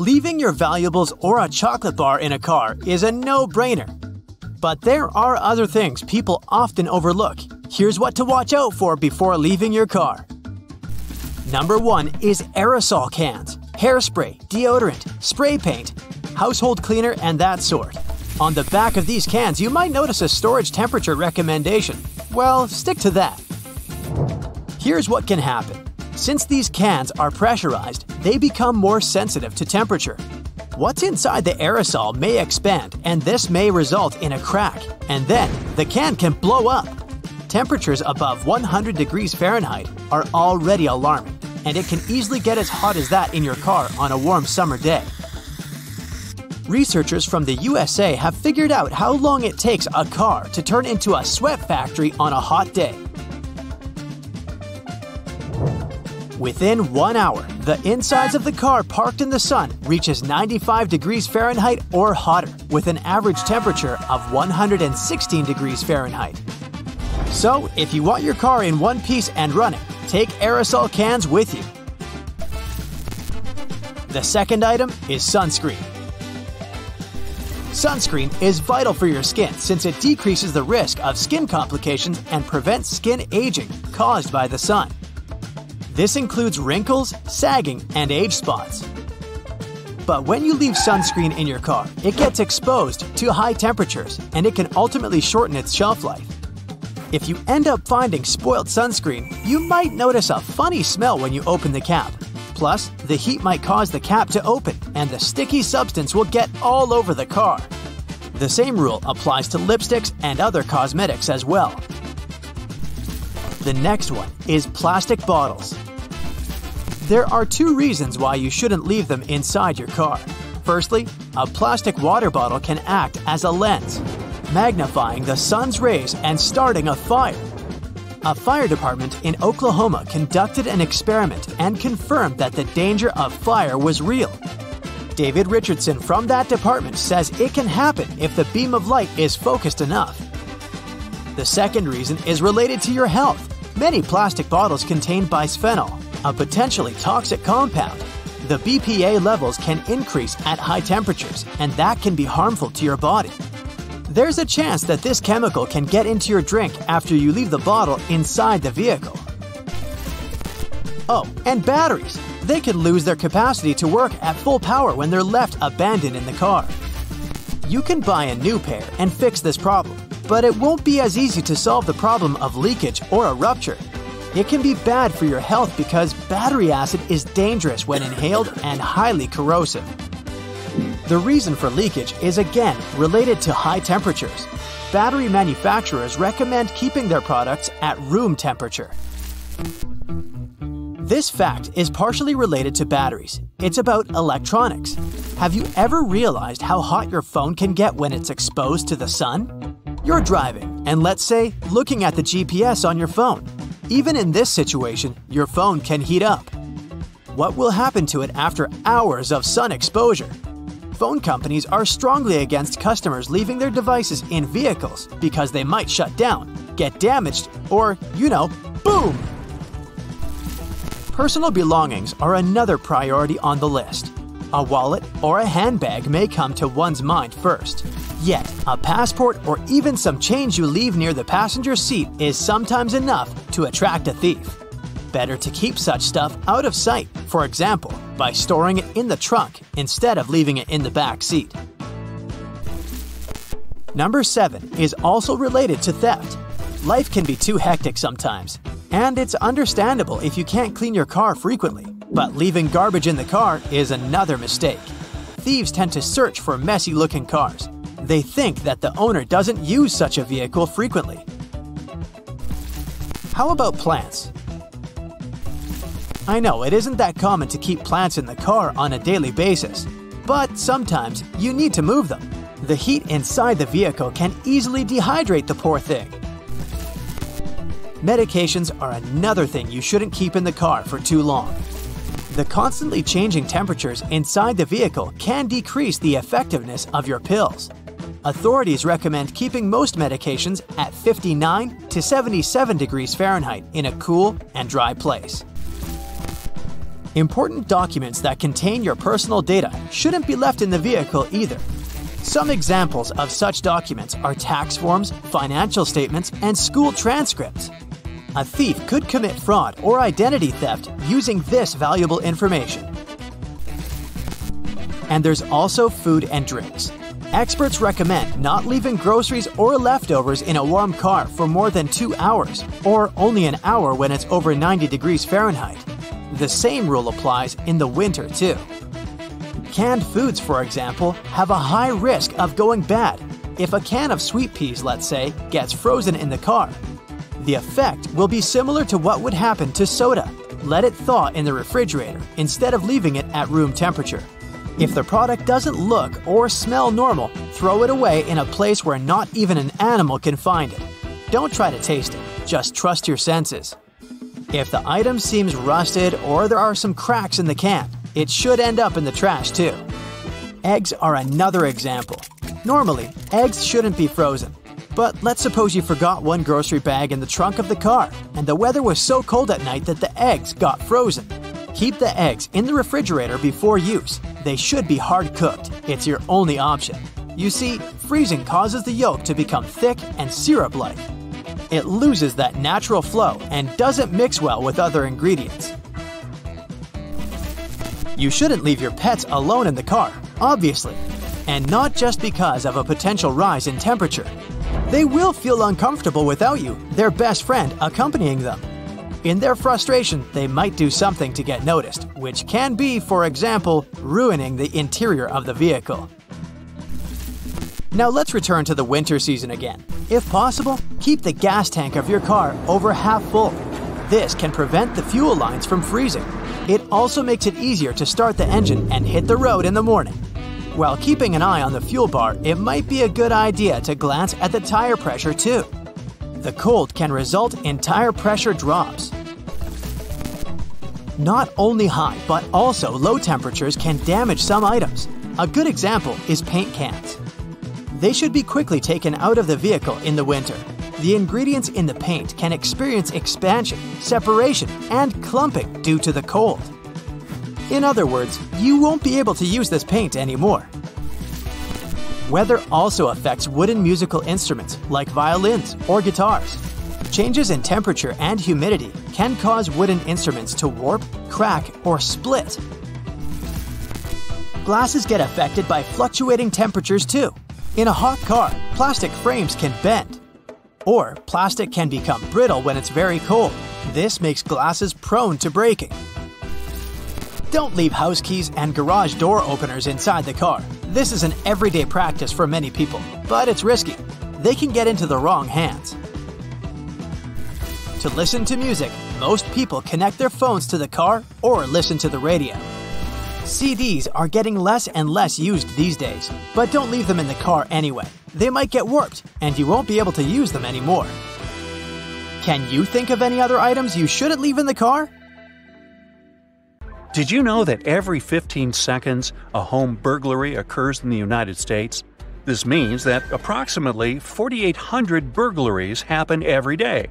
Leaving your valuables or a chocolate bar in a car is a no-brainer. But there are other things people often overlook. Here's what to watch out for before leaving your car. Number 1 is aerosol cans, hairspray, deodorant, spray paint, household cleaner, and that sort. On the back of these cans, you might notice a storage temperature recommendation. Well, stick to that. Here's what can happen. Since these cans are pressurized, they become more sensitive to temperature. What's inside the aerosol may expand, and this may result in a crack, and then the can can blow up. Temperatures above 100 degrees Fahrenheit are already alarming, and it can easily get as hot as that in your car on a warm summer day. Researchers from the USA have figured out how long it takes a car to turn into a sweat factory on a hot day. Within one hour, the insides of the car parked in the sun reaches 95 degrees Fahrenheit or hotter, with an average temperature of 116 degrees Fahrenheit. So, if you want your car in one piece and running, take aerosol cans with you. The second item is sunscreen. Sunscreen is vital for your skin since it decreases the risk of skin complications and prevents skin aging caused by the sun. This includes wrinkles, sagging, and age spots. But when you leave sunscreen in your car, it gets exposed to high temperatures and it can ultimately shorten its shelf life. If you end up finding spoiled sunscreen, you might notice a funny smell when you open the cap. Plus, the heat might cause the cap to open and the sticky substance will get all over the car. The same rule applies to lipsticks and other cosmetics as well. The next one is plastic bottles. There are two reasons why you shouldn't leave them inside your car. Firstly, a plastic water bottle can act as a lens, magnifying the sun's rays and starting a fire. A fire department in Oklahoma conducted an experiment and confirmed that the danger of fire was real. David Richardson from that department says it can happen if the beam of light is focused enough. The second reason is related to your health. Many plastic bottles contain bisphenol, a potentially toxic compound. The BPA levels can increase at high temperatures, and that can be harmful to your body. There's a chance that this chemical can get into your drink after you leave the bottle inside the vehicle. Oh, and batteries. They can lose their capacity to work at full power when they're left abandoned in the car. You can buy a new pair and fix this problem, but it won't be as easy to solve the problem of leakage or a rupture. It can be bad for your health because battery acid is dangerous when inhaled and highly corrosive. The reason for leakage is again related to high temperatures. Battery manufacturers recommend keeping their products at room temperature. This fact is partially related to batteries. It's about electronics. Have you ever realized how hot your phone can get when it's exposed to the sun? You're driving, and let's say, looking at the GPS on your phone. Even in this situation, your phone can heat up. What will happen to it after hours of sun exposure? Phone companies are strongly against customers leaving their devices in vehicles because they might shut down, get damaged, or, you know, boom! Personal belongings are another priority on the list. A wallet or a handbag may come to one's mind first. Yet, a passport or even some change you leave near the passenger seat is sometimes enough to attract a thief. Better to keep such stuff out of sight, for example, by storing it in the trunk instead of leaving it in the back seat. Number 7 is also related to theft. Life can be too hectic sometimes, and it's understandable if you can't clean your car frequently, but leaving garbage in the car is another mistake. Thieves tend to search for messy looking cars, they think that the owner doesn't use such a vehicle frequently. How about plants? I know it isn't that common to keep plants in the car on a daily basis, but sometimes you need to move them. The heat inside the vehicle can easily dehydrate the poor thing. Medications are another thing you shouldn't keep in the car for too long. The constantly changing temperatures inside the vehicle can decrease the effectiveness of your pills. Authorities recommend keeping most medications at 59 to 77 degrees Fahrenheit in a cool and dry place. Important documents that contain your personal data shouldn't be left in the vehicle either. Some examples of such documents are tax forms, financial statements, and school transcripts. A thief could commit fraud or identity theft using this valuable information. And there's also food and drinks. Experts recommend not leaving groceries or leftovers in a warm car for more than two hours, or only an hour when it's over 90 degrees Fahrenheit. The same rule applies in the winter, too. Canned foods, for example, have a high risk of going bad. If a can of sweet peas, let's say, gets frozen in the car, the effect will be similar to what would happen to soda. Let it thaw in the refrigerator instead of leaving it at room temperature. If the product doesn't look or smell normal, throw it away in a place where not even an animal can find it. Don't try to taste it, just trust your senses. If the item seems rusted or there are some cracks in the can, it should end up in the trash too. Eggs are another example. Normally, eggs shouldn't be frozen. But let's suppose you forgot one grocery bag in the trunk of the car, and the weather was so cold at night that the eggs got frozen. Keep the eggs in the refrigerator before use. They should be hard cooked, it's your only option. You see, freezing causes the yolk to become thick and syrup like it loses that natural flow and doesn't mix well with other ingredients. You shouldn't leave your pets alone in the car, obviously, and not just because of a potential rise in temperature. They will feel uncomfortable without you, their best friend, accompanying them. In their frustration, they might do something to get noticed, which can be, for example, ruining the interior of the vehicle. Now let's return to the winter season again. If possible, keep the gas tank of your car over half full. This can prevent the fuel lines from freezing. It also makes it easier to start the engine and hit the road in the morning. While keeping an eye on the fuel bar, it might be a good idea to glance at the tire pressure too. The cold can result in tire pressure drops. Not only high, but also low temperatures can damage some items. A good example is paint cans. They should be quickly taken out of the vehicle in the winter. The ingredients in the paint can experience expansion, separation, and clumping due to the cold. In other words, you won't be able to use this paint anymore. Weather also affects wooden musical instruments like violins or guitars. Changes in temperature and humidity can cause wooden instruments to warp, crack, or split. Glasses get affected by fluctuating temperatures too. In a hot car, plastic frames can bend. Or plastic can become brittle when it's very cold. This makes glasses prone to breaking. Don't leave house keys and garage door openers inside the car. This is an everyday practice for many people, but it's risky. They can get into the wrong hands. To listen to music, most people connect their phones to the car or listen to the radio. CDs are getting less and less used these days, but don't leave them in the car anyway. They might get warped, and you won't be able to use them anymore. Can you think of any other items you shouldn't leave in the car? Did you know that every 15 seconds a home burglary occurs in the United States? This means that approximately 4,800 burglaries happen every day,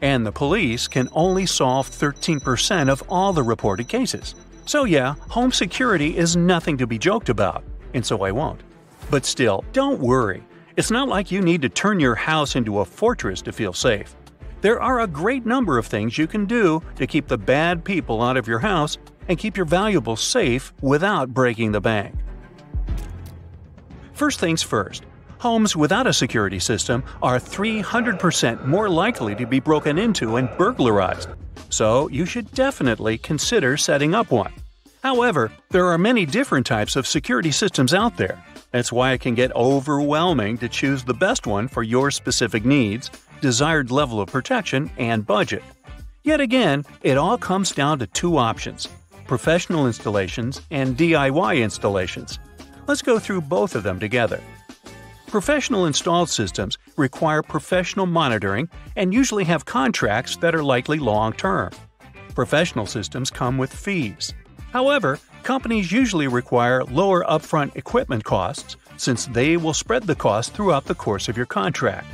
and the police can only solve 13% of all the reported cases. So, yeah, home security is nothing to be joked about, and so I won't. But still, don't worry. It's not like you need to turn your house into a fortress to feel safe. There are a great number of things you can do to keep the bad people out of your house and keep your valuables safe without breaking the bank. First things first, homes without a security system are 300% more likely to be broken into and burglarized so you should definitely consider setting up one. However, there are many different types of security systems out there. That's why it can get overwhelming to choose the best one for your specific needs, desired level of protection, and budget. Yet again, it all comes down to two options professional installations and DIY installations. Let's go through both of them together. Professional installed systems require professional monitoring and usually have contracts that are likely long term. Professional systems come with fees. However, companies usually require lower upfront equipment costs since they will spread the cost throughout the course of your contract.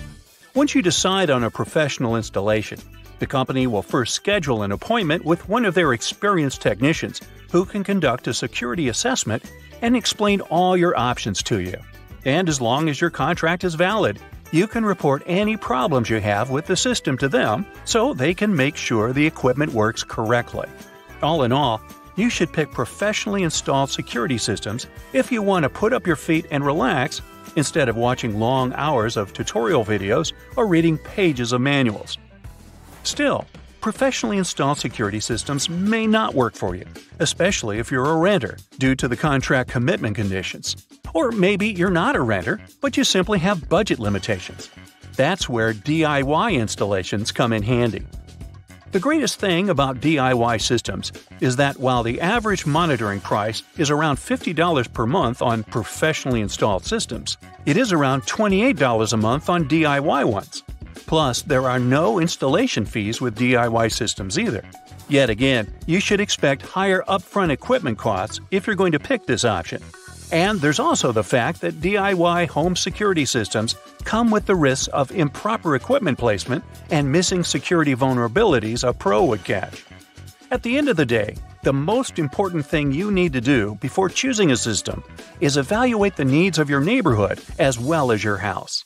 Once you decide on a professional installation, The company will first schedule an appointment with one of their experienced technicians who can conduct a security assessment and explain all your options to you. And as long as your contract is valid, you can report any problems you have with the system to them so they can make sure the equipment works correctly. All in all, you should pick professionally installed security systems if you want to put up your feet and relax instead of watching long hours of tutorial videos or reading pages of manuals. Still, professionally installed security systems may not work for you, especially if you're a renter, due to the contract commitment conditions. Or maybe you're not a renter, but you simply have budget limitations. That's where DIY installations come in handy. The greatest thing about DIY systems is that while the average monitoring price is around $50 per month on professionally installed systems, it is around $28 a month on DIY ones. Plus, there are no installation fees with DIY systems either. Yet again, you should expect higher upfront equipment costs if you're going to pick this option. And there's also the fact that DIY home security systems come with the risks of improper equipment placement and missing security vulnerabilities a pro would catch. At the end of the day, the most important thing you need to do before choosing a system is evaluate the needs of your neighborhood as well as your house.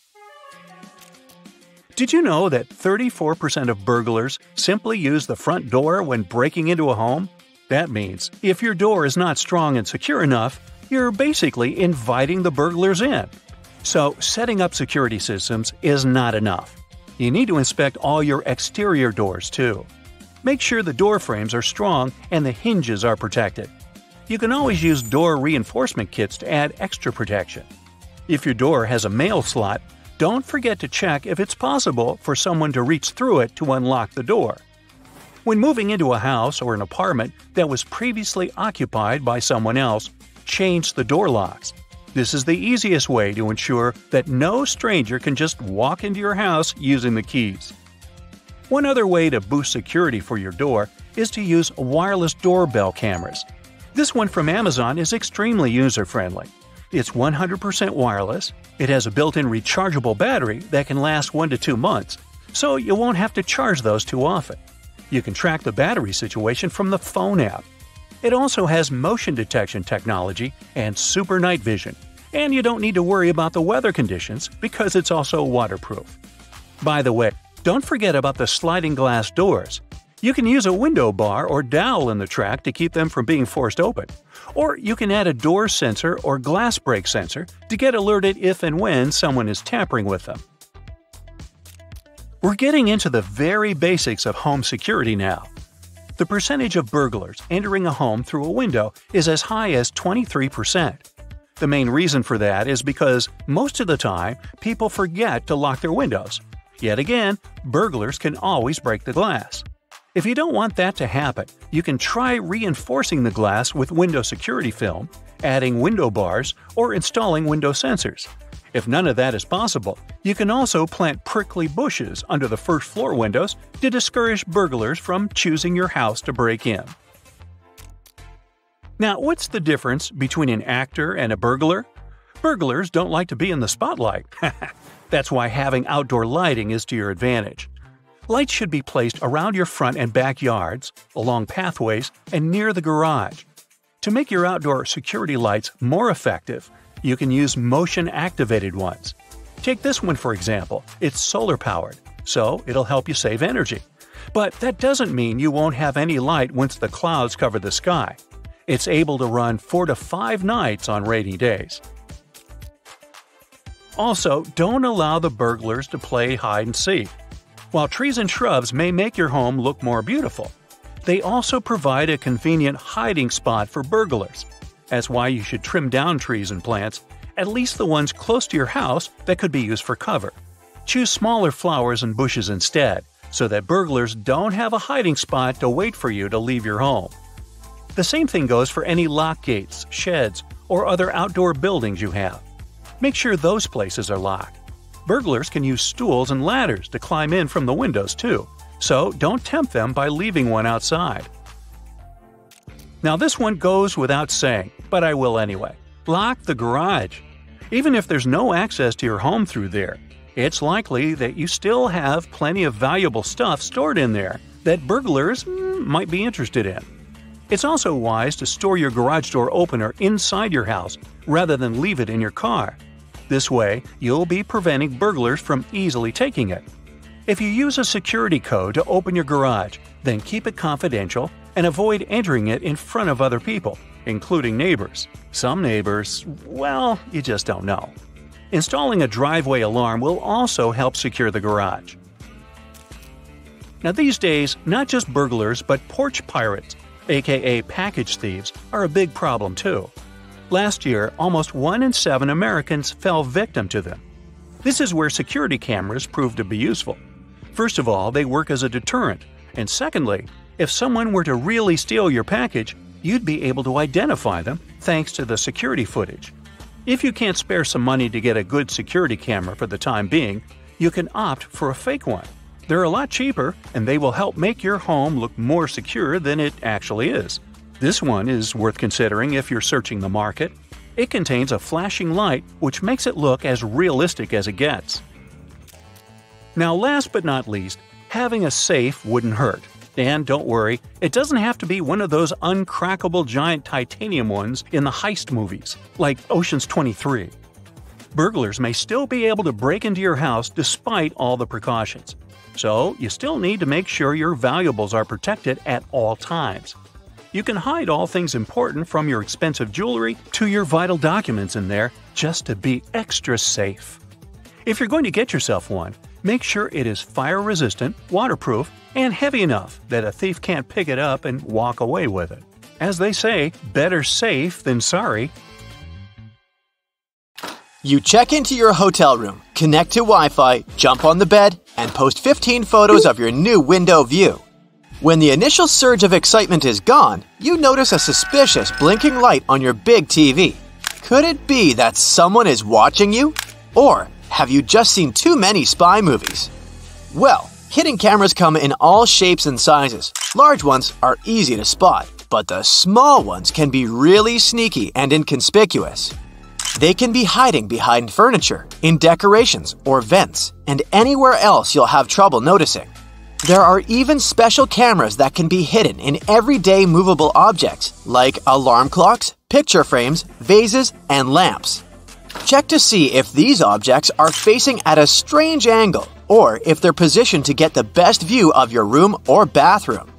Did you know that 34% of burglars simply use the front door when breaking into a home? That means if your door is not strong and secure enough, you're basically inviting the burglars in. So, setting up security systems is not enough. You need to inspect all your exterior doors too. Make sure the door frames are strong and the hinges are protected. You can always use door reinforcement kits to add extra protection. If your door has a mail slot, don't forget to check if it's possible for someone to reach through it to unlock the door. When moving into a house or an apartment that was previously occupied by someone else, change the door locks. This is the easiest way to ensure that no stranger can just walk into your house using the keys. One other way to boost security for your door is to use wireless doorbell cameras. This one from Amazon is extremely user friendly. It's 100% wireless, it has a built in rechargeable battery that can last 1 to 2 months, so you won't have to charge those too often. You can track the battery situation from the phone app. It also has motion detection technology and super night vision, and you don't need to worry about the weather conditions because it's also waterproof. By the way, don't forget about the sliding glass doors. You can use a window bar or dowel in the track to keep them from being forced open. Or you can add a door sensor or glass break sensor to get alerted if and when someone is tampering with them. We're getting into the very basics of home security now. The percentage of burglars entering a home through a window is as high as 23%. The main reason for that is because most of the time people forget to lock their windows. Yet again, burglars can always break the glass. If you don't want that to happen, you can try reinforcing the glass with window security film, adding window bars, or installing window sensors. If none of that is possible, you can also plant prickly bushes under the first floor windows to discourage burglars from choosing your house to break in. Now, what's the difference between an actor and a burglar? Burglars don't like to be in the spotlight. That's why having outdoor lighting is to your advantage. Lights should be placed around your front and back yards, along pathways, and near the garage. To make your outdoor security lights more effective, you can use motion activated ones. Take this one for example, it's solar powered, so it'll help you save energy. But that doesn't mean you won't have any light once the clouds cover the sky. It's able to run 4 to 5 nights on rainy days. Also, don't allow the burglars to play hide and seek. While trees and shrubs may make your home look more beautiful, they also provide a convenient hiding spot for burglars. That's why you should trim down trees and plants, at least the ones close to your house that could be used for cover. Choose smaller flowers and bushes instead, so that burglars don't have a hiding spot to wait for you to leave your home. The same thing goes for any lock gates, sheds, or other outdoor buildings you have. Make sure those places are locked. Burglars can use stools and ladders to climb in from the windows too, so don't tempt them by leaving one outside. Now, this one goes without saying, but I will anyway. Lock the garage. Even if there's no access to your home through there, it's likely that you still have plenty of valuable stuff stored in there that burglars mm, might be interested in. It's also wise to store your garage door opener inside your house rather than leave it in your car. This way, you'll be preventing burglars from easily taking it. If you use a security code to open your garage, then keep it confidential and avoid entering it in front of other people, including neighbors. Some neighbors, well, you just don't know. Installing a driveway alarm will also help secure the garage. Now, these days, not just burglars, but porch pirates, aka package thieves, are a big problem too. Last year, almost 1 in 7 Americans fell victim to them. This is where security cameras prove to be useful. First of all, they work as a deterrent, and secondly, if someone were to really steal your package, you'd be able to identify them thanks to the security footage. If you can't spare some money to get a good security camera for the time being, you can opt for a fake one. They're a lot cheaper, and they will help make your home look more secure than it actually is. This one is worth considering if you're searching the market. It contains a flashing light which makes it look as realistic as it gets. Now, last but not least, having a safe wouldn't hurt. And don't worry, it doesn't have to be one of those uncrackable giant titanium ones in the heist movies, like Ocean's 23. Burglars may still be able to break into your house despite all the precautions. So, you still need to make sure your valuables are protected at all times. You can hide all things important from your expensive jewelry to your vital documents in there just to be extra safe. If you're going to get yourself one, make sure it is fire resistant, waterproof, and heavy enough that a thief can't pick it up and walk away with it. As they say, better safe than sorry. You check into your hotel room, connect to Wi Fi, jump on the bed, and post 15 photos of your new window view. When the initial surge of excitement is gone, you notice a suspicious blinking light on your big TV. Could it be that someone is watching you? Or have you just seen too many spy movies? Well, hidden cameras come in all shapes and sizes. Large ones are easy to spot, but the small ones can be really sneaky and inconspicuous. They can be hiding behind furniture, in decorations, or vents, and anywhere else you'll have trouble noticing. There are even special cameras that can be hidden in everyday movable objects like alarm clocks, picture frames, vases, and lamps. Check to see if these objects are facing at a strange angle or if they're positioned to get the best view of your room or bathroom.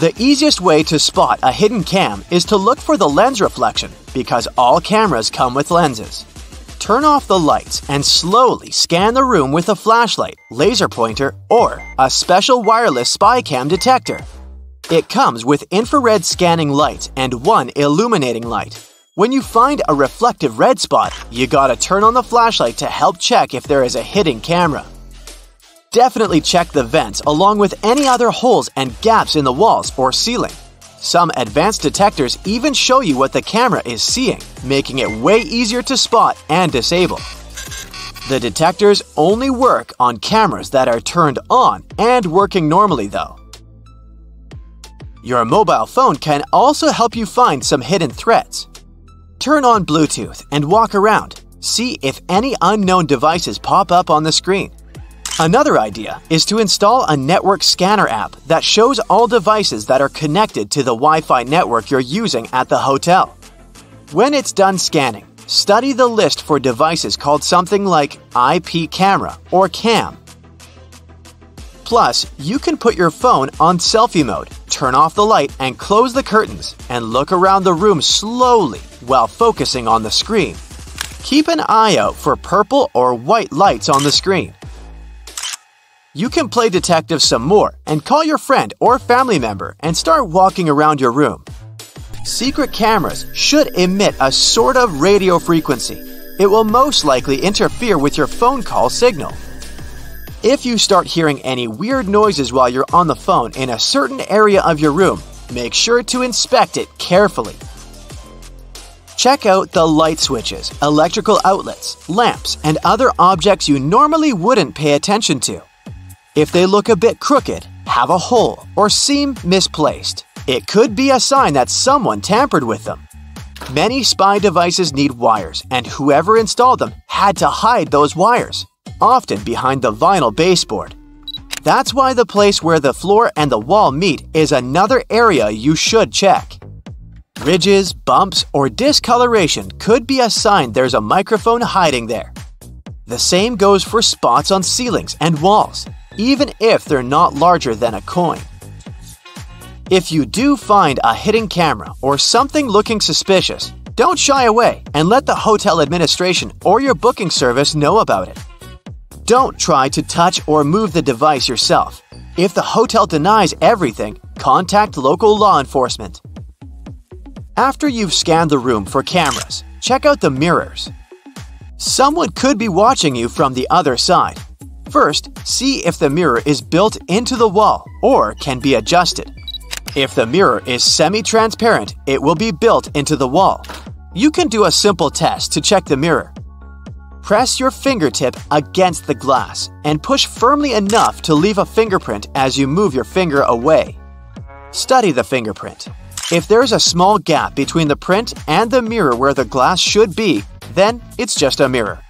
The easiest way to spot a hidden cam is to look for the lens reflection because all cameras come with lenses. Turn off the lights and slowly scan the room with a flashlight, laser pointer, or a special wireless spy cam detector. It comes with infrared scanning lights and one illuminating light. When you find a reflective red spot, you gotta turn on the flashlight to help check if there is a hidden camera. Definitely check the vents along with any other holes and gaps in the walls or ceiling. Some advanced detectors even show you what the camera is seeing, making it way easier to spot and disable. The detectors only work on cameras that are turned on and working normally though. Your mobile phone can also help you find some hidden threats. Turn on Bluetooth and walk around. See if any unknown devices pop up on the screen. Another idea is to install a network scanner app that shows all devices that are connected to the Wi Fi network you're using at the hotel. When it's done scanning, study the list for devices called something like IP camera or CAM. Plus, you can put your phone on selfie mode, turn off the light, and close the curtains, and look around the room slowly while focusing on the screen. Keep an eye out for purple or white lights on the screen. You can play detective some more and call your friend or family member and start walking around your room. Secret cameras should emit a sort of radio frequency. It will most likely interfere with your phone call signal. If you start hearing any weird noises while you're on the phone in a certain area of your room, make sure to inspect it carefully. Check out the light switches, electrical outlets, lamps, and other objects you normally wouldn't pay attention to. If they look a bit crooked, have a hole, or seem misplaced, it could be a sign that someone tampered with them. Many spy devices need wires, and whoever installed them had to hide those wires, often behind the vinyl baseboard. That's why the place where the floor and the wall meet is another area you should check. Ridges, bumps, or discoloration could be a sign there's a microphone hiding there. The same goes for spots on ceilings and walls, even if they're not larger than a coin. If you do find a hidden camera or something looking suspicious, don't shy away and let the hotel administration or your booking service know about it. Don't try to touch or move the device yourself. If the hotel denies everything, contact local law enforcement. After you've scanned the room for cameras, check out the mirrors. Someone could be watching you from the other side. First, see if the mirror is built into the wall or can be adjusted. If the mirror is semi-transparent, it will be built into the wall. You can do a simple test to check the mirror. Press your fingertip against the glass and push firmly enough to leave a fingerprint as you move your finger away. Study the fingerprint. If there's a small gap between the print and the mirror where the glass should be, then it's just a mirror.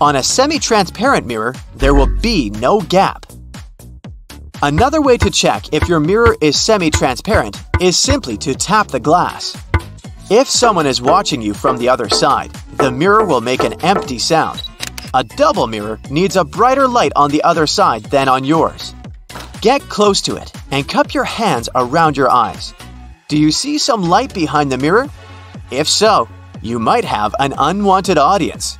On a semi-transparent mirror, there will be no gap. Another way to check if your mirror is semi-transparent is simply to tap the glass. If someone is watching you from the other side, the mirror will make an empty sound. A double mirror needs a brighter light on the other side than on yours. Get close to it and cup your hands around your eyes. Do you see some light behind the mirror? If so, you might have an unwanted audience.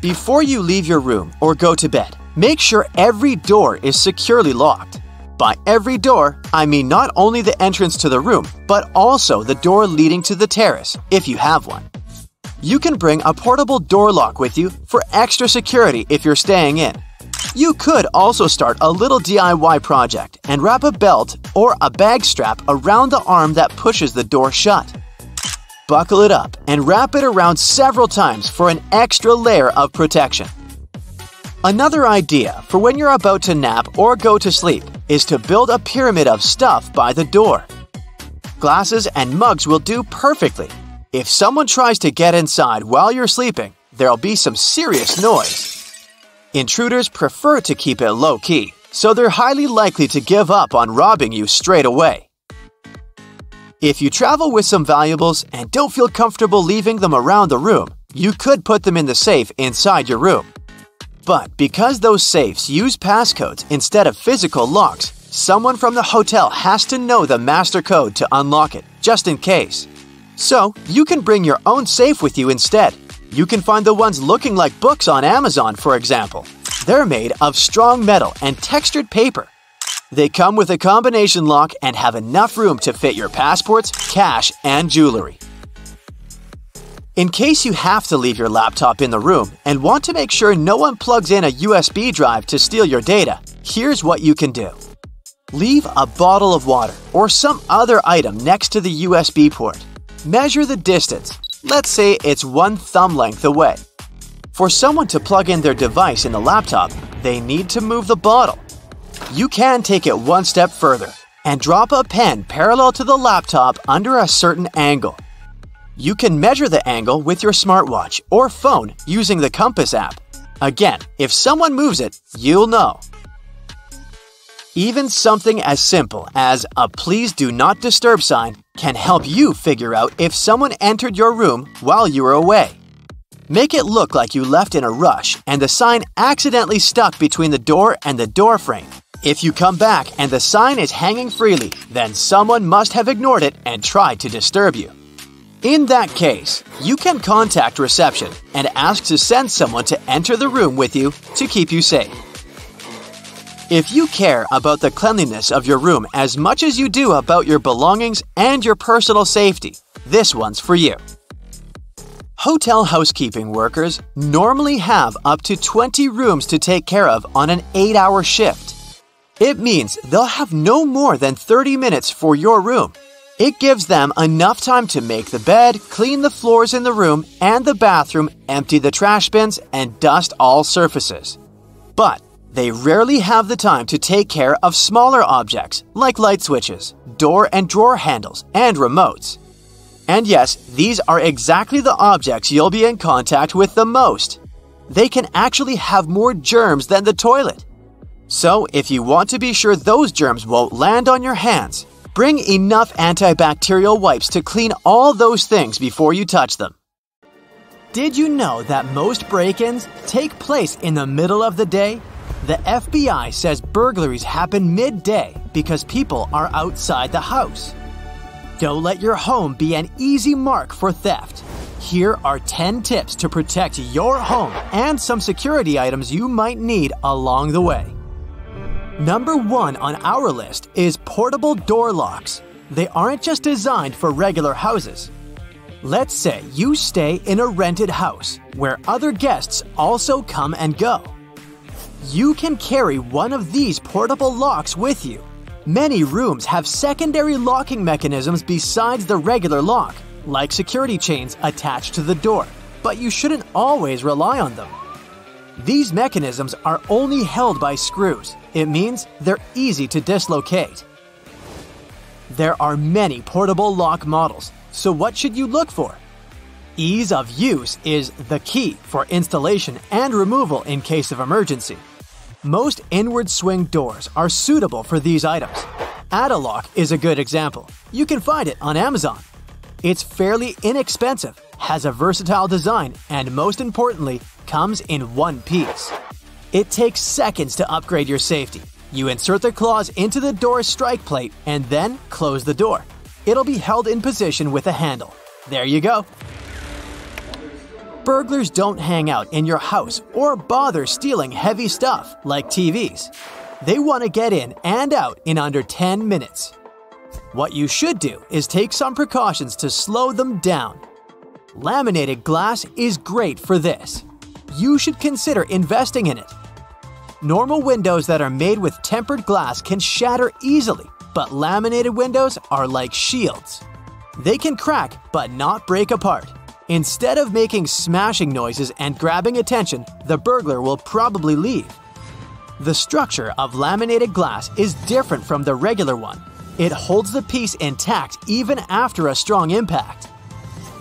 Before you leave your room or go to bed, make sure every door is securely locked. By every door, I mean not only the entrance to the room, but also the door leading to the terrace, if you have one. You can bring a portable door lock with you for extra security if you're staying in. You could also start a little DIY project and wrap a belt or a bag strap around the arm that pushes the door shut. Buckle it up and wrap it around several times for an extra layer of protection. Another idea for when you're about to nap or go to sleep is to build a pyramid of stuff by the door. Glasses and mugs will do perfectly. If someone tries to get inside while you're sleeping, there'll be some serious noise. Intruders prefer to keep it low key, so they're highly likely to give up on robbing you straight away. If you travel with some valuables and don't feel comfortable leaving them around the room, you could put them in the safe inside your room. But because those safes use passcodes instead of physical locks, someone from the hotel has to know the master code to unlock it, just in case. So, you can bring your own safe with you instead. You can find the ones looking like books on Amazon, for example. They're made of strong metal and textured paper they come with a combination lock and have enough room to fit your passports, cash, and jewelry. In case you have to leave your laptop in the room and want to make sure no one plugs in a USB drive to steal your data, here's what you can do. Leave a bottle of water or some other item next to the USB port. Measure the distance. Let's say it's one thumb length away. For someone to plug in their device in the laptop, they need to move the bottle you can take it one step further and drop a pen parallel to the laptop under a certain angle. You can measure the angle with your smartwatch or phone using the Compass app. Again, if someone moves it, you'll know. Even something as simple as a please do not disturb sign can help you figure out if someone entered your room while you were away. Make it look like you left in a rush and the sign accidentally stuck between the door and the door frame. If you come back and the sign is hanging freely, then someone must have ignored it and tried to disturb you. In that case, you can contact reception and ask to send someone to enter the room with you to keep you safe. If you care about the cleanliness of your room as much as you do about your belongings and your personal safety, this one's for you. Hotel housekeeping workers normally have up to 20 rooms to take care of on an 8 hour shift. It means they'll have no more than 30 minutes for your room. It gives them enough time to make the bed, clean the floors in the room and the bathroom, empty the trash bins, and dust all surfaces. But they rarely have the time to take care of smaller objects like light switches, door and drawer handles, and remotes. And yes, these are exactly the objects you'll be in contact with the most. They can actually have more germs than the toilet. So, if you want to be sure those germs won't land on your hands, bring enough antibacterial wipes to clean all those things before you touch them. Did you know that most break ins take place in the middle of the day? The FBI says burglaries happen midday because people are outside the house. Don't let your home be an easy mark for theft. Here are 10 tips to protect your home and some security items you might need along the way. Number one on our list is portable door locks. They aren't just designed for regular houses. Let's say you stay in a rented house where other guests also come and go. You can carry one of these portable locks with you. Many rooms have secondary locking mechanisms besides the regular lock, like security chains attached to the door, but you shouldn't always rely on them. These mechanisms are only held by screws. It means they're easy to dislocate. There are many portable lock models, so what should you look for? Ease of use is the key for installation and removal in case of emergency. Most inward swing doors are suitable for these items. Add-A-Lock is a good example. You can find it on Amazon. It's fairly inexpensive, has a versatile design, and most importantly, comes in one piece. It takes seconds to upgrade your safety. You insert the claws into the door's strike plate and then close the door. It'll be held in position with a handle. There you go. Burglars don't hang out in your house or bother stealing heavy stuff like TVs. They want to get in and out in under 10 minutes. What you should do is take some precautions to slow them down. Laminated glass is great for this. You should consider investing in it. Normal windows that are made with tempered glass can shatter easily, but laminated windows are like shields. They can crack but not break apart. Instead of making smashing noises and grabbing attention, the burglar will probably leave. The structure of laminated glass is different from the regular one. It holds the piece intact even after a strong impact.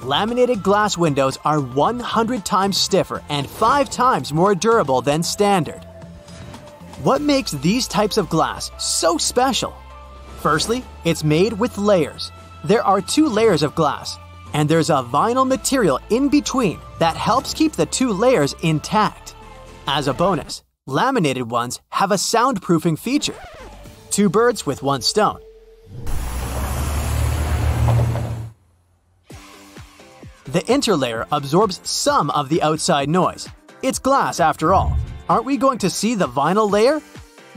Laminated glass windows are 100 times stiffer and 5 times more durable than standard. What makes these types of glass so special? Firstly, it's made with layers. There are two layers of glass, and there's a vinyl material in between that helps keep the two layers intact. As a bonus, laminated ones have a soundproofing feature. Two birds with one stone. The interlayer absorbs some of the outside noise. It's glass after all. Aren't we going to see the vinyl layer?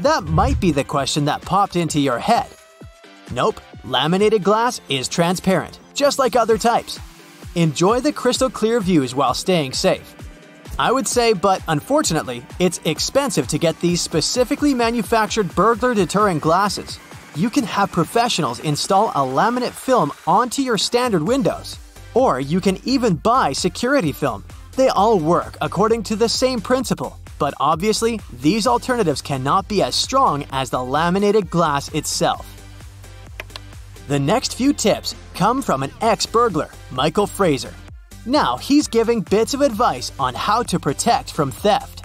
That might be the question that popped into your head. Nope, laminated glass is transparent, just like other types. Enjoy the crystal clear views while staying safe. I would say, but unfortunately, it's expensive to get these specifically manufactured burglar deterrent glasses. You can have professionals install a laminate film onto your standard windows. Or you can even buy security film. They all work according to the same principle, but obviously, these alternatives cannot be as strong as the laminated glass itself. The next few tips come from an ex burglar, Michael Fraser. Now he's giving bits of advice on how to protect from theft.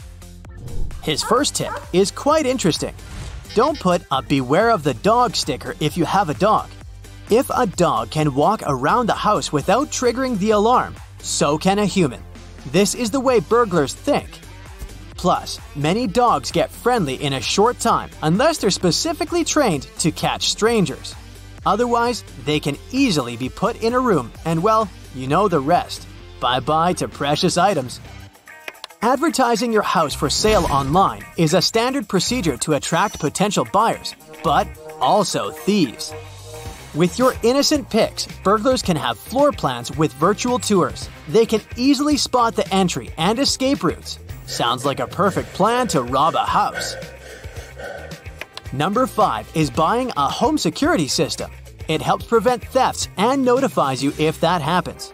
His first tip is quite interesting. Don't put a beware of the dog sticker if you have a dog. If a dog can walk around the house without triggering the alarm, so can a human. This is the way burglars think. Plus, many dogs get friendly in a short time unless they're specifically trained to catch strangers. Otherwise, they can easily be put in a room and, well, you know the rest. Bye bye to precious items. Advertising your house for sale online is a standard procedure to attract potential buyers, but also thieves. With your innocent pics, burglars can have floor plans with virtual tours. They can easily spot the entry and escape routes. Sounds like a perfect plan to rob a house. Number 5 is buying a home security system. It helps prevent thefts and notifies you if that happens.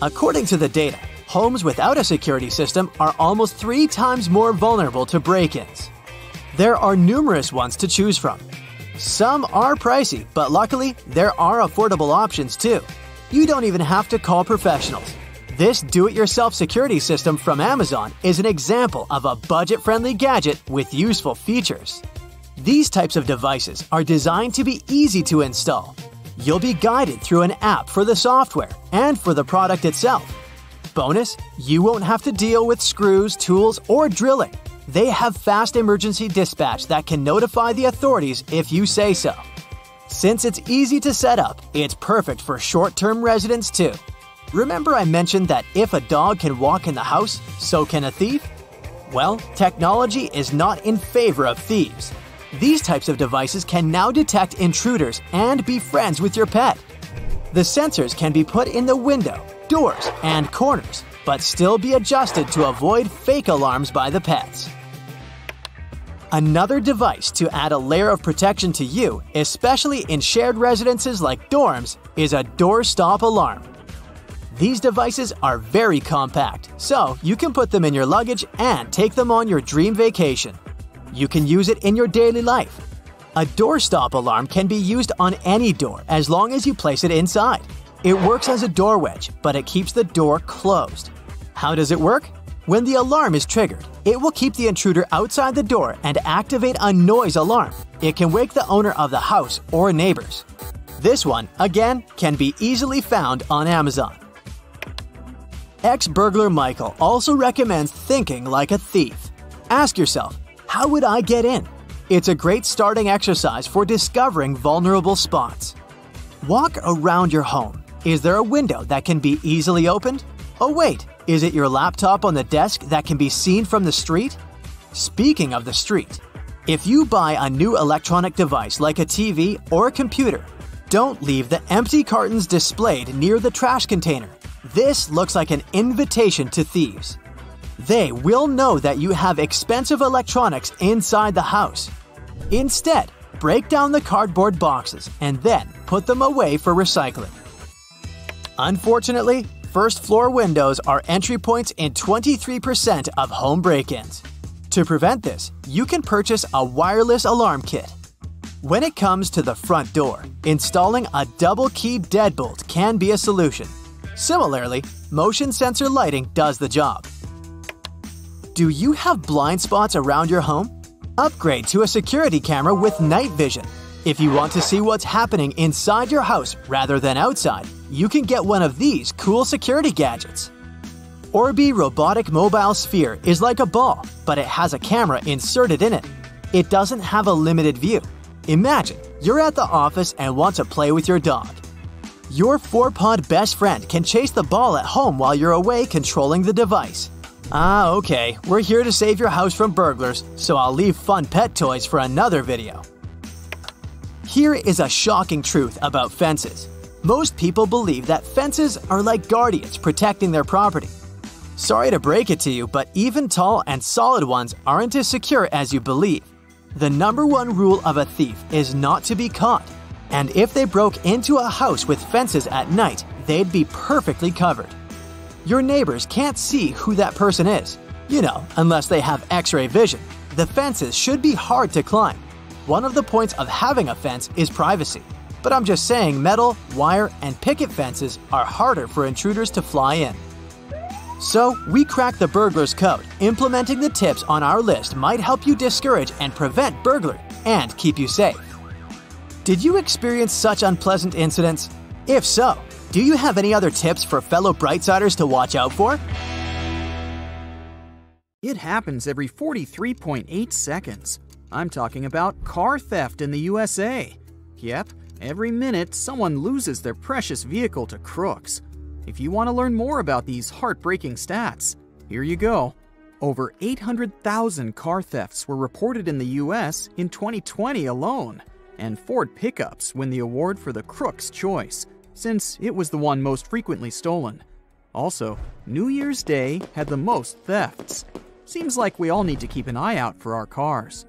According to the data, homes without a security system are almost three times more vulnerable to break ins. There are numerous ones to choose from, some are pricey, but luckily, there are affordable options too. You don't even have to call professionals. This do it yourself security system from Amazon is an example of a budget friendly gadget with useful features. These types of devices are designed to be easy to install. You'll be guided through an app for the software and for the product itself. Bonus, you won't have to deal with screws, tools, or drilling. They have fast emergency dispatch that can notify the authorities if you say so. Since it's easy to set up, it's perfect for short term residents too. Remember, I mentioned that if a dog can walk in the house, so can a thief? Well, technology is not in favor of thieves. These types of devices can now detect intruders and be friends with your pet. The sensors can be put in the window, doors, and corners, but still be adjusted to avoid fake alarms by the pets. Another device to add a layer of protection to you, especially in shared residences like dorms, is a doorstop alarm. These devices are very compact, so you can put them in your luggage and take them on your dream vacation. You can use it in your daily life. A doorstop alarm can be used on any door as long as you place it inside. It works as a door wedge, but it keeps the door closed. How does it work? When the alarm is triggered, it will keep the intruder outside the door and activate a noise alarm. It can wake the owner of the house or neighbors. This one, again, can be easily found on Amazon. Ex burglar Michael also recommends thinking like a thief. Ask yourself, how would I get in? It's a great starting exercise for discovering vulnerable spots. Walk around your home. Is there a window that can be easily opened? Oh, wait, is it your laptop on the desk that can be seen from the street? Speaking of the street, if you buy a new electronic device like a TV or a computer, don't leave the empty cartons displayed near the trash container. This looks like an invitation to thieves. They will know that you have expensive electronics inside the house. Instead, break down the cardboard boxes and then put them away for recycling. Unfortunately, first floor windows are entry points in 23% of home break ins. To prevent this, you can purchase a wireless alarm kit. When it comes to the front door, installing a double key deadbolt can be a solution. Similarly, motion sensor lighting does the job. Do you have blind spots around your home? Upgrade to a security camera with night vision. If you want to see what's happening inside your house rather than outside, you can get one of these cool security gadgets. Orbii Robotic Mobile Sphere is like a ball, but it has a camera inserted in it. It doesn't have a limited view. Imagine you're at the office and want to play with your dog. Your four-pod best friend can chase the ball at home while you're away controlling the device. Ah, okay, we're here to save your house from burglars, so I'll leave fun pet toys for another video. Here is a shocking truth about fences. Most people believe that fences are like guardians protecting their property. Sorry to break it to you, but even tall and solid ones aren't as secure as you believe. The number one rule of a thief is not to be caught, and if they broke into a house with fences at night, they'd be perfectly covered. Your neighbors can't see who that person is. You know, unless they have x ray vision. The fences should be hard to climb. One of the points of having a fence is privacy. But I'm just saying metal, wire, and picket fences are harder for intruders to fly in. So, we crack the burglar's code. Implementing the tips on our list might help you discourage and prevent burglary and keep you safe. Did you experience such unpleasant incidents? If so, do you have any other tips for fellow Brightsiders to watch out for? It happens every 43.8 seconds. I'm talking about car theft in the USA. Yep, every minute someone loses their precious vehicle to crooks. If you want to learn more about these heartbreaking stats, here you go. Over 800,000 car thefts were reported in the US in 2020 alone and Ford pickups win the award for the Crook's Choice, since it was the one most frequently stolen. Also, New Year's Day had the most thefts. Seems like we all need to keep an eye out for our cars.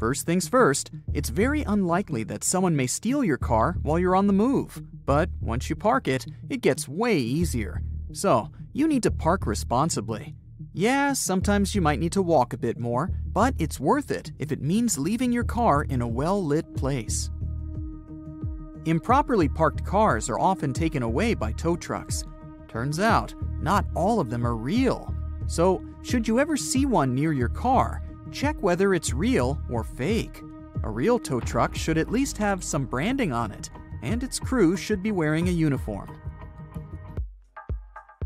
First things first, it's very unlikely that someone may steal your car while you're on the move. But once you park it, it gets way easier. So, you need to park responsibly. Yeah, sometimes you might need to walk a bit more, but it's worth it if it means leaving your car in a well lit place. Improperly parked cars are often taken away by tow trucks. Turns out, not all of them are real. So, should you ever see one near your car, check whether it's real or fake. A real tow truck should at least have some branding on it, and its crew should be wearing a uniform.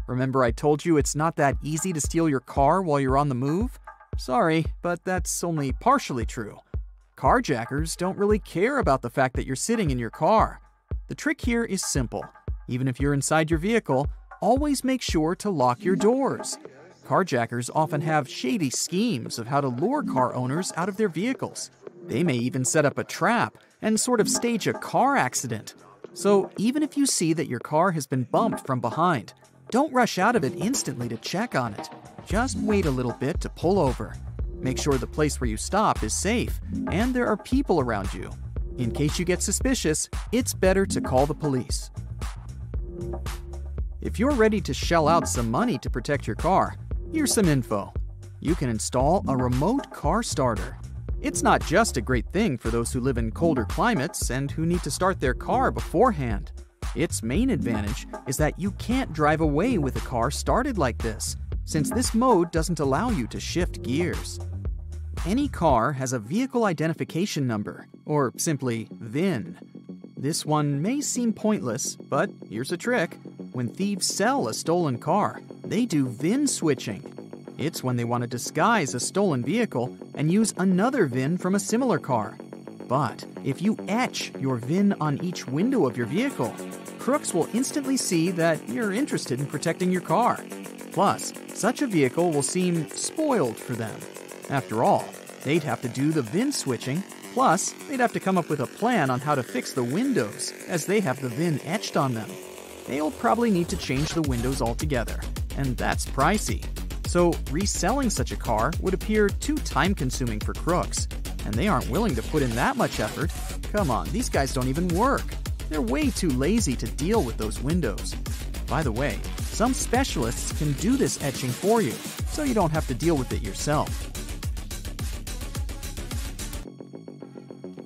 Remember, I told you it's not that easy to steal your car while you're on the move? Sorry, but that's only partially true. Carjackers don't really care about the fact that you're sitting in your car. The trick here is simple. Even if you're inside your vehicle, always make sure to lock your doors. Carjackers often have shady schemes of how to lure car owners out of their vehicles. They may even set up a trap and sort of stage a car accident. So, even if you see that your car has been bumped from behind, don't rush out of it instantly to check on it. Just wait a little bit to pull over. Make sure the place where you stop is safe and there are people around you. In case you get suspicious, it's better to call the police. If you're ready to shell out some money to protect your car, here's some info. You can install a remote car starter. It's not just a great thing for those who live in colder climates and who need to start their car beforehand. Its main advantage is that you can't drive away with a car started like this, since this mode doesn't allow you to shift gears. Any car has a vehicle identification number, or simply VIN. This one may seem pointless, but here's a trick. When thieves sell a stolen car, they do VIN switching. It's when they want to disguise a stolen vehicle and use another VIN from a similar car. But if you etch your VIN on each window of your vehicle, crooks will instantly see that you're interested in protecting your car. Plus, such a vehicle will seem spoiled for them. After all, they'd have to do the VIN switching, plus, they'd have to come up with a plan on how to fix the windows, as they have the VIN etched on them. They'll probably need to change the windows altogether, and that's pricey. So, reselling such a car would appear too time consuming for crooks, and they aren't willing to put in that much effort. Come on, these guys don't even work. They're way too lazy to deal with those windows. By the way, some specialists can do this etching for you, so you don't have to deal with it yourself.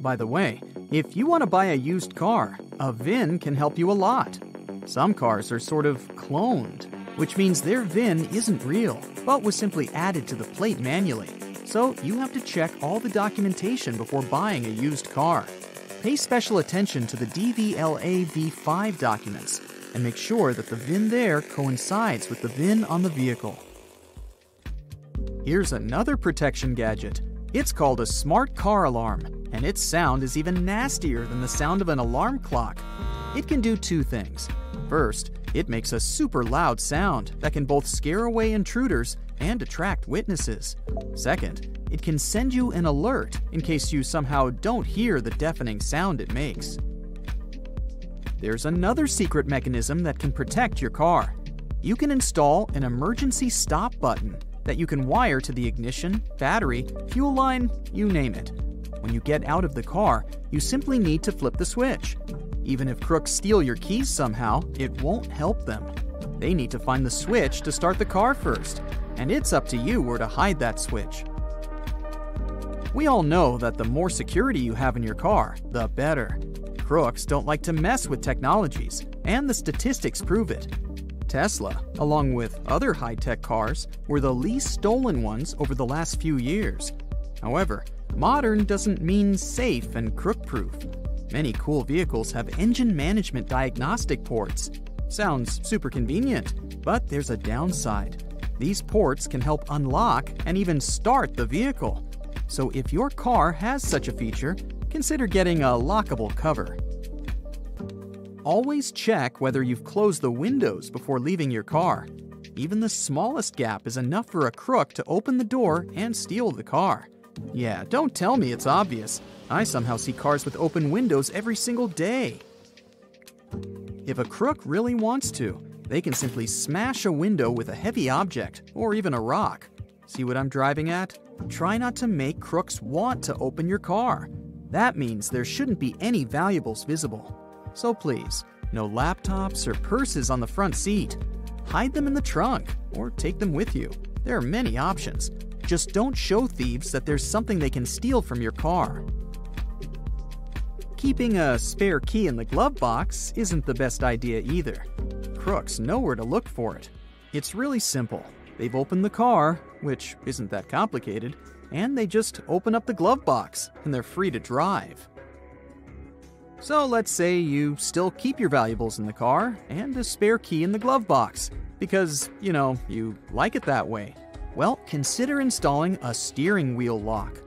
By the way, if you want to buy a used car, a VIN can help you a lot. Some cars are sort of cloned, which means their VIN isn't real, but was simply added to the plate manually. So you have to check all the documentation before buying a used car. Pay special attention to the DVLA V5 documents and make sure that the VIN there coincides with the VIN on the vehicle. Here's another protection gadget. It's called a smart car alarm, and its sound is even nastier than the sound of an alarm clock. It can do two things. First, it makes a super loud sound that can both scare away intruders and attract witnesses. Second, it can send you an alert in case you somehow don't hear the deafening sound it makes. There's another secret mechanism that can protect your car. You can install an emergency stop button that you can wire to the ignition, battery, fuel line, you name it. When you get out of the car, you simply need to flip the switch. Even if crooks steal your keys somehow, it won't help them. They need to find the switch to start the car first, and it's up to you where to hide that switch. We all know that the more security you have in your car, the better. Crooks don't like to mess with technologies, and the statistics prove it. Tesla, along with other high tech cars, were the least stolen ones over the last few years. However, modern doesn't mean safe and crook proof. Many cool vehicles have engine management diagnostic ports. Sounds super convenient, but there's a downside. These ports can help unlock and even start the vehicle. So if your car has such a feature, consider getting a lockable cover. Always check whether you've closed the windows before leaving your car. Even the smallest gap is enough for a crook to open the door and steal the car. Yeah, don't tell me it's obvious. I somehow see cars with open windows every single day. If a crook really wants to, they can simply smash a window with a heavy object or even a rock. See what I'm driving at? Try not to make crooks want to open your car. That means there shouldn't be any valuables visible. So please, no laptops or purses on the front seat. Hide them in the trunk or take them with you. There are many options. Just don't show thieves that there's something they can steal from your car. keeping a spare key in the glove box isn't the best idea either. Crooks know where to look for it. It's really simple. They've opened the car, which isn't that complicated, and they just open up the glove box and they're free to drive. So let's say you still keep your valuables in the car and a spare key in the glove box because, you know, you like it that way. Well, consider installing a steering wheel lock.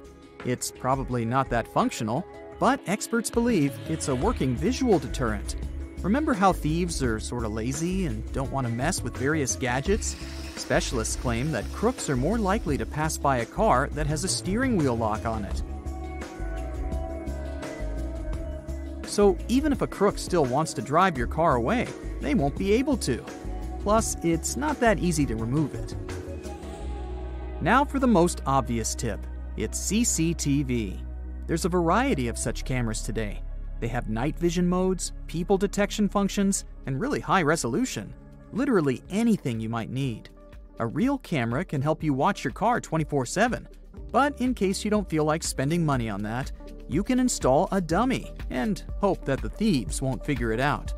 It's probably not that functional, but experts believe it's a working visual deterrent. Remember how thieves are sort of lazy and don't want to mess with various gadgets? Specialists claim that crooks are more likely to pass by a car that has a steering wheel lock on it. So even if a crook still wants to drive your car away, they won't be able to. Plus, it's not that easy to remove it. Now for the most obvious tip it's CCTV. There's a variety of such cameras today. They have night vision modes, people detection functions, and really high resolution. Literally anything you might need. A real camera can help you watch your car 24 7. But in case you don't feel like spending money on that, you can install a dummy and hope that the thieves won't figure it out.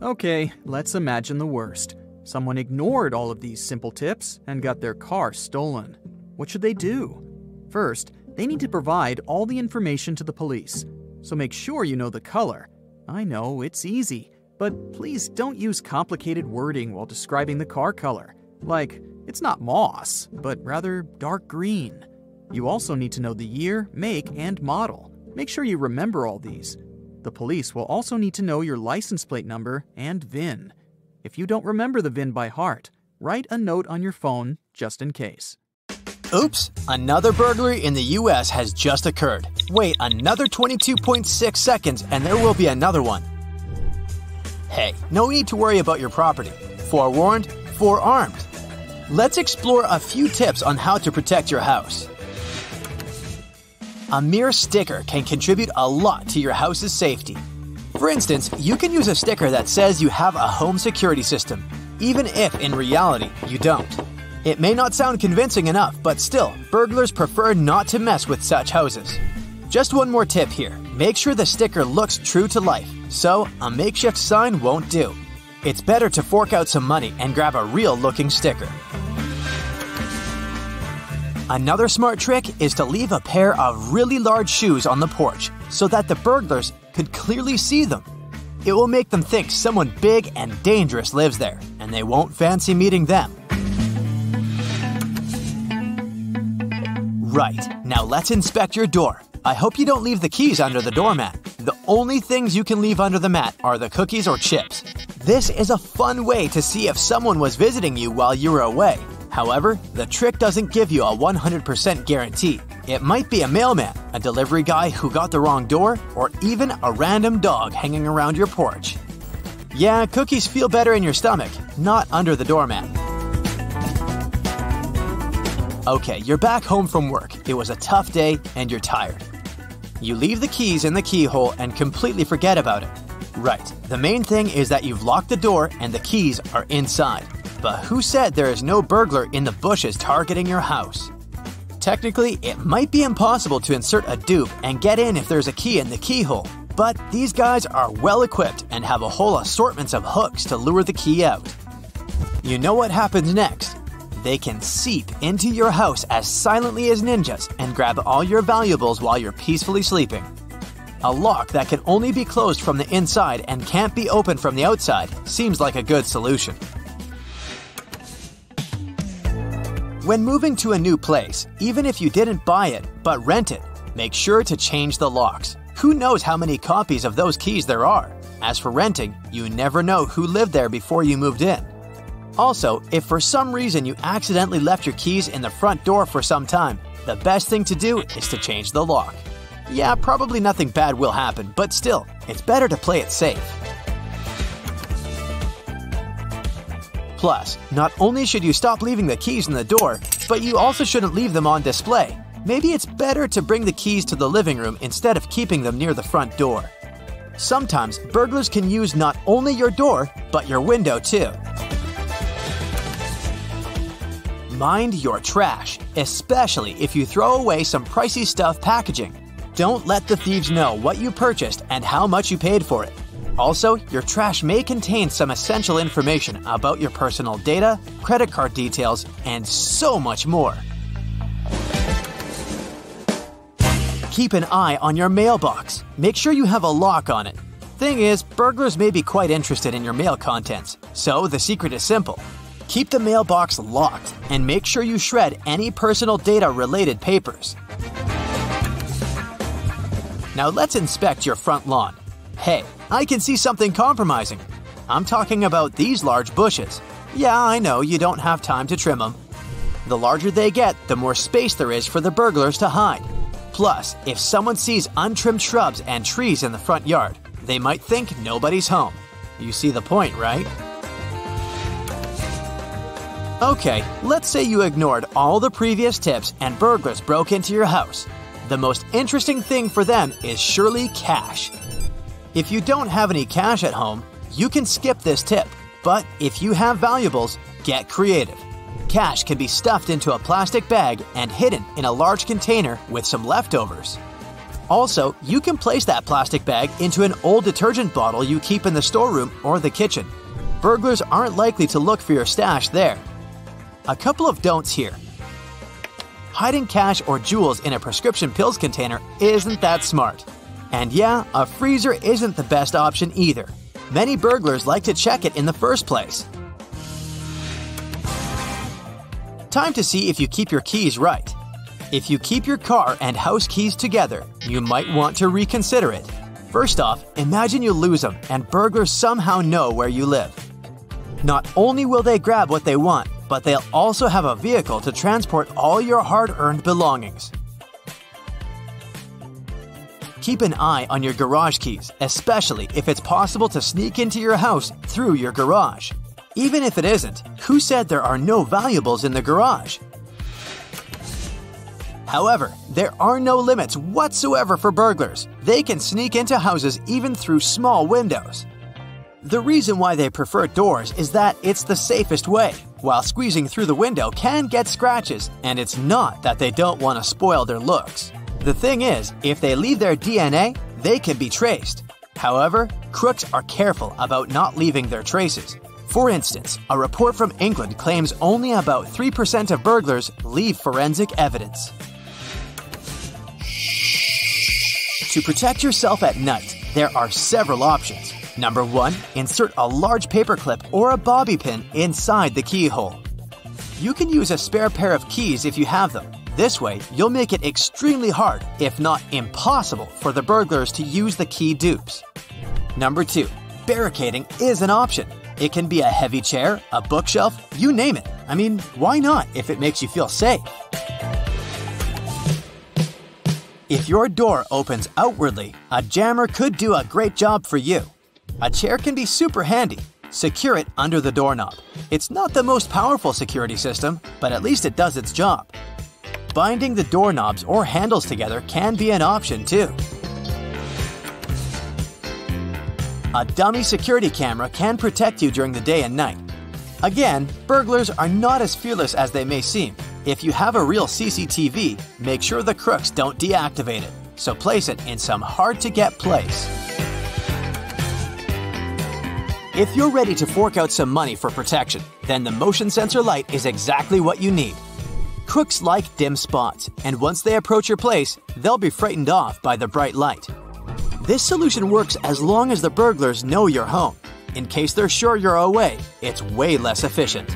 Okay, let's imagine the worst. Someone ignored all of these simple tips and got their car stolen. What should they do? First, they need to provide all the information to the police. So make sure you know the color. I know, it's easy, but please don't use complicated wording while describing the car color. Like, it's not moss, but rather dark green. You also need to know the year, make, and model. Make sure you remember all these. The police will also need to know your license plate number and VIN. If you don't remember the VIN by heart, write a note on your phone just in case. Oops, another burglary in the US has just occurred. Wait another 22.6 seconds and there will be another one. Hey, no need to worry about your property. Forewarned, forearmed. Let's explore a few tips on how to protect your house. A mere sticker can contribute a lot to your house's safety. For instance, you can use a sticker that says you have a home security system, even if in reality you don't. It may not sound convincing enough, but still, burglars prefer not to mess with such houses. Just one more tip here make sure the sticker looks true to life, so a makeshift sign won't do. It's better to fork out some money and grab a real looking sticker. Another smart trick is to leave a pair of really large shoes on the porch so that the burglars could clearly see them. It will make them think someone big and dangerous lives there, and they won't fancy meeting them. Right, now let's inspect your door. I hope you don't leave the keys under the doormat. The only things you can leave under the mat are the cookies or chips. This is a fun way to see if someone was visiting you while you were away. However, the trick doesn't give you a 100% guarantee. It might be a mailman, a delivery guy who got the wrong door, or even a random dog hanging around your porch. Yeah, cookies feel better in your stomach, not under the doormat. Okay, you're back home from work. It was a tough day and you're tired. You leave the keys in the keyhole and completely forget about it. Right, the main thing is that you've locked the door and the keys are inside. But who said there is no burglar in the bushes targeting your house? Technically, it might be impossible to insert a dupe and get in if there's a key in the keyhole, but these guys are well equipped and have a whole assortment of hooks to lure the key out. You know what happens next? They can seep into your house as silently as ninjas and grab all your valuables while you're peacefully sleeping. A lock that can only be closed from the inside and can't be opened from the outside seems like a good solution. When moving to a new place, even if you didn't buy it but rent it, make sure to change the locks. Who knows how many copies of those keys there are? As for renting, you never know who lived there before you moved in. Also, if for some reason you accidentally left your keys in the front door for some time, the best thing to do is to change the lock. Yeah, probably nothing bad will happen, but still, it's better to play it safe. Plus, not only should you stop leaving the keys in the door, but you also shouldn't leave them on display. Maybe it's better to bring the keys to the living room instead of keeping them near the front door. Sometimes burglars can use not only your door, but your window too. Mind your trash, especially if you throw away some pricey stuff packaging. Don't let the thieves know what you purchased and how much you paid for it. Also, your trash may contain some essential information about your personal data, credit card details, and so much more. Keep an eye on your mailbox. Make sure you have a lock on it. Thing is, burglars may be quite interested in your mail contents, so the secret is simple. Keep the mailbox locked and make sure you shred any personal data related papers. Now let's inspect your front lawn. Hey, I can see something compromising. I'm talking about these large bushes. Yeah, I know you don't have time to trim them. The larger they get, the more space there is for the burglars to hide. Plus, if someone sees untrimmed shrubs and trees in the front yard, they might think nobody's home. You see the point, right? Okay, let's say you ignored all the previous tips and burglars broke into your house. The most interesting thing for them is surely cash. If you don't have any cash at home, you can skip this tip. But if you have valuables, get creative. Cash can be stuffed into a plastic bag and hidden in a large container with some leftovers. Also, you can place that plastic bag into an old detergent bottle you keep in the storeroom or the kitchen. Burglars aren't likely to look for your stash there. A couple of don'ts here. Hiding cash or jewels in a prescription pills container isn't that smart. And yeah, a freezer isn't the best option either. Many burglars like to check it in the first place. Time to see if you keep your keys right. If you keep your car and house keys together, you might want to reconsider it. First off, imagine you lose them and burglars somehow know where you live. Not only will they grab what they want, but they'll also have a vehicle to transport all your hard earned belongings. Keep an eye on your garage keys, especially if it's possible to sneak into your house through your garage. Even if it isn't, who said there are no valuables in the garage? However, there are no limits whatsoever for burglars. They can sneak into houses even through small windows. The reason why they prefer doors is that it's the safest way, while squeezing through the window can get scratches, and it's not that they don't want to spoil their looks. The thing is, if they leave their DNA, they can be traced. However, crooks are careful about not leaving their traces. For instance, a report from England claims only about 3% of burglars leave forensic evidence. To protect yourself at night, there are several options. Number 1. Insert a large paperclip or a bobby pin inside the keyhole. You can use a spare pair of keys if you have them, this way, you'll make it extremely hard, if not impossible, for the burglars to use the key dupes. Number 2. Barricading is an option. It can be a heavy chair, a bookshelf, you name it. I mean, why not if it makes you feel safe? If your door opens outwardly, a jammer could do a great job for you. A chair can be super handy. Secure it under the doorknob. It's not the most powerful security system, but at least it does its job. Binding the doorknobs or handles together can be an option too. A dummy security camera can protect you during the day and night. Again, burglars are not as fearless as they may seem. If you have a real CCTV, make sure the crooks don't deactivate it, so place it in some hard to get place. If you're ready to fork out some money for protection, then the motion sensor light is exactly what you need. Crooks like dim spots, and once they approach your place, they'll be frightened off by the bright light. This solution works as long as the burglars know you're home. In case they're sure you're away, it's way less efficient.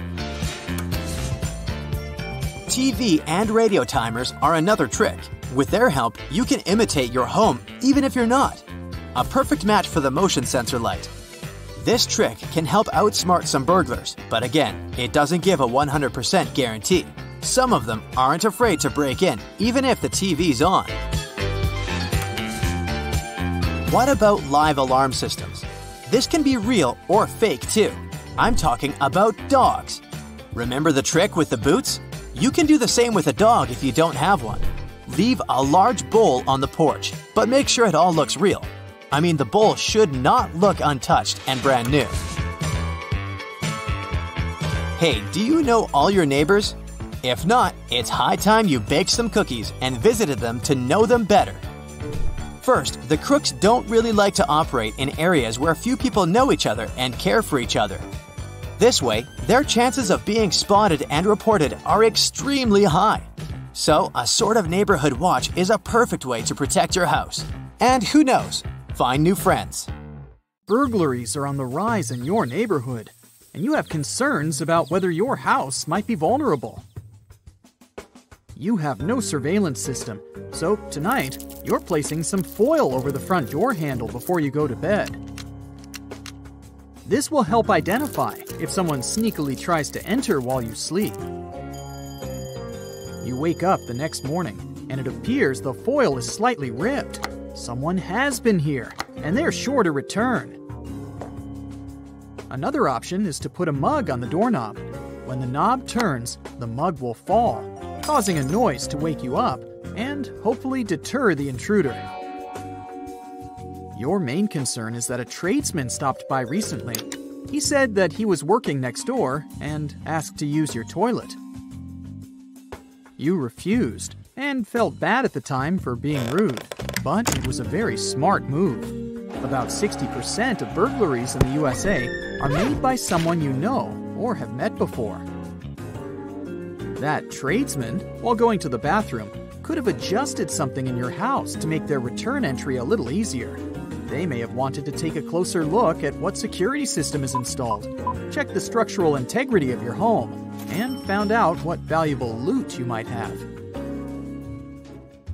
TV and radio timers are another trick. With their help, you can imitate your home even if you're not. A perfect match for the motion sensor light. This trick can help outsmart some burglars, but again, it doesn't give a 100% guarantee. Some of them aren't afraid to break in, even if the TV's on. What about live alarm systems? This can be real or fake too. I'm talking about dogs. Remember the trick with the boots? You can do the same with a dog if you don't have one. Leave a large bowl on the porch, but make sure it all looks real. I mean, the bowl should not look untouched and brand new. Hey, do you know all your neighbors? If not, it's high time you baked some cookies and visited them to know them better. First, the crooks don't really like to operate in areas where few people know each other and care for each other. This way, their chances of being spotted and reported are extremely high. So, a sort of neighborhood watch is a perfect way to protect your house. And who knows, find new friends. Burglaries are on the rise in your neighborhood, and you have concerns about whether your house might be vulnerable. You have no surveillance system, so tonight you're placing some foil over the front door handle before you go to bed. This will help identify if someone sneakily tries to enter while you sleep. You wake up the next morning, and it appears the foil is slightly ripped. Someone has been here, and they're sure to return. Another option is to put a mug on the doorknob. When the knob turns, the mug will fall, causing a noise to wake you up and hopefully deter the intruder. Your main concern is that a tradesman stopped by recently. He said that he was working next door and asked to use your toilet. You refused and felt bad at the time for being rude, but it was a very smart move. About 60% of burglaries in the USA are made by someone you know or have met before. That tradesman, while going to the bathroom, could have adjusted something in your house to make their return entry a little easier. They may have wanted to take a closer look at what security system is installed, check the structural integrity of your home, and found out what valuable loot you might have.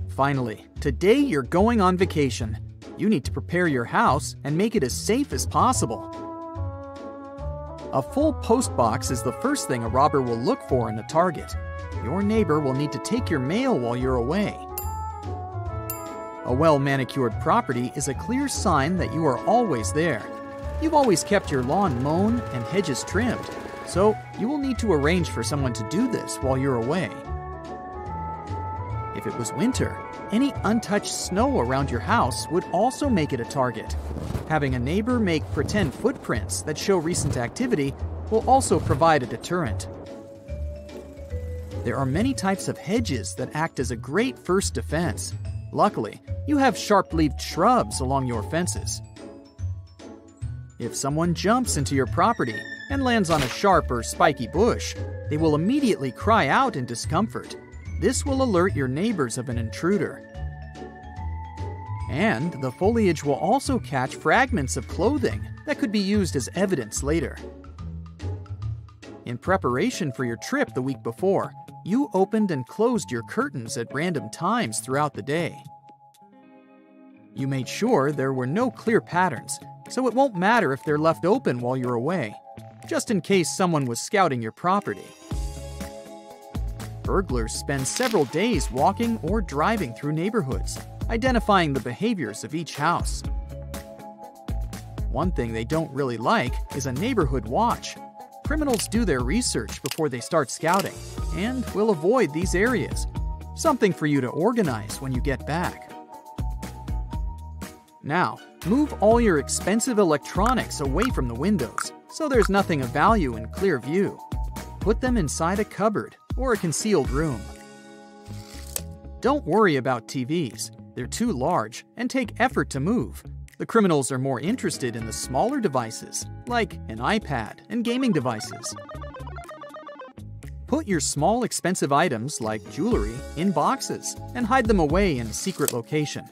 Finally, today you're going on vacation. You need to prepare your house and make it as safe as possible. A full post box is the first thing a robber will look for in a target. Your neighbor will need to take your mail while you're away. A well manicured property is a clear sign that you are always there. You've always kept your lawn mown and hedges trimmed, so you will need to arrange for someone to do this while you're away. If it was winter, any untouched snow around your house would also make it a target. Having a neighbor make pretend footprints that show recent activity will also provide a deterrent. There are many types of hedges that act as a great first defense. Luckily, you have sharp leaved shrubs along your fences. If someone jumps into your property and lands on a sharp or spiky bush, they will immediately cry out in discomfort. This will alert your neighbors of an intruder. And the foliage will also catch fragments of clothing that could be used as evidence later. In preparation for your trip the week before, you opened and closed your curtains at random times throughout the day. You made sure there were no clear patterns, so it won't matter if they're left open while you're away, just in case someone was scouting your property. Burglars spend several days walking or driving through neighborhoods, identifying the behaviors of each house. One thing they don't really like is a neighborhood watch. Criminals do their research before they start scouting and will avoid these areas. Something for you to organize when you get back. Now, move all your expensive electronics away from the windows so there's nothing of value in clear view. Put them inside a cupboard or a concealed room. Don't worry about TVs. They're too large and take effort to move. The criminals are more interested in the smaller devices, like an iPad and gaming devices. Put your small expensive items, like jewelry, in boxes and hide them away in a secret location.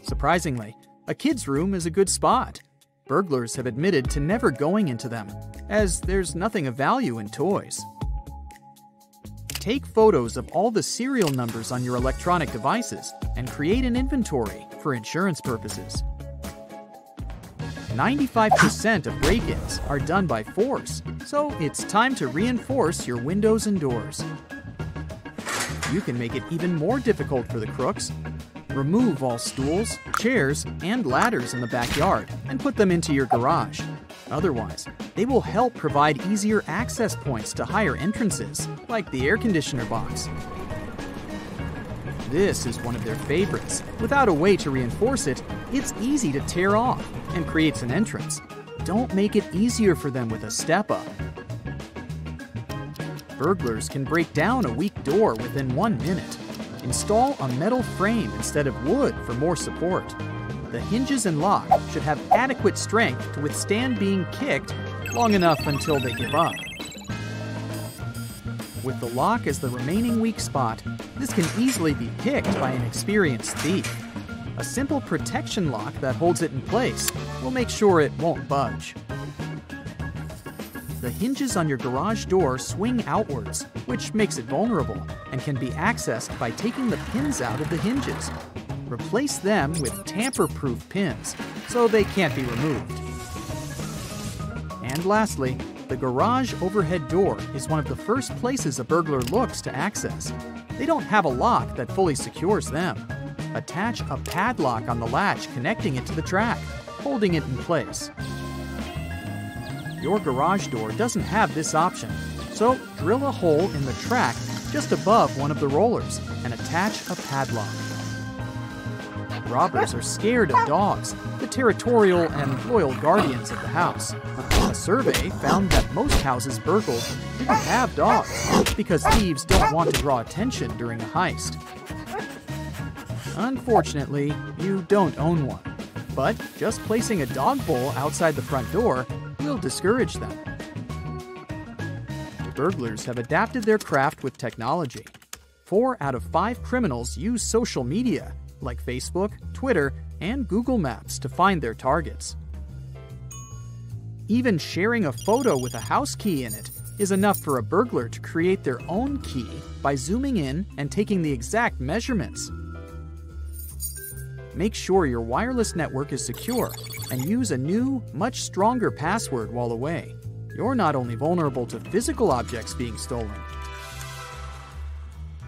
Surprisingly, a kid's room is a good spot. Burglars have admitted to never going into them, as there's nothing of value in toys. Take photos of all the serial numbers on your electronic devices and create an inventory for insurance purposes. 95% of break ins are done by force, so it's time to reinforce your windows and doors. You can make it even more difficult for the crooks. Remove all stools, chairs, and ladders in the backyard and put them into your garage. Otherwise, they will help provide easier access points to higher entrances, like the air conditioner box. This is one of their favorites. Without a way to reinforce it, it's easy to tear off and creates an entrance. Don't make it easier for them with a step up. Burglars can break down a weak door within one minute. Install a metal frame instead of wood for more support. the hinges and lock should have adequate strength to withstand being kicked long enough until they give up. With the lock as the remaining weak spot, this can easily be picked by an experienced thief. A simple protection lock that holds it in place will make sure it won't budge. The hinges on your garage door swing outwards, which makes it vulnerable and can be accessed by taking the pins out of the hinges. Replace them with tamper-proof pins so they can't be removed. And lastly, the garage overhead door is one of the first places a burglar looks to access. They don't have a lock that fully secures them. Attach a padlock on the latch connecting it to the track, holding it in place. Your garage door doesn't have this option, so drill a hole in the track just above one of the rollers and attach a padlock. Robbers are scared of dogs, the territorial and loyal guardians of the house. A survey found that most houses burgled didn't have dogs because thieves don't want to draw attention during a heist. Unfortunately, you don't own one, but just placing a dog bowl outside the front door will discourage them. Burglars have adapted their craft with technology. Four out of five criminals use social media, like Facebook, Twitter, and Google Maps, to find their targets. Even sharing a photo with a house key in it is enough for a burglar to create their own key by zooming in and taking the exact measurements. Make sure your wireless network is secure and use a new, much stronger password while away. You're not only vulnerable to physical objects being stolen.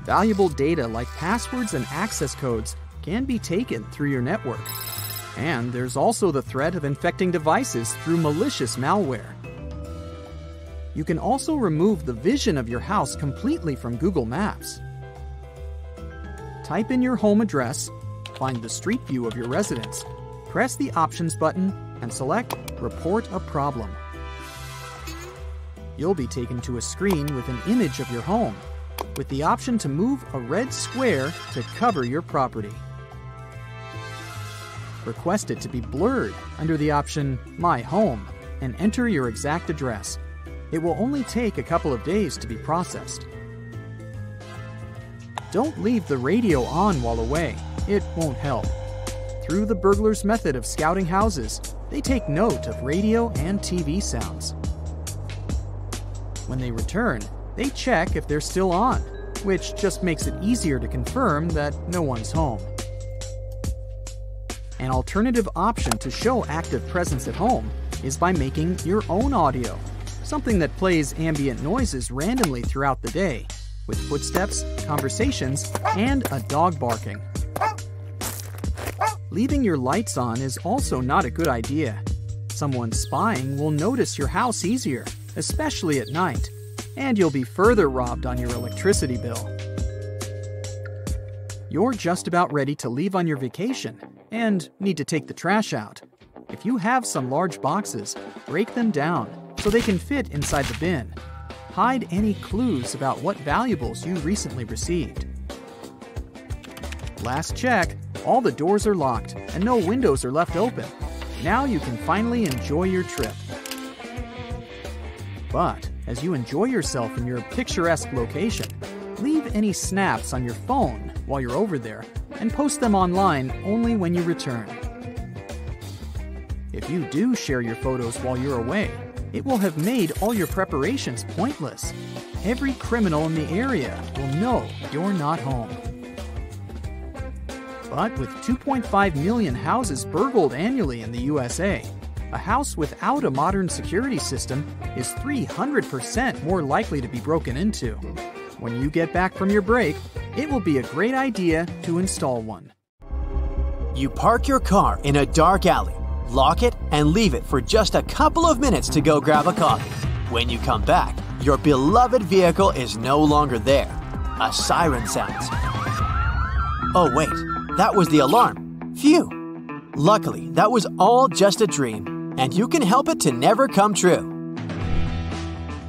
Valuable data like passwords and access codes can be taken through your network. And there's also the threat of infecting devices through malicious malware. You can also remove the vision of your house completely from Google Maps. Type in your home address, find the street view of your residence, press the Options button, and select Report a Problem. You'll be taken to a screen with an image of your home, with the option to move a red square to cover your property. Request it to be blurred under the option My Home and enter your exact address. It will only take a couple of days to be processed. Don't leave the radio on while away, it won't help. Through the burglar's method of scouting houses, they take note of radio and TV sounds. When they return, they check if they're still on, which just makes it easier to confirm that no one's home. An alternative option to show active presence at home is by making your own audio, something that plays ambient noises randomly throughout the day, with footsteps, conversations, and a dog barking. Leaving your lights on is also not a good idea. Someone spying will notice your house easier, especially at night, and you'll be further robbed on your electricity bill. You're just about ready to leave on your vacation and need to take the trash out. If you have some large boxes, break them down so they can fit inside the bin. Hide any clues about what valuables you recently received. Last check, all the doors are locked and no windows are left open. Now you can finally enjoy your trip. But as you enjoy yourself in your picturesque location, leave any snaps on your phone while you're over there and post them online only when you return. If you do share your photos while you're away, it will have made all your preparations pointless. Every criminal in the area will know you're not home. But with 2.5 million houses burgled annually in the USA, a house without a modern security system is 300% more likely to be broken into. When you get back from your break, it will be a great idea to install one. You park your car in a dark alley, lock it, and leave it for just a couple of minutes to go grab a coffee. When you come back, your beloved vehicle is no longer there. A siren sounds. Oh, wait, that was the alarm. Phew! Luckily, that was all just a dream, and you can help it to never come true.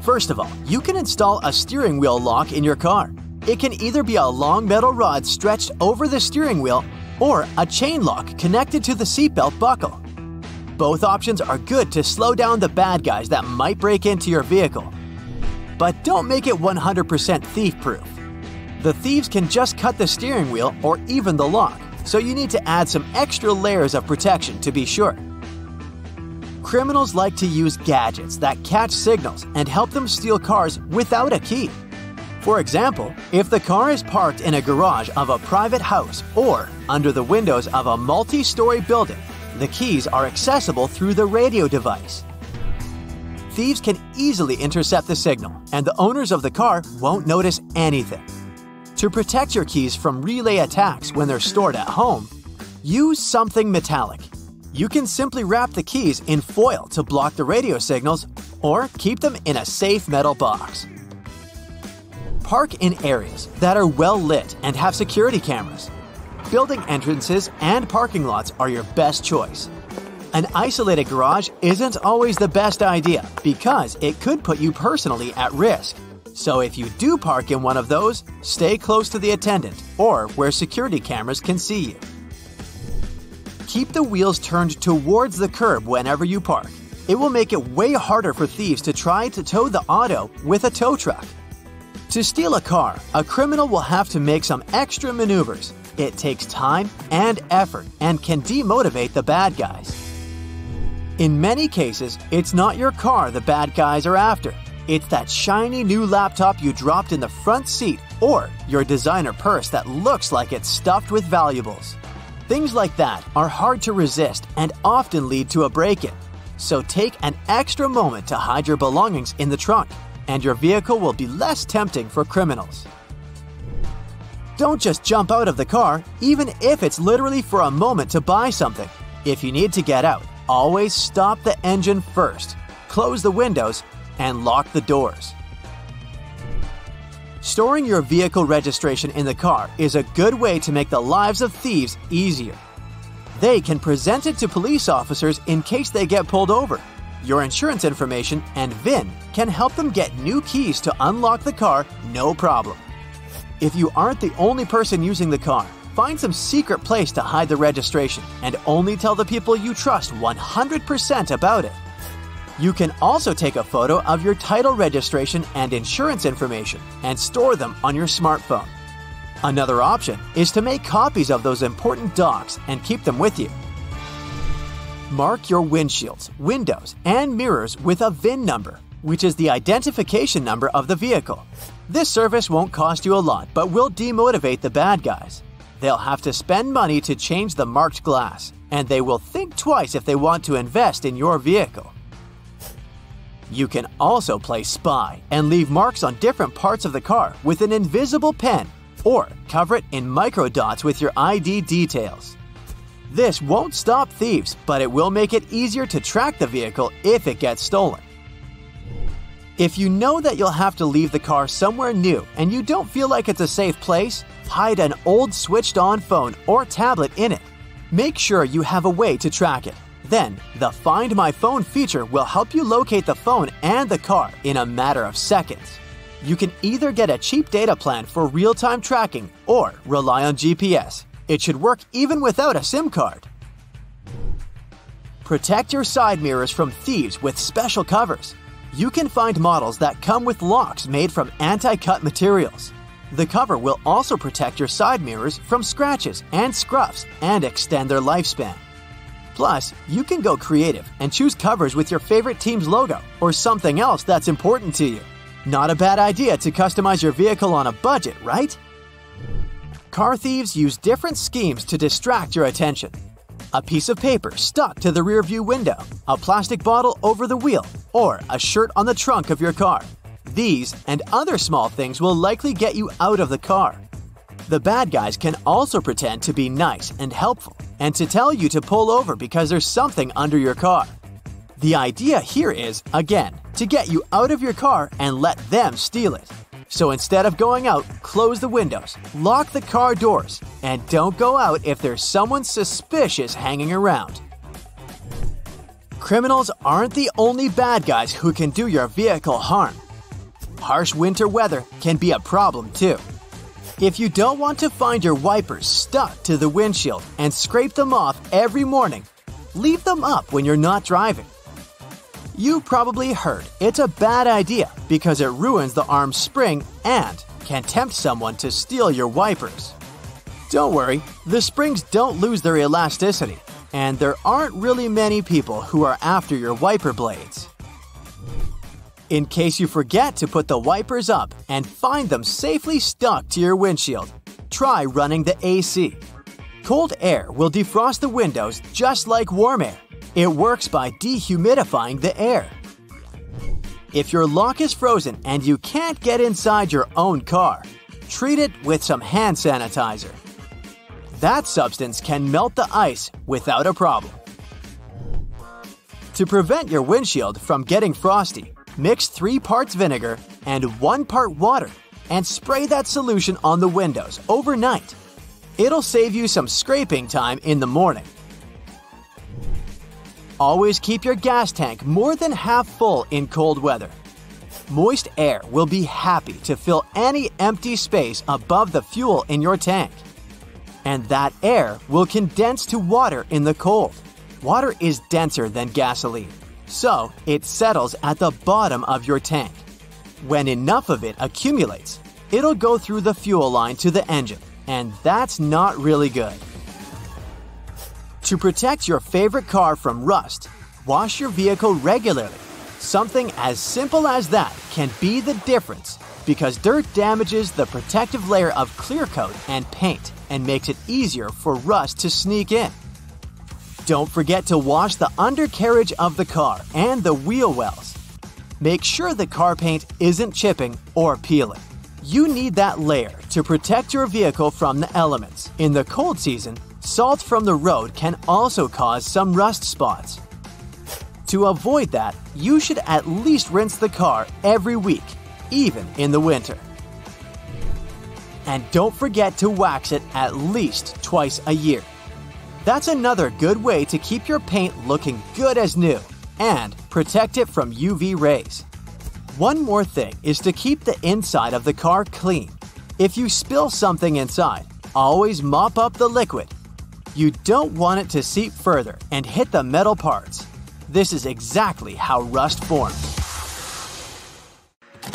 First of all, you can install a steering wheel lock in your car. It can either be a long metal rod stretched over the steering wheel or a chain lock connected to the seatbelt buckle. Both options are good to slow down the bad guys that might break into your vehicle. But don't make it 100% thief proof. The thieves can just cut the steering wheel or even the lock, so you need to add some extra layers of protection to be sure. Criminals like to use gadgets that catch signals and help them steal cars without a key. For example, if the car is parked in a garage of a private house or under the windows of a multi story building, the keys are accessible through the radio device. Thieves can easily intercept the signal, and the owners of the car won't notice anything. To protect your keys from relay attacks when they're stored at home, use something metallic. You can simply wrap the keys in foil to block the radio signals or keep them in a safe metal box. Park in areas that are well lit and have security cameras. Building entrances and parking lots are your best choice. An isolated garage isn't always the best idea because it could put you personally at risk. So if you do park in one of those, stay close to the attendant or where security cameras can see you. Keep the wheels turned towards the curb whenever you park. It will make it way harder for thieves to try to tow the auto with a tow truck. To steal a car, a criminal will have to make some extra maneuvers. It takes time and effort and can demotivate the bad guys. In many cases, it's not your car the bad guys are after. It's that shiny new laptop you dropped in the front seat or your designer purse that looks like it's stuffed with valuables. Things like that are hard to resist and often lead to a break in. So take an extra moment to hide your belongings in the trunk, and your vehicle will be less tempting for criminals. Don't just jump out of the car, even if it's literally for a moment to buy something. If you need to get out, always stop the engine first, close the windows, and lock the doors. Storing your vehicle registration in the car is a good way to make the lives of thieves easier. They can present it to police officers in case they get pulled over. Your insurance information and VIN can help them get new keys to unlock the car no problem. If you aren't the only person using the car, find some secret place to hide the registration and only tell the people you trust 100% about it. You can also take a photo of your title registration and insurance information and store them on your smartphone. Another option is to make copies of those important docs and keep them with you. Mark your windshields, windows, and mirrors with a VIN number, which is the identification number of the vehicle. This service won't cost you a lot but will demotivate the bad guys. They'll have to spend money to change the marked glass, and they will think twice if they want to invest in your vehicle. You can also play spy and leave marks on different parts of the car with an invisible pen or cover it in micro dots with your ID details. This won't stop thieves, but it will make it easier to track the vehicle if it gets stolen. If you know that you'll have to leave the car somewhere new and you don't feel like it's a safe place, hide an old switched on phone or tablet in it. Make sure you have a way to track it. Then, the Find My Phone feature will help you locate the phone and the car in a matter of seconds. You can either get a cheap data plan for real time tracking or rely on GPS. It should work even without a SIM card. Protect your side mirrors from thieves with special covers. You can find models that come with locks made from anti cut materials. The cover will also protect your side mirrors from scratches and scruffs and extend their lifespan. Plus, you can go creative and choose covers with your favorite team's logo or something else that's important to you. Not a bad idea to customize your vehicle on a budget, right? Car thieves use different schemes to distract your attention. A piece of paper stuck to the rearview window, a plastic bottle over the wheel, or a shirt on the trunk of your car. These and other small things will likely get you out of the car. The bad guys can also pretend to be nice and helpful and to tell you to pull over because there's something under your car. The idea here is, again, to get you out of your car and let them steal it. So instead of going out, close the windows, lock the car doors, and don't go out if there's someone suspicious hanging around. Criminals aren't the only bad guys who can do your vehicle harm. Harsh winter weather can be a problem too. If you don't want to find your wipers stuck to the windshield and scrape them off every morning, leave them up when you're not driving. You probably heard it's a bad idea because it ruins the arm's spring and can tempt someone to steal your wipers. Don't worry, the springs don't lose their elasticity, and there aren't really many people who are after your wiper blades. In case you forget to put the wipers up and find them safely stuck to your windshield, try running the AC. Cold air will defrost the windows just like warm air. It works by dehumidifying the air. If your lock is frozen and you can't get inside your own car, treat it with some hand sanitizer. That substance can melt the ice without a problem. To prevent your windshield from getting frosty, mix 3 parts vinegar and 1 part water and spray that solution on the windows overnight. It'll save you some scraping time in the morning. Always keep your gas tank more than half full in cold weather. Moist air will be happy to fill any empty space above the fuel in your tank. And that air will condense to water in the cold. Water is denser than gasoline, so it settles at the bottom of your tank. When enough of it accumulates, it'll go through the fuel line to the engine, and that's not really good. To protect your favorite car from rust, wash your vehicle regularly. Something as simple as that can be the difference because dirt damages the protective layer of clear coat and paint and makes it easier for rust to sneak in. Don't forget to wash the undercarriage of the car and the wheel wells. Make sure the car paint isn't chipping or peeling. You need that layer to protect your vehicle from the elements. In the cold season, salt from the road can also cause some rust spots. To avoid that, you should at least rinse the car every week, even in the winter. And don't forget to wax it at least twice a year. That's another good way to keep your paint looking good as new and protect it from UV rays. One more thing is to keep the inside of the car clean. If you spill something inside, always mop up the liquid. You don't want it to seep further and hit the metal parts. This is exactly how rust forms.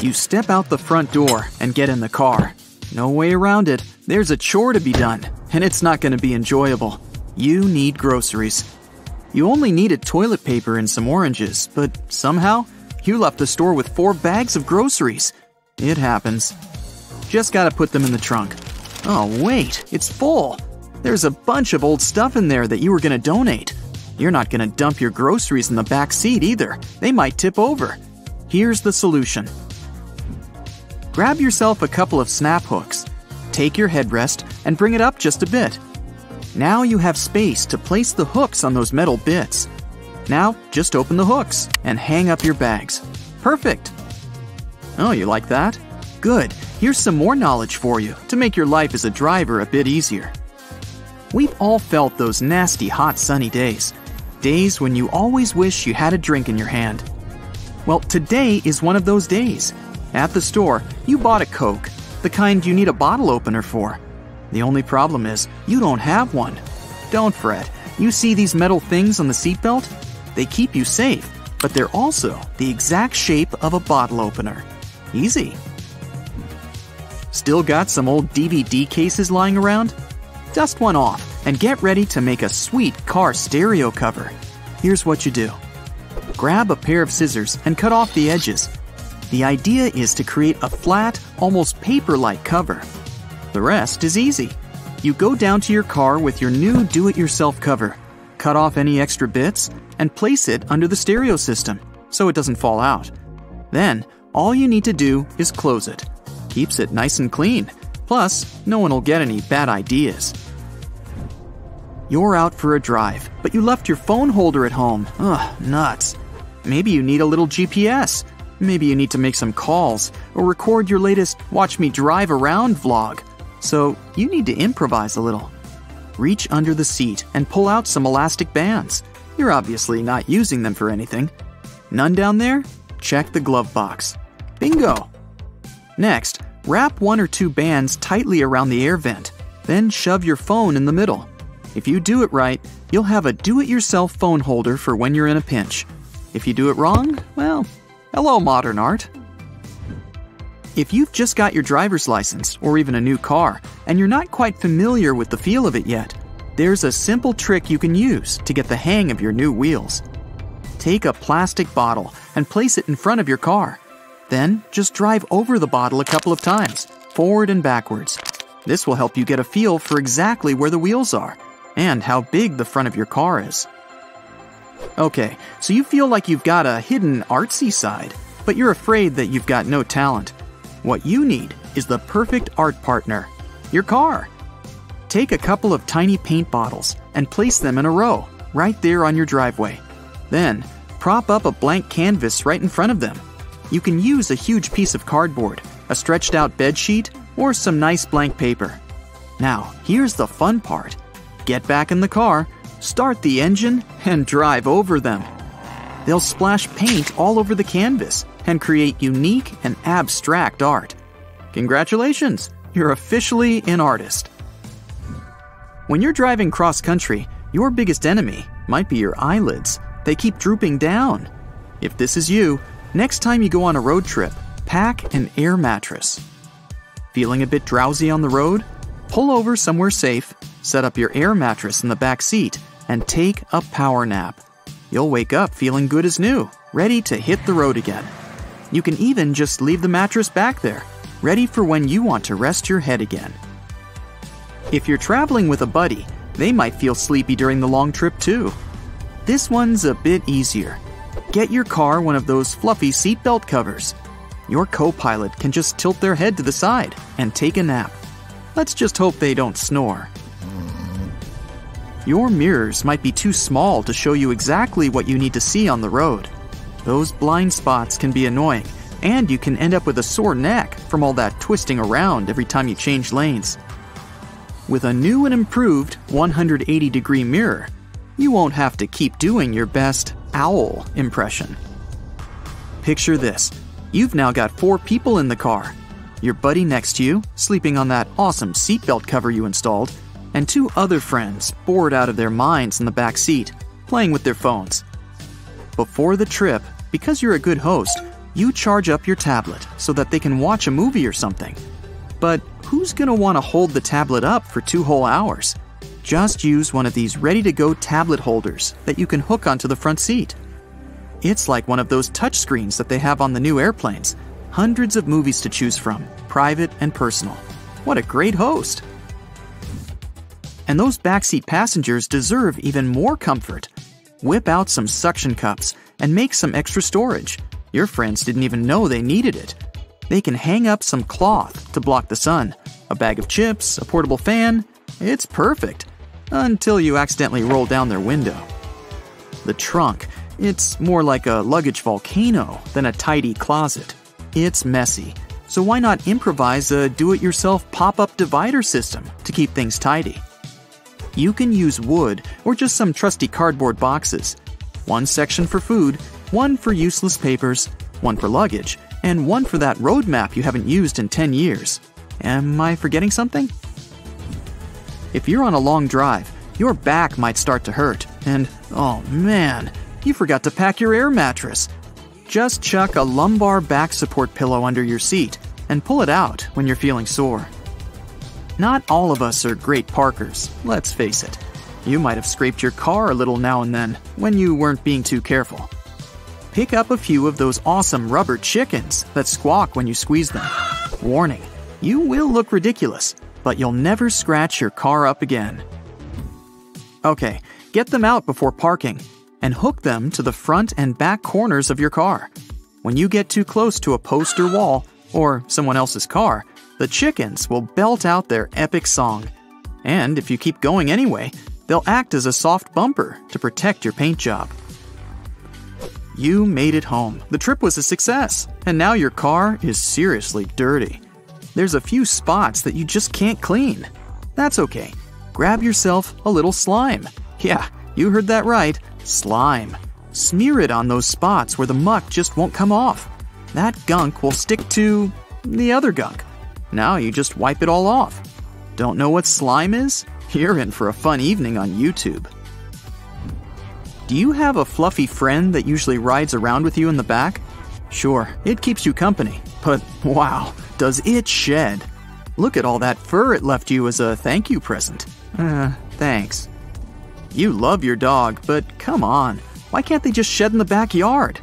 You step out the front door and get in the car. No way around it. There's a chore to be done, and it's not going to be enjoyable. You need groceries. You only needed toilet paper and some oranges, but somehow you left the store with four bags of groceries. It happens. Just gotta put them in the trunk. Oh, wait, it's full. There's a bunch of old stuff in there that you were gonna donate. You're not gonna dump your groceries in the back seat either. They might tip over. Here's the solution grab yourself a couple of snap hooks. Take your headrest and bring it up just a bit. Now you have space to place the hooks on those metal bits. Now just open the hooks and hang up your bags. Perfect! Oh, you like that? Good. Here's some more knowledge for you to make your life as a driver a bit easier. We've all felt those nasty hot sunny days. Days when you always wish you had a drink in your hand. Well, today is one of those days. At the store, you bought a Coke, the kind you need a bottle opener for. The only problem is, you don't have one. Don't fret. You see these metal things on the seatbelt? They keep you safe, but they're also the exact shape of a bottle opener. Easy. Still got some old DVD cases lying around? Dust one off and get ready to make a sweet car stereo cover. Here's what you do grab a pair of scissors and cut off the edges. The idea is to create a flat, almost paper like cover. The rest is easy. You go down to your car with your new do it yourself cover, cut off any extra bits, and place it under the stereo system so it doesn't fall out. Then, all you need to do is close it. Keeps it nice and clean. Plus, no one will get any bad ideas. You're out for a drive, but you left your phone holder at home. Ugh, nuts. Maybe you need a little GPS. Maybe you need to make some calls or record your latest Watch Me Drive Around vlog. So you need to improvise a little. Reach under the seat and pull out some elastic bands. You're obviously not using them for anything. None down there? Check the glove box. Bingo! Next, Wrap one or two bands tightly around the air vent, then shove your phone in the middle. If you do it right, you'll have a do it yourself phone holder for when you're in a pinch. If you do it wrong, well, hello, modern art. If you've just got your driver's license or even a new car and you're not quite familiar with the feel of it yet, there's a simple trick you can use to get the hang of your new wheels. Take a plastic bottle and place it in front of your car. Then just drive over the bottle a couple of times, forward and backwards. This will help you get a feel for exactly where the wheels are and how big the front of your car is. Okay, so you feel like you've got a hidden artsy side, but you're afraid that you've got no talent. What you need is the perfect art partner your car. Take a couple of tiny paint bottles and place them in a row, right there on your driveway. Then, prop up a blank canvas right in front of them. You can use a huge piece of cardboard, a stretched out bed sheet, or some nice blank paper. Now, here's the fun part get back in the car, start the engine, and drive over them. They'll splash paint all over the canvas and create unique and abstract art. Congratulations, you're officially an artist. When you're driving cross country, your biggest enemy might be your eyelids. They keep drooping down. If this is you, next time you go on a road trip, pack an air mattress. Feeling a bit drowsy on the road? Pull over somewhere safe, set up your air mattress in the back seat, and take a power nap. You'll wake up feeling good as new, ready to hit the road again. You can even just leave the mattress back there, ready for when you want to rest your head again. If you're traveling with a buddy, they might feel sleepy during the long trip too. This one's a bit easier. Get your car one of those fluffy seatbelt covers. Your co pilot can just tilt their head to the side and take a nap. Let's just hope they don't snore. Your mirrors might be too small to show you exactly what you need to see on the road. Those blind spots can be annoying, and you can end up with a sore neck from all that twisting around every time you change lanes. With a new and improved 180 degree mirror, you won't have to keep doing your best owl impression. Picture this you've now got four people in the car your buddy next to you, sleeping on that awesome seatbelt cover you installed, and two other friends bored out of their minds in the back seat, playing with their phones. Before the trip, because you're a good host, you charge up your tablet so that they can watch a movie or something. But who's gonna wanna hold the tablet up for two whole hours? Just use one of these ready to go tablet holders that you can hook onto the front seat. It's like one of those touchscreens that they have on the new airplanes. Hundreds of movies to choose from, private and personal. What a great host! And those backseat passengers deserve even more comfort. Whip out some suction cups and make some extra storage. Your friends didn't even know they needed it. They can hang up some cloth to block the sun, a bag of chips, a portable fan. It's perfect. Until you accidentally roll down their window. The trunk, it's more like a luggage volcano than a tidy closet. It's messy, so why not improvise a do it yourself pop up divider system to keep things tidy? You can use wood or just some trusty cardboard boxes. One section for food, one for useless papers, one for luggage, and one for that road map you haven't used in 10 years. Am I forgetting something? If you're on a long drive, your back might start to hurt, and oh man, you forgot to pack your air mattress. Just chuck a lumbar back support pillow under your seat and pull it out when you're feeling sore. Not all of us are great parkers, let's face it. You might have scraped your car a little now and then when you weren't being too careful. Pick up a few of those awesome rubber chickens that squawk when you squeeze them. Warning, you will look ridiculous, but you'll never scratch your car up again. Okay, get them out before parking and hook them to the front and back corners of your car. When you get too close to a post or wall, or someone else's car, the chickens will belt out their epic song. And if you keep going anyway, they'll act as a soft bumper to protect your paint job. You made it home. The trip was a success, and now your car is seriously dirty. There's a few spots that you just can't clean. That's okay. Grab yourself a little slime. Yeah, you heard that right slime. Smear it on those spots where the muck just won't come off. That gunk will stick to the other gunk. Now you just wipe it all off. Don't know what slime is? You're in for a fun evening on YouTube. Do you have a fluffy friend that usually rides around with you in the back? Sure, it keeps you company, but wow, does it shed! Look at all that fur it left you as a thank you present. Uh, thanks. You love your dog, but come on, why can't they just shed in the backyard?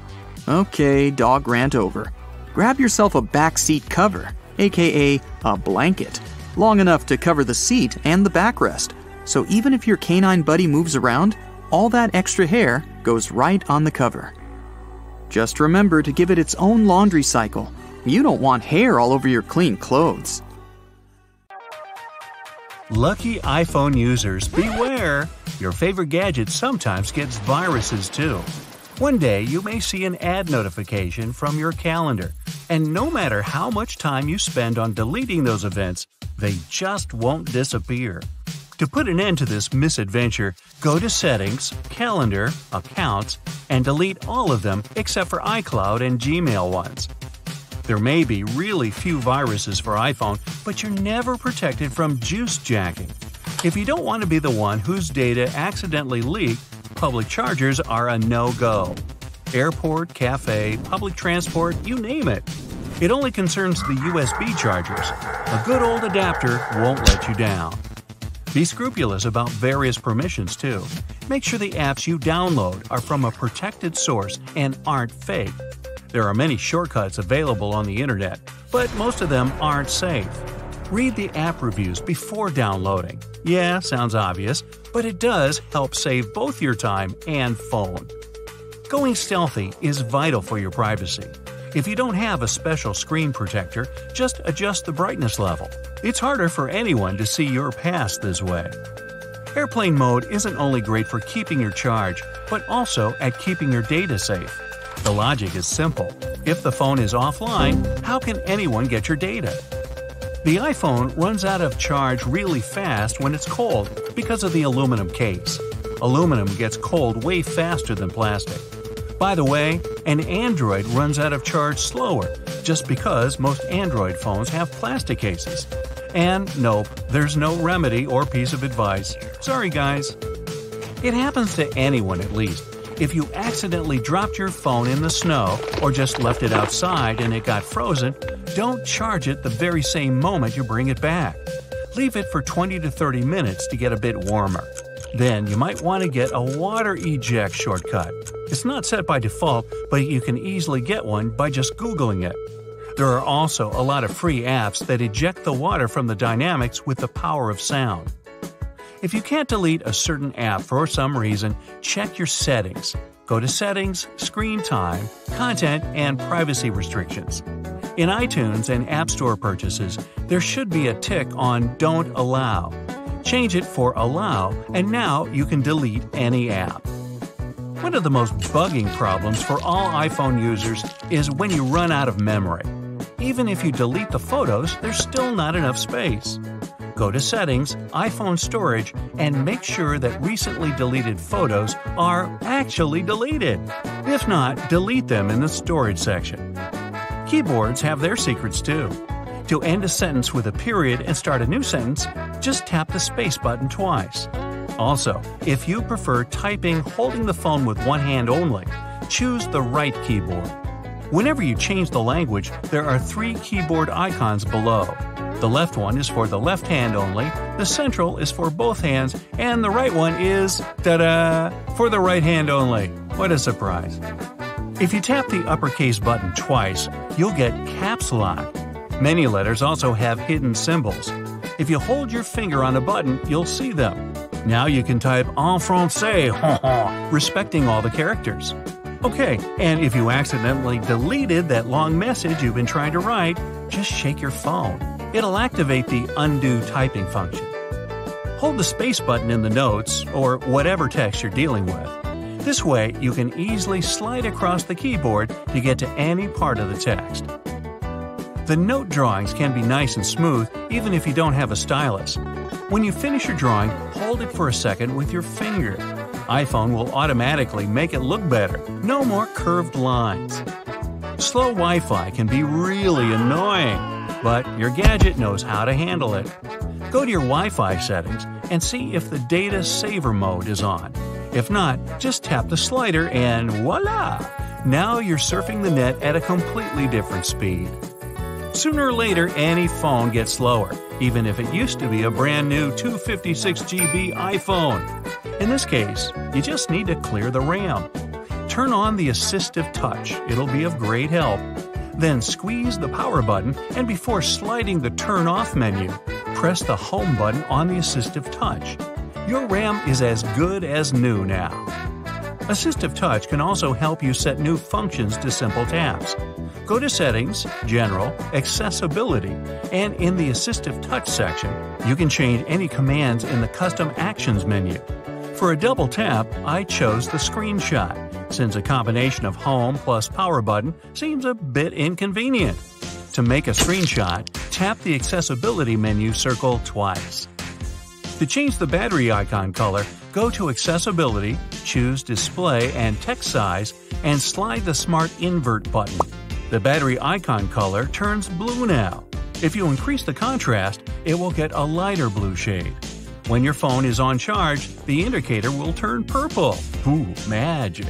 Okay, dog rant over. Grab yourself a back seat cover, aka a blanket, long enough to cover the seat and the backrest. So even if your canine buddy moves around, all that extra hair goes right on the cover. Just remember to give it its own laundry cycle. You don't want hair all over your clean clothes. Lucky iPhone users, beware! Your favorite gadget sometimes gets viruses too. One day you may see an ad notification from your calendar, and no matter how much time you spend on deleting those events, they just won't disappear. To put an end to this misadventure, go to Settings, Calendar, Accounts, and delete all of them except for iCloud and Gmail ones. There may be really few viruses for iPhone, but you're never protected from juice jacking. If you don't want to be the one whose data accidentally leaked, public chargers are a no go. Airport, cafe, public transport, you name it. It only concerns the USB chargers. A good old adapter won't let you down. Be scrupulous about various permissions too. Make sure the apps you download are from a protected source and aren't fake. There are many shortcuts available on the internet, but most of them aren't safe. Read the app reviews before downloading. Yeah, sounds obvious, but it does help save both your time and phone. Going stealthy is vital for your privacy. If you don't have a special screen protector, just adjust the brightness level. It's harder for anyone to see your past this way. Airplane mode isn't only great for keeping your charge, but also at keeping your data safe. The logic is simple. If the phone is offline, how can anyone get your data? The iPhone runs out of charge really fast when it's cold because of the aluminum case. Aluminum gets cold way faster than plastic. By the way, an Android runs out of charge slower just because most Android phones have plastic cases. And nope, there's no remedy or piece of advice. Sorry, guys. It happens to anyone at least. If you accidentally dropped your phone in the snow or just left it outside and it got frozen, don't charge it the very same moment you bring it back. Leave it for 20 to 30 minutes to get a bit warmer. Then you might want to get a water eject shortcut. It's not set by default, but you can easily get one by just Googling it. There are also a lot of free apps that eject the water from the dynamics with the power of sound. If you can't delete a certain app for some reason, check your settings. Go to Settings, Screen Time, Content, and Privacy Restrictions. In iTunes and App Store purchases, there should be a tick on Don't Allow. Change it for Allow, and now you can delete any app. One of the most bugging problems for all iPhone users is when you run out of memory. Even if you delete the photos, there's still not enough space. Go to Settings, iPhone Storage, and make sure that recently deleted photos are actually deleted. If not, delete them in the Storage section. Keyboards have their secrets too. To end a sentence with a period and start a new sentence, just tap the space button twice. Also, if you prefer typing holding the phone with one hand only, choose the right keyboard. Whenever you change the language, there are three keyboard icons below. The left one is for the left hand only, the central is for both hands, and the right one is, ta da, for the right hand only. What a surprise. If you tap the uppercase button twice, you'll get caps lock. Many letters also have hidden symbols. If you hold your finger on a button, you'll see them. Now you can type en français, respecting all the characters. Okay, and if you accidentally deleted that long message you've been trying to write, just shake your phone. It'll activate the undo typing function. Hold the space button in the notes, or whatever text you're dealing with. This way, you can easily slide across the keyboard to get to any part of the text. The note drawings can be nice and smooth even if you don't have a stylus. When you finish your drawing, hold it for a second with your finger. iPhone will automatically make it look better. No more curved lines. Slow Wi Fi can be really annoying, but your gadget knows how to handle it. Go to your Wi Fi settings and see if the data saver mode is on. If not, just tap the slider and voila! Now you're surfing the net at a completely different speed. Sooner or later, any phone gets slower, even if it used to be a brand new 256GB iPhone. In this case, you just need to clear the RAM. Turn on the assistive touch, it'll be of great help. Then squeeze the power button, and before sliding the turn off menu, press the home button on the assistive touch. Your RAM is as good as new now. Assistive Touch can also help you set new functions to simple taps. Go to Settings, General, Accessibility, and in the Assistive Touch section, you can change any commands in the Custom Actions menu. For a double tap, I chose the screenshot, since a combination of Home plus Power button seems a bit inconvenient. To make a screenshot, tap the Accessibility menu circle twice. To change the battery icon color, go to Accessibility, choose Display and Text Size, and slide the Smart Invert button. The battery icon color turns blue now. If you increase the contrast, it will get a lighter blue shade. When your phone is on charge, the indicator will turn purple. Ooh, magic!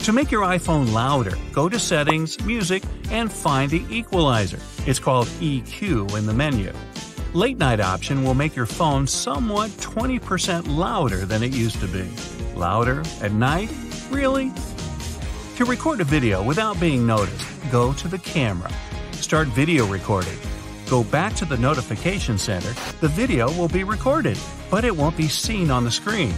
To make your iPhone louder, go to Settings, Music, and find the equalizer. It's called EQ in the menu. Late night option will make your phone somewhat 20% louder than it used to be. Louder at night? Really? To record a video without being noticed, go to the camera. Start video recording. Go back to the notification center. The video will be recorded, but it won't be seen on the screen.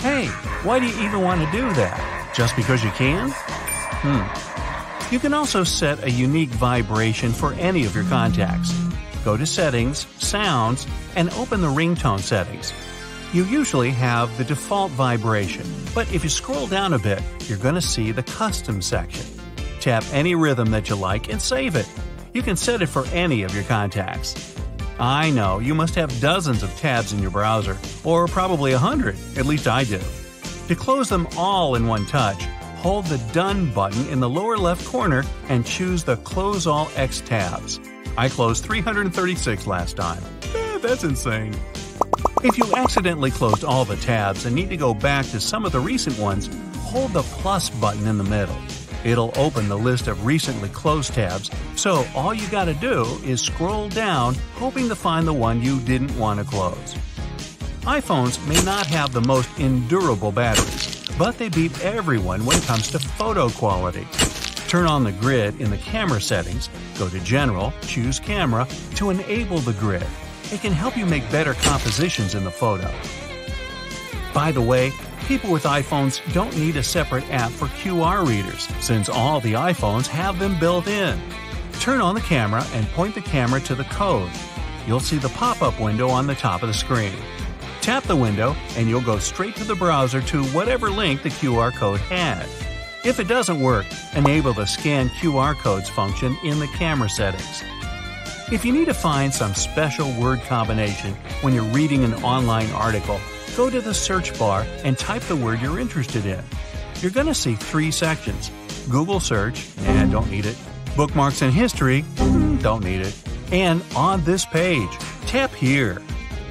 Hey, why do you even want to do that? Just because you can? Hmm. You can also set a unique vibration for any of your contacts. Go to Settings, Sounds, and open the ringtone settings. You usually have the default vibration, but if you scroll down a bit, you're going to see the Custom section. Tap any rhythm that you like and save it. You can set it for any of your contacts. I know you must have dozens of tabs in your browser, or probably a hundred, at least I do. To close them all in one touch, hold the Done button in the lower left corner and choose the Close All X tabs. I closed 336 last time. Eh, that's insane. If you accidentally closed all the tabs and need to go back to some of the recent ones, hold the plus button in the middle. It'll open the list of recently closed tabs, so all you gotta do is scroll down, hoping to find the one you didn't want to close. iPhones may not have the most endurable batteries, but they beat everyone when it comes to photo quality. Turn on the grid in the camera settings, go to General, choose Camera to enable the grid. It can help you make better compositions in the photo. By the way, people with iPhones don't need a separate app for QR readers, since all the iPhones have them built in. Turn on the camera and point the camera to the code. You'll see the pop up window on the top of the screen. Tap the window, and you'll go straight to the browser to whatever link the QR code had. If it doesn't work, enable the Scan QR Codes function in the camera settings. If you need to find some special word combination when you're reading an online article, go to the search bar and type the word you're interested in. You're going to see three sections Google Search, and don't need it, Bookmarks and History, hmm, don't need it, and On This Page, tap here.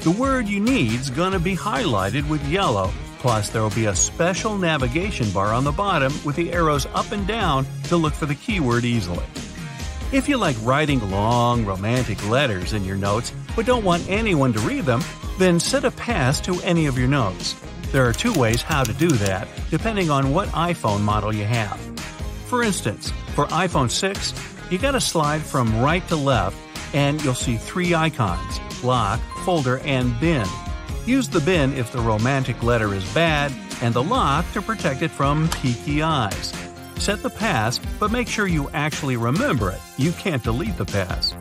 The word you need's going to be highlighted with yellow, plus there will be a special navigation bar on the bottom with the arrows up and down to look for the keyword easily. If you like writing long, romantic letters in your notes but don't want anyone to read them, then set a pass to any of your notes. There are two ways how to do that, depending on what iPhone model you have. For instance, for iPhone 6, you gotta slide from right to left and you'll see three icons lock, folder, and bin. Use the bin if the romantic letter is bad, and the lock to protect it from peeky eyes. Set the pass, but make sure you actually remember it. You can't delete the pass.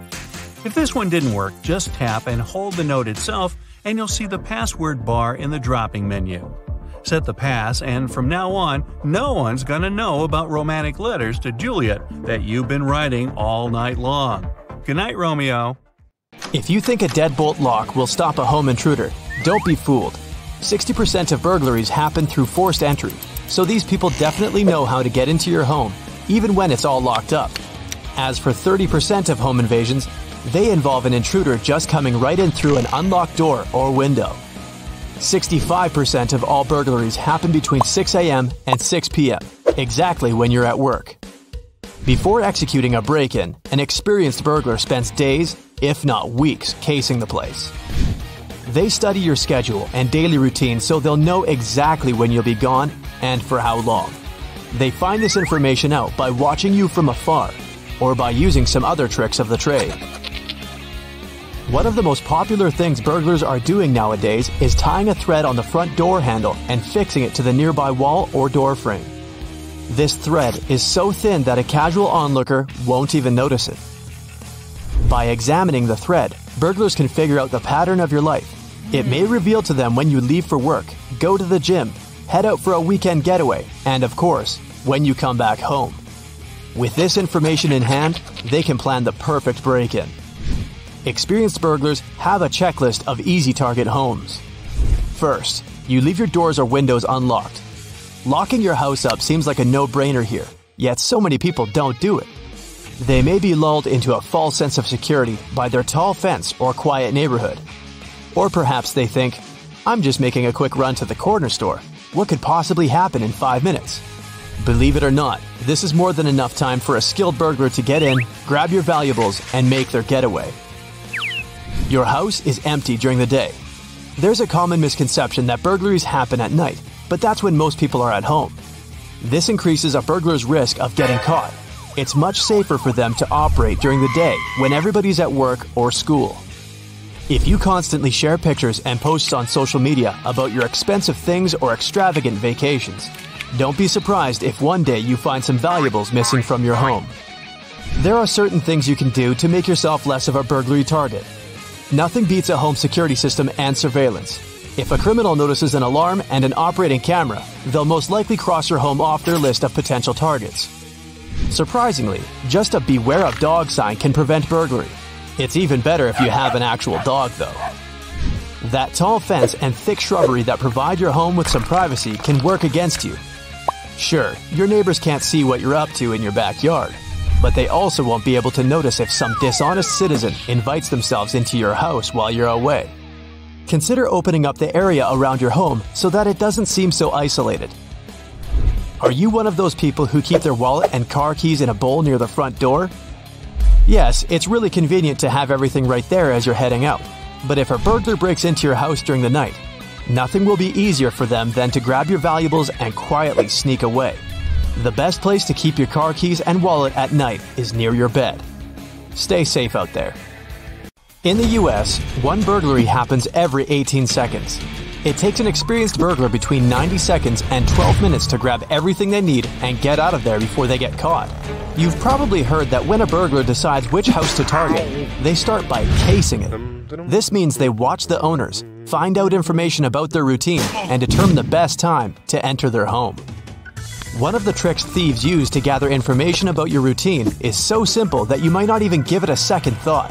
If this one didn't work, just tap and hold the note itself, and you'll see the password bar in the dropping menu. Set the pass, and from now on, no one's gonna know about romantic letters to Juliet that you've been writing all night long. Good night, Romeo. If you think a deadbolt lock will stop a home intruder, don't be fooled. 60% of burglaries happen through forced entry, so these people definitely know how to get into your home. even when it's all locked up. As for 30% of home invasions, they involve an intruder just coming right in through an unlocked door or window. 65% of all burglaries happen between 6 a.m. and 6 p.m., exactly when you're at work. Before executing a break in, an experienced burglar spends days, if not weeks, casing the place. They study your schedule and daily routine so they'll know exactly when you'll be gone and for how long. They find this information out by watching you from afar or by using some other tricks of the trade. One of the most popular things burglars are doing nowadays is tying a thread on the front door handle and fixing it to the nearby wall or door frame. This thread is so thin that a casual onlooker won't even notice it. By examining the thread, burglars can figure out the pattern of your life. It may reveal to them when you leave for work, go to the gym, head out for a weekend getaway, and of course, when you come back home. With this information in hand, they can plan the perfect break in. Experienced burglars have a checklist of easy target homes. First, you leave your doors or windows unlocked. Locking your house up seems like a no brainer here, yet so many people don't do it. They may be lulled into a false sense of security by their tall fence or quiet neighborhood. Or perhaps they think, I'm just making a quick run to the corner store. What could possibly happen in five minutes? Believe it or not, this is more than enough time for a skilled burglar to get in, grab your valuables, and make their getaway. Your house is empty during the day. There's a common misconception that burglaries happen at night, but that's when most people are at home. This increases a burglar's risk of getting caught. It's much safer for them to operate during the day when everybody's at work or school. If you constantly share pictures and posts on social media about your expensive things or extravagant vacations, don't be surprised if one day you find some valuables missing from your home. There are certain things you can do to make yourself less of a burglary target. Nothing beats a home security system and surveillance. If a criminal notices an alarm and an operating camera, they'll most likely cross your home off their list of potential targets. Surprisingly, just a beware of dog sign can prevent burglary. It's even better if you have an actual dog, though. That tall fence and thick shrubbery that provide your home with some privacy can work against you. Sure, your neighbors can't see what you're up to in your backyard, but they also won't be able to notice if some dishonest citizen invites themselves into your house while you're away. Consider opening up the area around your home so that it doesn't seem so isolated. Are you one of those people who keep their wallet and car keys in a bowl near the front door? Yes, it's really convenient to have everything right there as you're heading out. But if a burglar breaks into your house during the night, nothing will be easier for them than to grab your valuables and quietly sneak away. The best place to keep your car keys and wallet at night is near your bed. Stay safe out there. In the US, one burglary happens every 18 seconds. It takes an experienced burglar between 90 seconds and 12 minutes to grab everything they need and get out of there before they get caught. You've probably heard that when a burglar decides which house to target, they start by casing it. This means they watch the owners, find out information about their routine, and determine the best time to enter their home. One of the tricks thieves use to gather information about your routine is so simple that you might not even give it a second thought.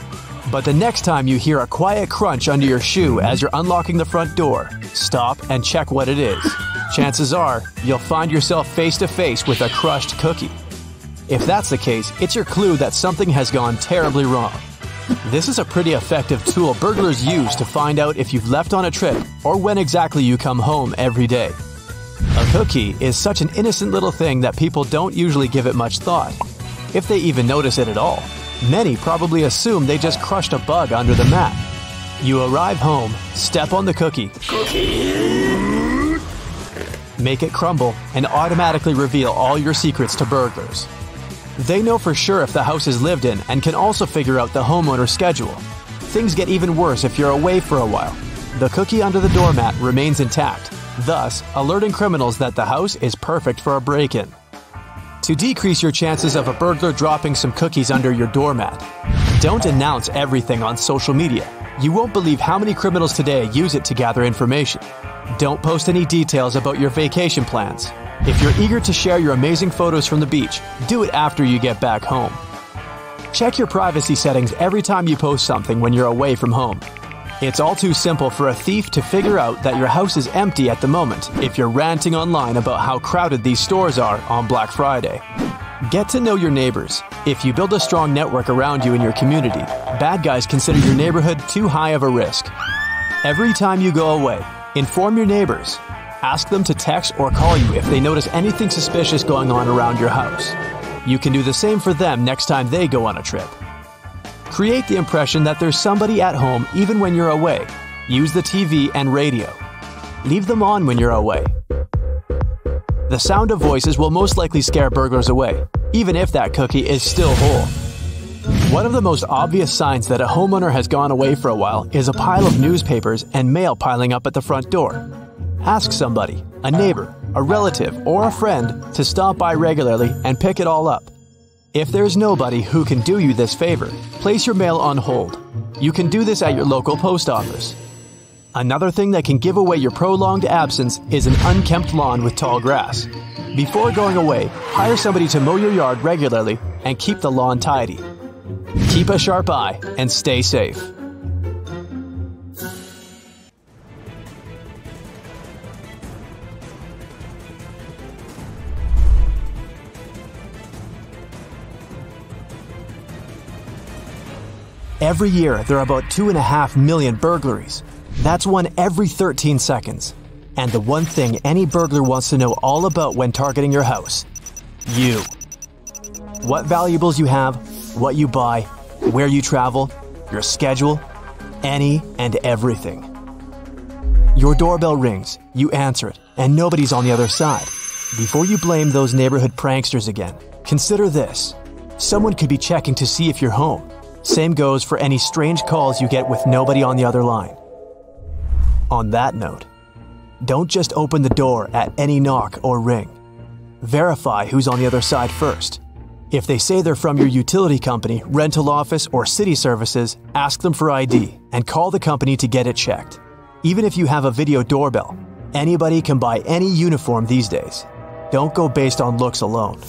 But the next time you hear a quiet crunch under your shoe as you're unlocking the front door, stop and check what it is. Chances are, you'll find yourself face to face with a crushed cookie. If that's the case, it's your clue that something has gone terribly wrong. This is a pretty effective tool burglars use to find out if you've left on a trip or when exactly you come home every day. A cookie is such an innocent little thing that people don't usually give it much thought, if they even notice it at all. Many probably assume they just crushed a bug under the mat. You arrive home, step on the cookie, make it crumble, and automatically reveal all your secrets to burglars. They know for sure if the house is lived in and can also figure out the homeowner's schedule. Things get even worse if you're away for a while. The cookie under the doormat remains intact, thus alerting criminals that the house is perfect for a break in. To decrease your chances of a burglar dropping some cookies under your doormat, don't announce everything on social media. You won't believe how many criminals today use it to gather information. Don't post any details about your vacation plans. If you're eager to share your amazing photos from the beach, do it after you get back home. Check your privacy settings every time you post something when you're away from home. It's all too simple for a thief to figure out that your house is empty at the moment if you're ranting online about how crowded these stores are on Black Friday. Get to know your neighbors. If you build a strong network around you in your community, bad guys consider your neighborhood too high of a risk. Every time you go away, inform your neighbors. Ask them to text or call you if they notice anything suspicious going on around your house. You can do the same for them next time they go on a trip. Create the impression that there's somebody at home even when you're away. Use the TV and radio. Leave them on when you're away. The sound of voices will most likely scare burglars away, even if that cookie is still whole. One of the most obvious signs that a homeowner has gone away for a while is a pile of newspapers and mail piling up at the front door. Ask somebody, a neighbor, a relative, or a friend to stop by regularly and pick it all up. If there's nobody who can do you this favor, place your mail on hold. You can do this at your local post office. Another thing that can give away your prolonged absence is an unkempt lawn with tall grass. Before going away, hire somebody to mow your yard regularly and keep the lawn tidy. Keep a sharp eye and stay safe. Every year, there are about 2.5 million burglaries. That's one every 13 seconds. And the one thing any burglar wants to know all about when targeting your house you. What valuables you have, what you buy, where you travel, your schedule, any and everything. Your doorbell rings, you answer it, and nobody's on the other side. Before you blame those neighborhood pranksters again, consider this. Someone could be checking to see if you're home. Same goes for any strange calls you get with nobody on the other line. On that note, don't just open the door at any knock or ring. Verify who's on the other side first. If they say they're from your utility company, rental office, or city services, ask them for ID and call the company to get it checked. Even if you have a video doorbell, anybody can buy any uniform these days. Don't go based on looks alone.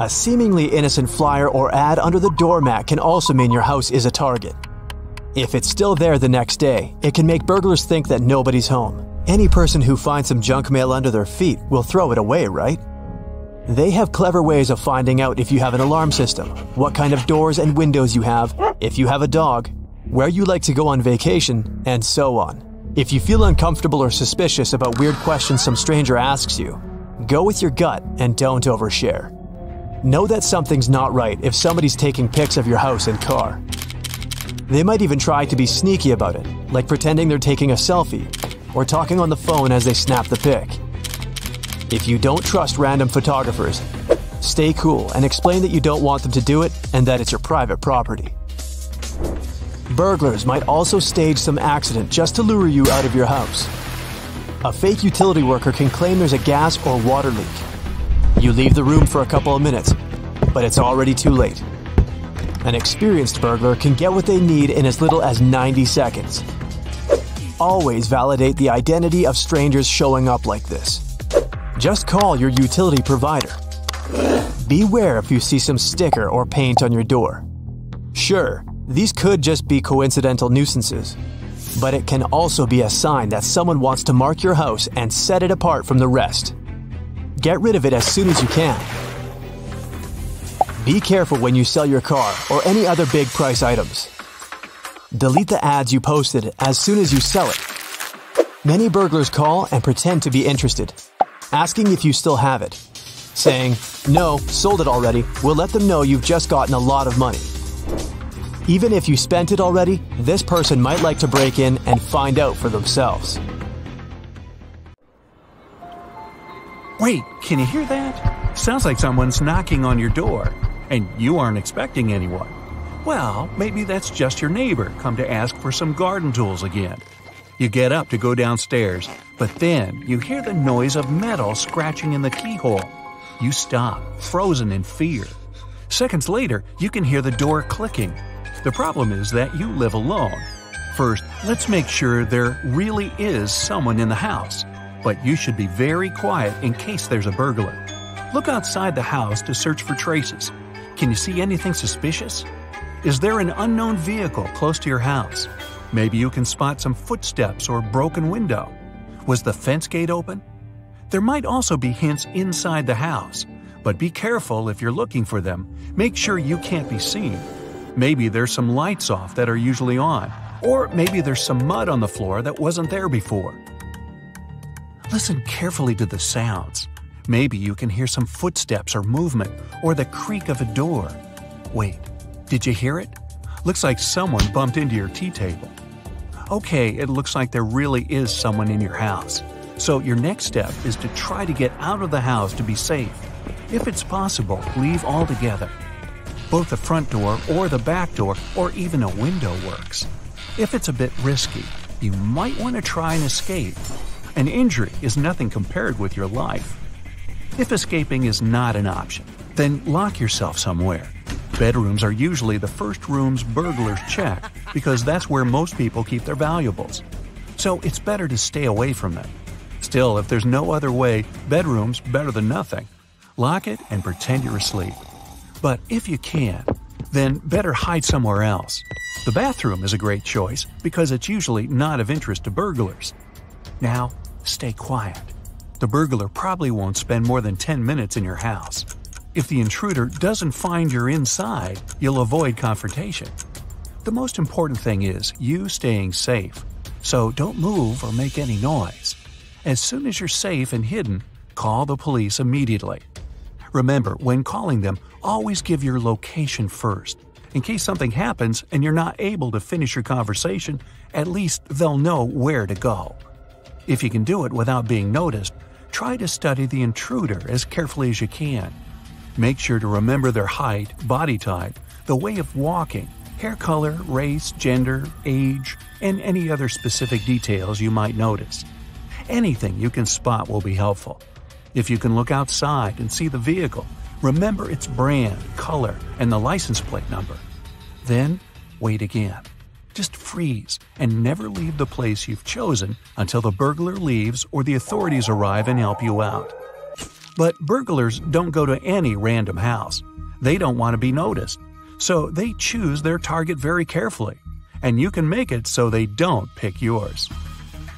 A seemingly innocent flyer or ad under the doormat can also mean your house is a target. If it's still there the next day, it can make burglars think that nobody's home. Any person who finds some junk mail under their feet will throw it away, right? They have clever ways of finding out if you have an alarm system, what kind of doors and windows you have, if you have a dog, where you like to go on vacation, and so on. If you feel uncomfortable or suspicious about weird questions some stranger asks you, go with your gut and don't overshare. Know that something's not right if somebody's taking pics of your house and car. They might even try to be sneaky about it, like pretending they're taking a selfie or talking on the phone as they snap the pic. If you don't trust random photographers, stay cool and explain that you don't want them to do it and that it's your private property. Burglars might also stage some accident just to lure you out of your house. A fake utility worker can claim there's a gas or water leak. You leave the room for a couple of minutes, but it's already too late. An experienced burglar can get what they need in as little as 90 seconds. Always validate the identity of strangers showing up like this. Just call your utility provider. Beware if you see some sticker or paint on your door. Sure, these could just be coincidental nuisances, but it can also be a sign that someone wants to mark your house and set it apart from the rest. Get rid of it as soon as you can. Be careful when you sell your car or any other big price items. Delete the ads you posted as soon as you sell it. Many burglars call and pretend to be interested, asking if you still have it. Saying, no, sold it already, will let them know you've just gotten a lot of money. Even if you spent it already, this person might like to break in and find out for themselves. Wait, can you hear that? Sounds like someone's knocking on your door, and you aren't expecting anyone. Well, maybe that's just your neighbor come to ask for some garden tools again. You get up to go downstairs, but then you hear the noise of metal scratching in the keyhole. You stop, frozen in fear. Seconds later, you can hear the door clicking. The problem is that you live alone. First, let's make sure there really is someone in the house, but you should be very quiet in case there's a burglar. Look outside the house to search for traces. Can you see anything suspicious? Is there an unknown vehicle close to your house? Maybe you can spot some footsteps or broken window. Was the fence gate open? There might also be hints inside the house, But be careful if you're looking for them. Make sure you can't be seen. Maybe there's some lights off that are usually on, or maybe there's some mud on the floor that wasn't there before. Listen carefully to the sounds. Maybe you can hear some footsteps or movement, or the creak of a door. Wait, did you hear it? Looks like someone bumped into your tea table. Okay, it looks like there really is someone in your house. So your next step is to try to get out of the house to be safe. If it's possible, leave altogether. Both the front door or the back door or even a window works. If it's a bit risky, you might want to try and escape. An injury is nothing compared with your life. If escaping is not an option, then lock yourself somewhere. Bedrooms are usually the first rooms burglars check because that's where most people keep their valuables. So it's better to stay away from them. Still, if there's no other way, bedroom's better than nothing. Lock it and pretend you're asleep. But if you can, then better hide somewhere else. The bathroom is a great choice because it's usually not of interest to burglars. Now, stay quiet. The burglar probably won't spend more than 10 minutes in your house. If the intruder doesn't find you're inside, you'll avoid confrontation. The most important thing is you staying safe, so don't move or make any noise. As soon as you're safe and hidden, call the police immediately. Remember, when calling them, always give your location first. In case something happens and you're not able to finish your conversation, at least they'll know where to go. If you can do it without being noticed, try to study the intruder as carefully as you can. Make sure to remember their height, body type, the way of walking, hair color, race, gender, age, and any other specific details you might notice. Anything you can spot will be helpful. If you can look outside and see the vehicle, remember its brand, color, and the license plate number. Then, wait again. Just freeze and never leave the place you've chosen until the burglar leaves or the authorities arrive and help you out. But burglars don't go to any random house. They don't want to be noticed. So they choose their target very carefully. And you can make it so they don't pick yours.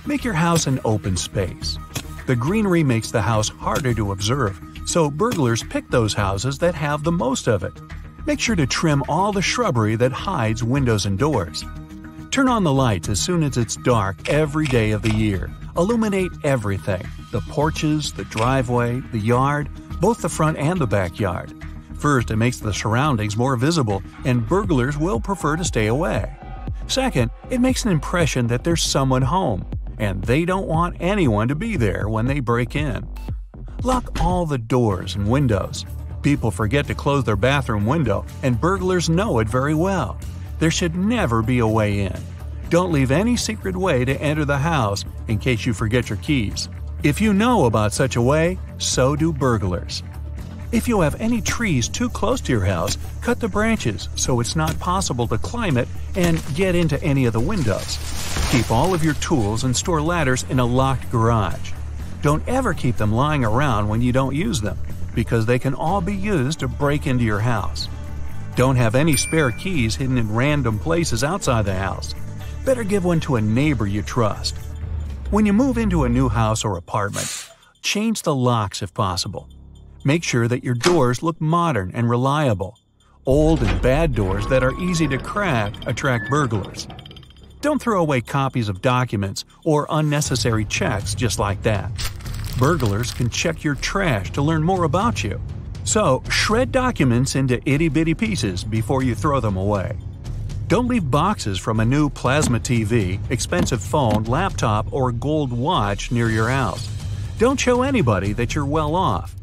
Make your house an open space. The greenery makes the house harder to observe, so burglars pick those houses that have the most of it. Make sure to trim all the shrubbery that hides windows and doors. Turn on the lights as soon as it's dark every day of the year. Illuminate everything the porches, the driveway, the yard, both the front and the backyard. First, it makes the surroundings more visible, and burglars will prefer to stay away. Second, it makes an impression that there's someone home, and they don't want anyone to be there when they break in. Lock all the doors and windows. People forget to close their bathroom window, and burglars know it very well. There should never be a way in. Don't leave any secret way to enter the house in case you forget your keys. If you know about such a way, so do burglars. If you have any trees too close to your house, cut the branches so it's not possible to climb it and get into any of the windows. Keep all of your tools and store ladders in a locked garage. Don't ever keep them lying around when you don't use them, because they can all be used to break into your house. Don't have any spare keys hidden in random places outside the house. Better give one to a neighbor you trust. When you move into a new house or apartment, change the locks if possible. Make sure that your doors look modern and reliable. Old and bad doors that are easy to crack attract burglars. Don't throw away copies of documents or unnecessary checks just like that. Burglars can check your trash to learn more about you. So, shred documents into itty bitty pieces before you throw them away. Don't leave boxes from a new plasma TV, expensive phone, laptop, or gold watch near your house. Don't show anybody that you're well off.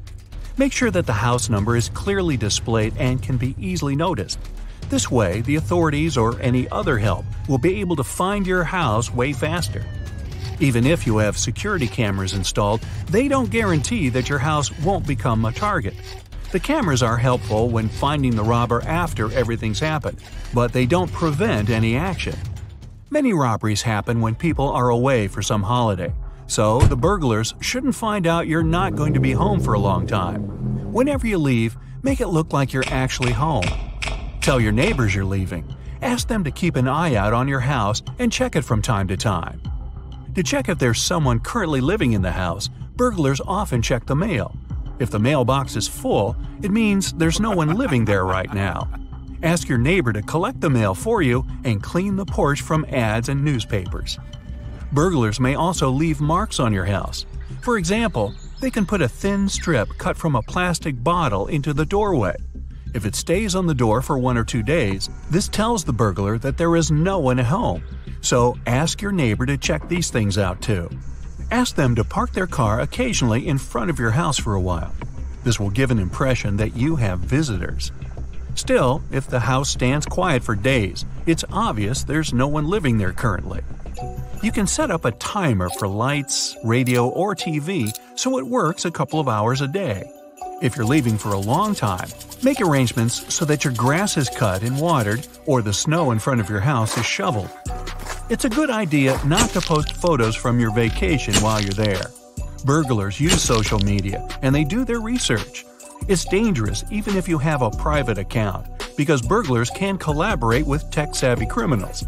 Make sure that the house number is clearly displayed and can be easily noticed. This way, the authorities or any other help will be able to find your house way faster. Even if you have security cameras installed, they don't guarantee that your house won't become a target. The cameras are helpful when finding the robber after everything's happened, but they don't prevent any action. Many robberies happen when people are away for some holiday. So, the burglars shouldn't find out you're not going to be home for a long time. Whenever you leave, make it look like you're actually home. Tell your neighbors you're leaving. Ask them to keep an eye out on your house and check it from time to time. To check if there's someone currently living in the house, burglars often check the mail. If the mailbox is full, it means there's no one living there right now. Ask your neighbor to collect the mail for you and clean the porch from ads and newspapers. Burglars may also leave marks on your house. For example, they can put a thin strip cut from a plastic bottle into the doorway. If it stays on the door for one or two days, this tells the burglar that there is no one at home. So ask your neighbor to check these things out too. Ask them to park their car occasionally in front of your house for a while. This will give an impression that you have visitors. Still, if the house stands quiet for days, it's obvious there's no one living there currently. You can set up a timer for lights, radio, or TV so it works a couple of hours a day. If you're leaving for a long time, make arrangements so that your grass is cut and watered or the snow in front of your house is shoveled. It's a good idea not to post photos from your vacation while you're there. Burglars use social media and they do their research. It's dangerous even if you have a private account, because burglars can collaborate with tech savvy criminals.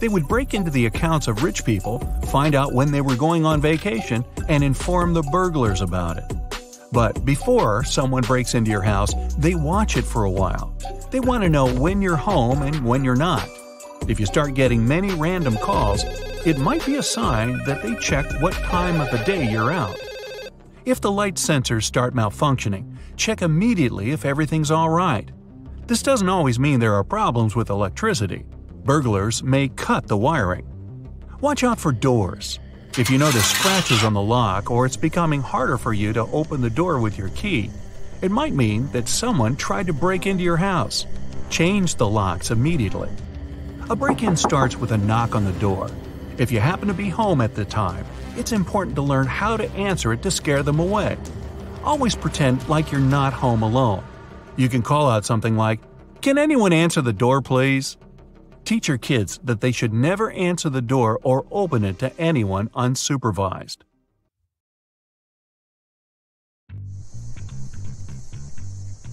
They would break into the accounts of rich people, find out when they were going on vacation, and inform the burglars about it. But before someone breaks into your house, they watch it for a while. They want to know when you're home and when you're not. If you start getting many random calls, it might be a sign that they check what time of the day you're out. If the light sensors start malfunctioning, check immediately if everything's alright. This doesn't always mean there are problems with electricity. Burglars may cut the wiring. Watch out for doors. If you notice scratches on the lock or it's becoming harder for you to open the door with your key, it might mean that someone tried to break into your house. Change the locks immediately. A break in starts with a knock on the door. If you happen to be home at the time, it's important to learn how to answer it to scare them away. Always pretend like you're not home alone. You can call out something like, Can anyone answer the door, please? Teach your kids that they should never answer the door or open it to anyone unsupervised.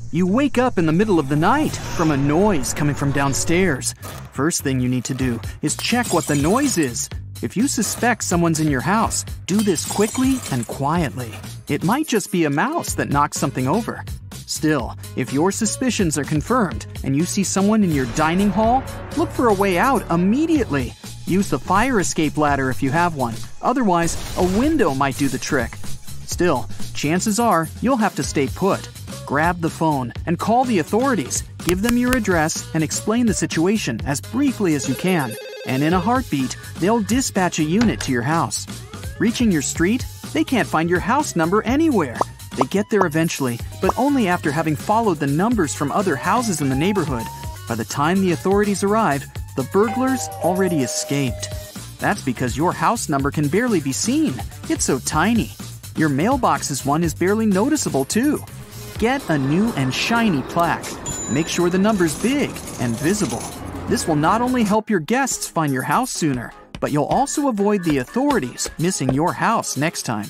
You wake up in the middle of the night from a noise coming from downstairs. First thing you need to do is check what the noise is. If you suspect someone's in your house, do this quickly and quietly. It might just be a mouse that knocks something over. Still, if your suspicions are confirmed and you see someone in your dining hall, look for a way out immediately. Use the fire escape ladder if you have one. Otherwise, a window might do the trick. Still, chances are you'll have to stay put. Grab the phone and call the authorities. Give them your address and explain the situation as briefly as you can. And in a heartbeat, they'll dispatch a unit to your house. Reaching your street, they can't find your house number anywhere. They get there eventually, but only after having followed the numbers from other houses in the neighborhood. By the time the authorities arrive, the burglars already escaped. That's because your house number can barely be seen. It's so tiny. Your mailbox's one is barely noticeable, too. Get a new and shiny plaque. Make sure the number's big and visible. This will not only help your guests find your house sooner, but you'll also avoid the authorities missing your house next time.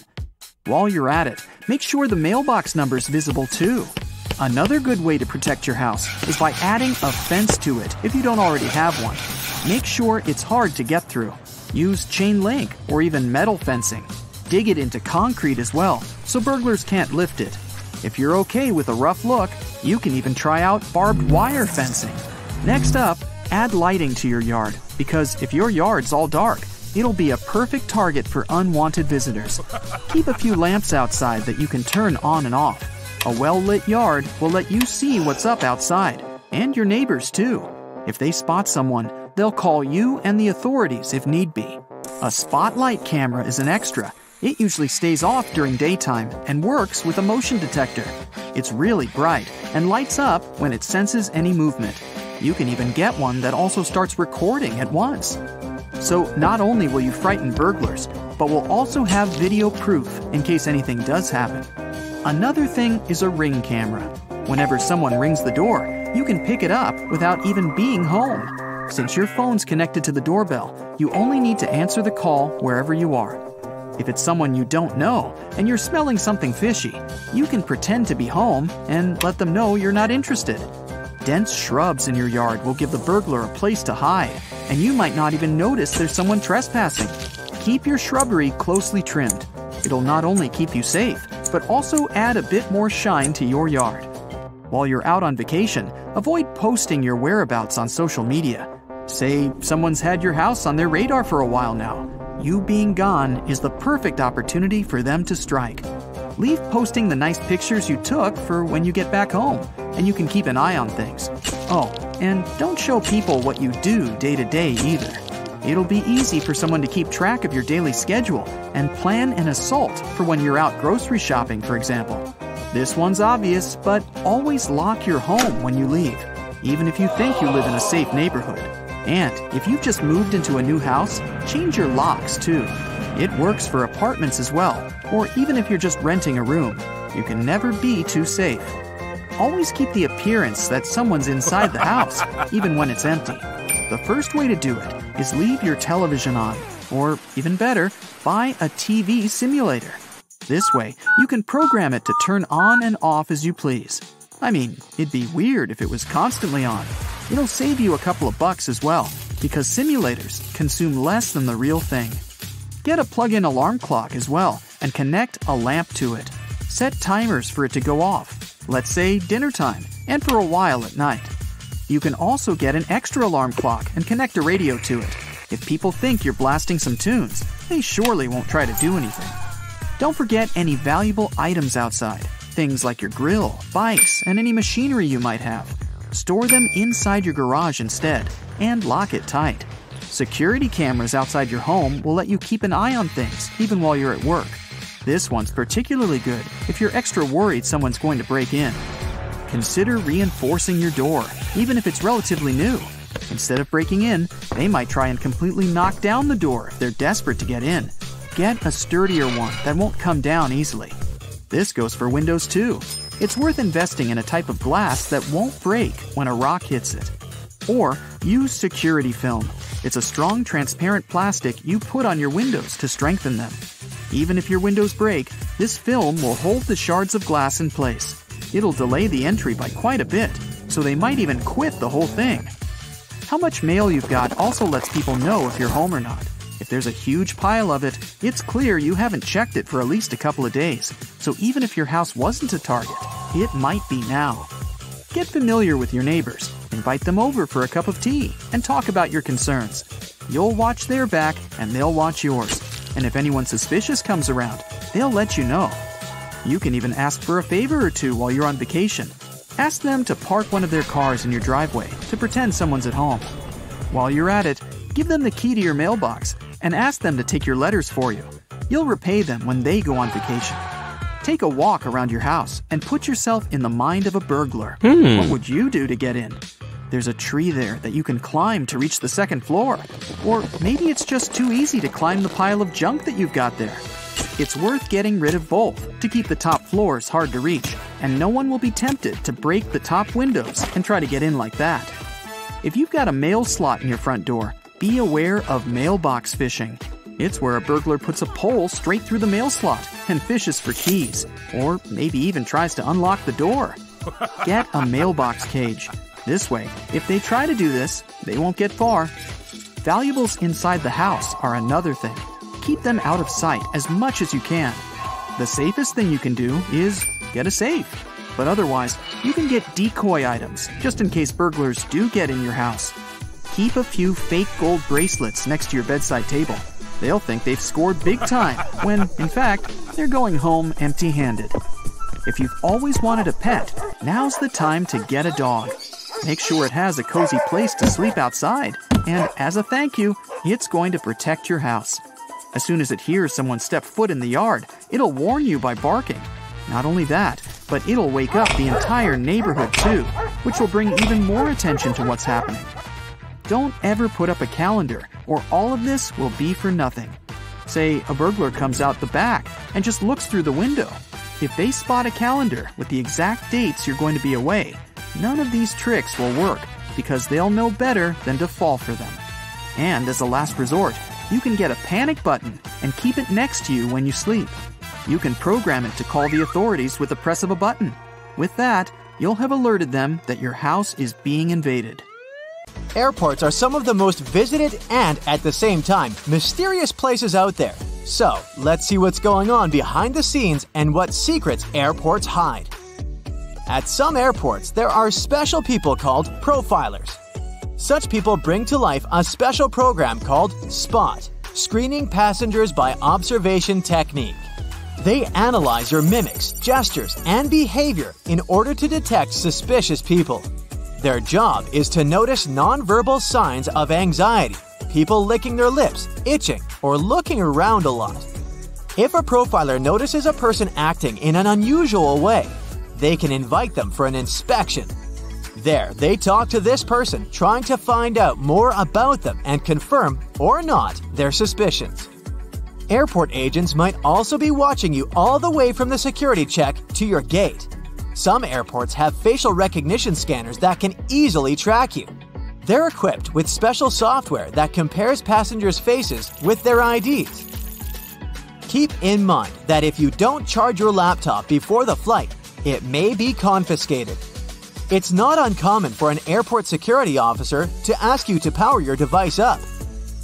While you're at it, make sure the mailbox number's visible too. Another good way to protect your house is by adding a fence to it if you don't already have one. Make sure it's hard to get through. Use chain link or even metal fencing. Dig it into concrete as well, so burglars can't lift it. If you're okay with a rough look, you can even try out barbed wire fencing. Next up, add lighting to your yard, because if your yard's all dark, it'll be a perfect target for unwanted visitors. Keep a few lamps outside that you can turn on and off. A well lit yard will let you see what's up outside, and your neighbors too. If they spot someone, they'll call you and the authorities if need be. A spotlight camera is an extra. It usually stays off during daytime and works with a motion detector. It's really bright and lights up when it senses any movement. You can even get one that also starts recording at once. So, not only will you frighten burglars, but will also have video proof in case anything does happen. Another thing is a ring camera. Whenever someone rings the door, you can pick it up without even being home. Since your phone's connected to the doorbell, you only need to answer the call wherever you are. If it's someone you don't know and you're smelling something fishy, you can pretend to be home and let them know you're not interested. Dense shrubs in your yard will give the burglar a place to hide, and you might not even notice there's someone trespassing. Keep your shrubbery closely trimmed. It'll not only keep you safe, but also add a bit more shine to your yard. While you're out on vacation, avoid posting your whereabouts on social media. Say someone's had your house on their radar for a while now. You being gone is the perfect opportunity for them to strike. Leave posting the nice pictures you took for when you get back home, and you can keep an eye on things. Oh, and don't show people what you do day to day either. It'll be easy for someone to keep track of your daily schedule and plan an assault for when you're out grocery shopping, for example. This one's obvious, but always lock your home when you leave, even if you think you live in a safe neighborhood. And if you've just moved into a new house, change your locks too. It works for apartments as well, or even if you're just renting a room. You can never be too safe. Always keep the appearance that someone's inside the house, even when it's empty. The first way to do it is leave your television on, or even better, buy a TV simulator. This way, you can program it to turn on and off as you please. I mean, it'd be weird if it was constantly on. It'll save you a couple of bucks as well, because simulators consume less than the real thing. Get a plug in alarm clock as well and connect a lamp to it. Set timers for it to go off, let's say dinner time, and for a while at night. You can also get an extra alarm clock and connect a radio to it. If people think you're blasting some tunes, they surely won't try to do anything. Don't forget any valuable items outside, things like your grill, bikes, and any machinery you might have. Store them inside your garage instead, and lock it tight. Security cameras outside your home will let you keep an eye on things, even while you're at work. This one's particularly good if you're extra worried someone's going to break in. Consider reinforcing your door, even if it's relatively new. Instead of breaking in, they might try and completely knock down the door if they're desperate to get in. Get a sturdier one that won't come down easily. This goes for windows too. It's worth investing in a type of glass that won't break when a rock hits it. Or use security film. It's a strong, transparent plastic you put on your windows to strengthen them. Even if your windows break, this film will hold the shards of glass in place. It'll delay the entry by quite a bit, so they might even quit the whole thing. How much mail you've got also lets people know if you're home or not. If there's a huge pile of it, it's clear you haven't checked it for at least a couple of days, so even if your house wasn't a target, it might be now. Get familiar with your neighbors, invite them over for a cup of tea, and talk about your concerns. You'll watch their back, and they'll watch yours. And if anyone suspicious comes around, they'll let you know. You can even ask for a favor or two while you're on vacation. Ask them to park one of their cars in your driveway to pretend someone's at home. While you're at it, give them the key to your mailbox and ask them to take your letters for you. You'll repay them when they go on vacation. Take a walk around your house and put yourself in the mind of a burglar. Hmm. What would you do to get in? There's a tree there that you can climb to reach the second floor. Or maybe it's just too easy to climb the pile of junk that you've got there. It's worth getting rid of both to keep the top floors hard to reach, and no one will be tempted to break the top windows and try to get in like that. If you've got a mail slot in your front door, be aware of mailbox fishing. It's where a burglar puts a pole straight through the mail slot and fishes for keys, or maybe even tries to unlock the door. Get a mailbox cage. This way, if they try to do this, they won't get far. Valuables inside the house are another thing. Keep them out of sight as much as you can. The safest thing you can do is get a safe. But otherwise, you can get decoy items just in case burglars do get in your house. Keep a few fake gold bracelets next to your bedside table. They'll think they've scored big time when, in fact, they're going home empty handed. If you've always wanted a pet, now's the time to get a dog. Make sure it has a cozy place to sleep outside, and as a thank you, it's going to protect your house. As soon as it hears someone step foot in the yard, it'll warn you by barking. Not only that, but it'll wake up the entire neighborhood too, which will bring even more attention to what's happening. Don't ever put up a calendar, or all of this will be for nothing. Say a burglar comes out the back and just looks through the window. If they spot a calendar with the exact dates you're going to be away, none of these tricks will work because they'll know better than to fall for them. And as a last resort, you can get a panic button and keep it next to you when you sleep. You can program it to call the authorities with the press of a button. With that, you'll have alerted them that your house is being invaded. Airports are some of the most visited and, at the same time, mysterious places out there. So, let's see what's going on behind the scenes and what secrets airports hide. At some airports, there are special people called profilers. Such people bring to life a special program called SPOT, Screening Passengers by Observation Technique. They analyze your mimics, gestures, and behavior in order to detect suspicious people. Their job is to notice nonverbal signs of anxiety, people licking their lips, itching, or looking around a lot. If a profiler notices a person acting in an unusual way, they can invite them for an inspection. There, they talk to this person, trying to find out more about them and confirm, or not, their suspicions. Airport agents might also be watching you all the way from the security check to your gate. Some airports have facial recognition scanners that can easily track you. They're equipped with special software that compares passengers' faces with their IDs. Keep in mind that if you don't charge your laptop before the flight, it may be confiscated. It's not uncommon for an airport security officer to ask you to power your device up.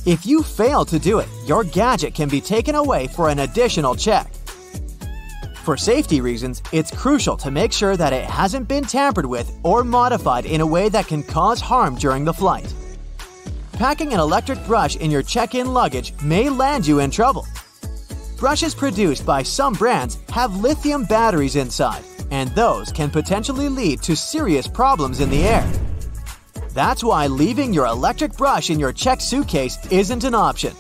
If you fail to do it, your gadget can be taken away for an additional check. For safety reasons, it's crucial to make sure that it hasn't been tampered with or modified in a way that can cause harm during the flight. Packing an electric brush in your check in luggage may land you in trouble. Brushes produced by some brands have lithium batteries inside, and those can potentially lead to serious problems in the air. That's why leaving your electric brush in your checked suitcase isn't an option.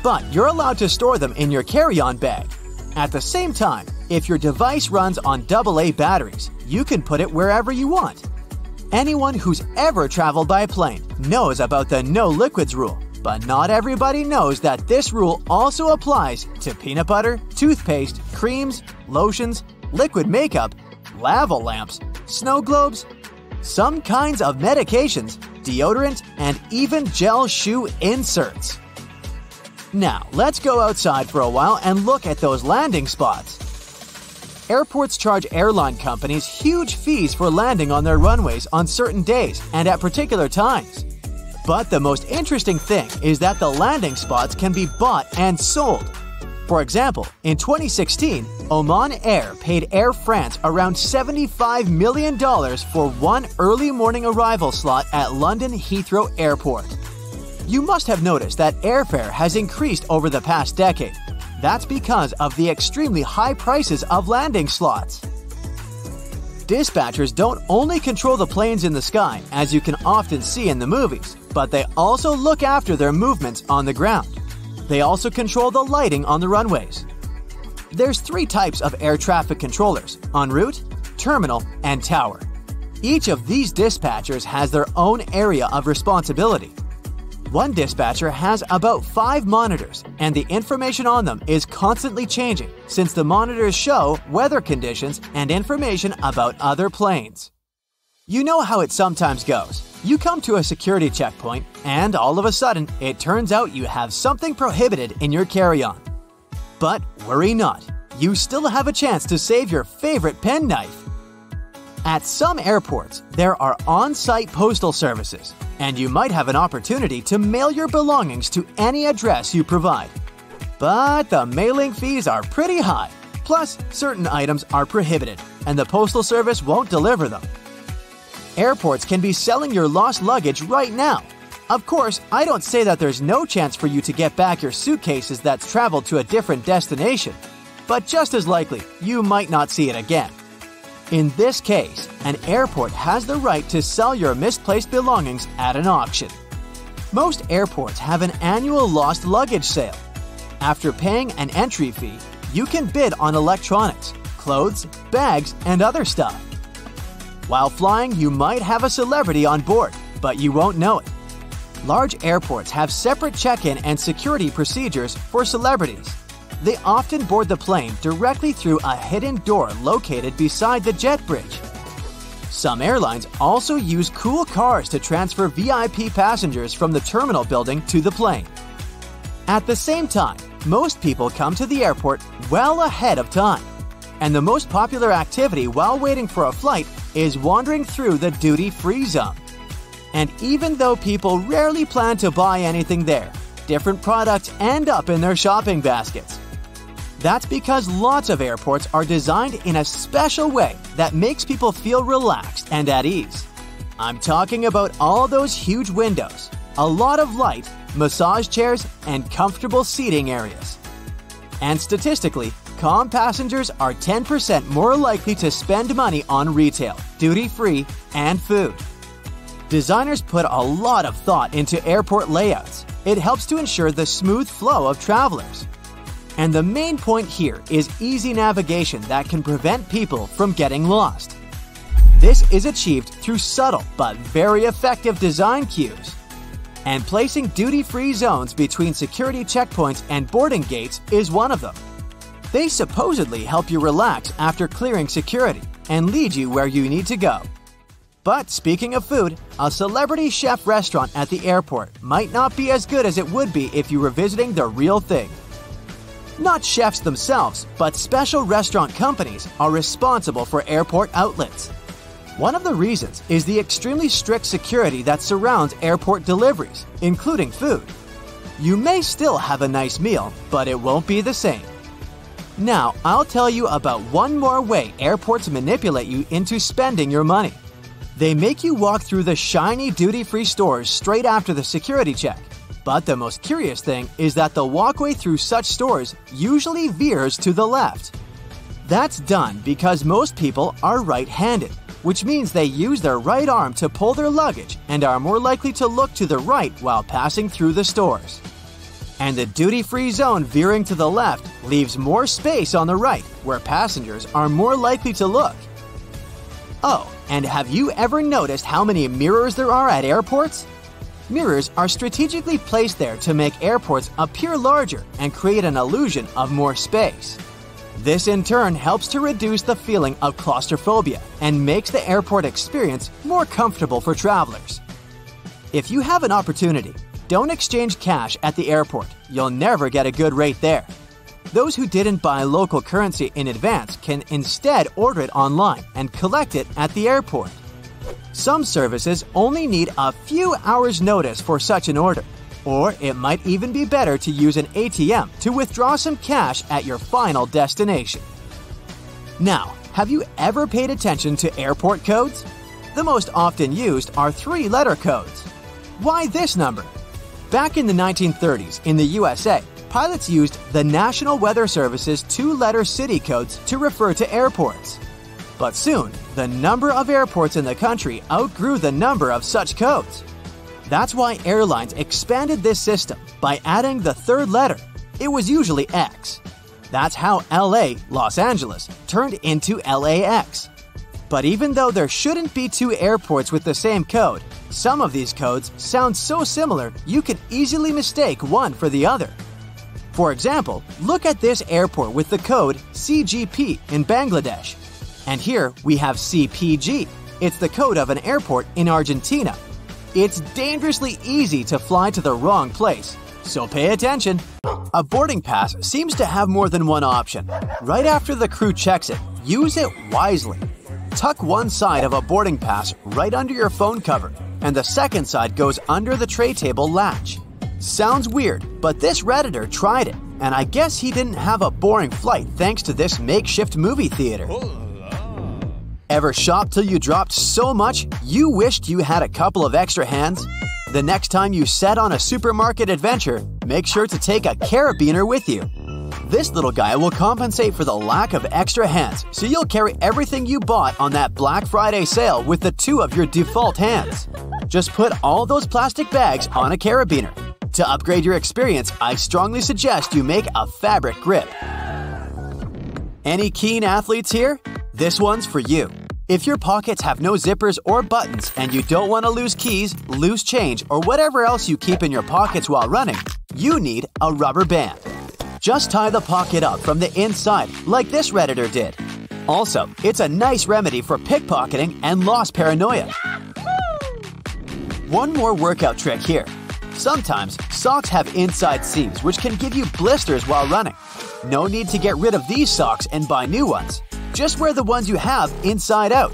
But you're allowed to store them in your carry on bag. At the same time, if your device runs on AA batteries, you can put it wherever you want. Anyone who's ever traveled by plane knows about the no liquids rule, but not everybody knows that this rule also applies to peanut butter, toothpaste, creams, lotions, liquid makeup, lava lamps, snow globes, some kinds of medications, deodorant, and even gel shoe inserts. Now, let's go outside for a while and look at those landing spots. Airports charge airline companies huge fees for landing on their runways on certain days and at particular times. But the most interesting thing is that the landing spots can be bought and sold. For example, in 2016, Oman Air paid Air France around $75 million for one early morning arrival slot at London Heathrow Airport. You must have noticed that airfare has increased over the past decade. That's because of the extremely high prices of landing slots. Dispatchers don't only control the planes in the sky, as you can often see in the movies, but they also look after their movements on the ground. They also control the lighting on the runways. There's three types of air traffic controllers en route, terminal, and tower. Each of these dispatchers has their own area of responsibility. One dispatcher has about five monitors, and the information on them is constantly changing since the monitors show weather conditions and information about other planes. You know how it sometimes goes. You come to a security checkpoint, and all of a sudden, it turns out you have something prohibited in your carry on. But worry not, you still have a chance to save your favorite penknife. At some airports, there are on site postal services, and you might have an opportunity to mail your belongings to any address you provide. But the mailing fees are pretty high, plus, certain items are prohibited, and the Postal Service won't deliver them. Airports can be selling your lost luggage right now. Of course, I don't say that there's no chance for you to get back your suitcases that's traveled to a different destination, but just as likely, you might not see it again. In this case, an airport has the right to sell your misplaced belongings at an auction. Most airports have an annual lost luggage sale. After paying an entry fee, you can bid on electronics, clothes, bags, and other stuff. While flying, you might have a celebrity on board, but you won't know it. Large airports have separate check in and security procedures for celebrities they often board the plane directly through a hidden door located beside the jet bridge. Some airlines also use cool cars to transfer VIP passengers from the terminal building to the plane. At the same time, most people come to the airport well ahead of time. And the most popular activity while waiting for a flight is wandering through the duty free zone. And even though people rarely plan to buy anything there, different products end up in their shopping baskets. That's because lots of airports are designed in a special way that makes people feel relaxed and at ease. I'm talking about all those huge windows, a lot of light, massage chairs, and comfortable seating areas. And statistically, calm passengers are 10% more likely to spend money on retail, duty free, and food. Designers put a lot of thought into airport layouts. It helps to ensure the smooth flow of travelers. And the main point here is easy navigation that can prevent people from getting lost. This is achieved through subtle but very effective design cues. And placing duty free zones between security checkpoints and boarding gates is one of them. They supposedly help you relax after clearing security and lead you where you need to go. But speaking of food, a celebrity chef restaurant at the airport might not be as good as it would be if you were visiting the real thing. Not chefs themselves, but special restaurant companies are responsible for airport outlets. One of the reasons is the extremely strict security that surrounds airport deliveries, including food. You may still have a nice meal, but it won't be the same. Now, I'll tell you about one more way airports manipulate you into spending your money. They make you walk through the shiny duty free stores straight after the security check. But the most curious thing is that the walkway through such stores usually veers to the left. That's done because most people are right handed, which means they use their right arm to pull their luggage and are more likely to look to the right while passing through the stores. And the duty free zone veering to the left leaves more space on the right, where passengers are more likely to look. Oh, and have you ever noticed how many mirrors there are at airports? Mirrors are strategically placed there to make airports appear larger and create an illusion of more space. This in turn helps to reduce the feeling of claustrophobia and makes the airport experience more comfortable for travelers. If you have an opportunity, don't exchange cash at the airport. You'll never get a good rate there. Those who didn't buy local currency in advance can instead order it online and collect it at the airport. Some services only need a few hours' notice for such an order, or it might even be better to use an ATM to withdraw some cash at your final destination. Now, have you ever paid attention to airport codes? The most often used are three letter codes. Why this number? Back in the 1930s in the USA, pilots used the National Weather Service's two letter city codes to refer to airports. But soon, the number of airports in the country outgrew the number of such codes. That's why airlines expanded this system by adding the third letter. It was usually X. That's how LA, Los Angeles, turned into LAX. But even though there shouldn't be two airports with the same code, some of these codes sound so similar you can easily mistake one for the other. For example, look at this airport with the code CGP in Bangladesh. And here we have CPG. It's the code of an airport in Argentina. It's dangerously easy to fly to the wrong place, so pay attention. A boarding pass seems to have more than one option. Right after the crew checks it, use it wisely. Tuck one side of a boarding pass right under your phone cover, and the second side goes under the tray table latch. Sounds weird, but this Redditor tried it, and I guess he didn't have a boring flight thanks to this makeshift movie theater. Ever shop till you dropped so much you wished you had a couple of extra hands? The next time you set on a supermarket adventure, make sure to take a carabiner with you. This little guy will compensate for the lack of extra hands, so you'll carry everything you bought on that Black Friday sale with the two of your default hands. Just put all those plastic bags on a carabiner. To upgrade your experience, I strongly suggest you make a fabric grip. Any keen athletes here? This one's for you. If your pockets have no zippers or buttons and you don't want to lose keys, loose change, or whatever else you keep in your pockets while running, you need a rubber band. Just tie the pocket up from the inside, like this Redditor did. Also, it's a nice remedy for pickpocketing and lost paranoia. One more workout trick here. Sometimes, socks have inside seams which can give you blisters while running. No need to get rid of these socks and buy new ones. Just wear the ones you have inside out.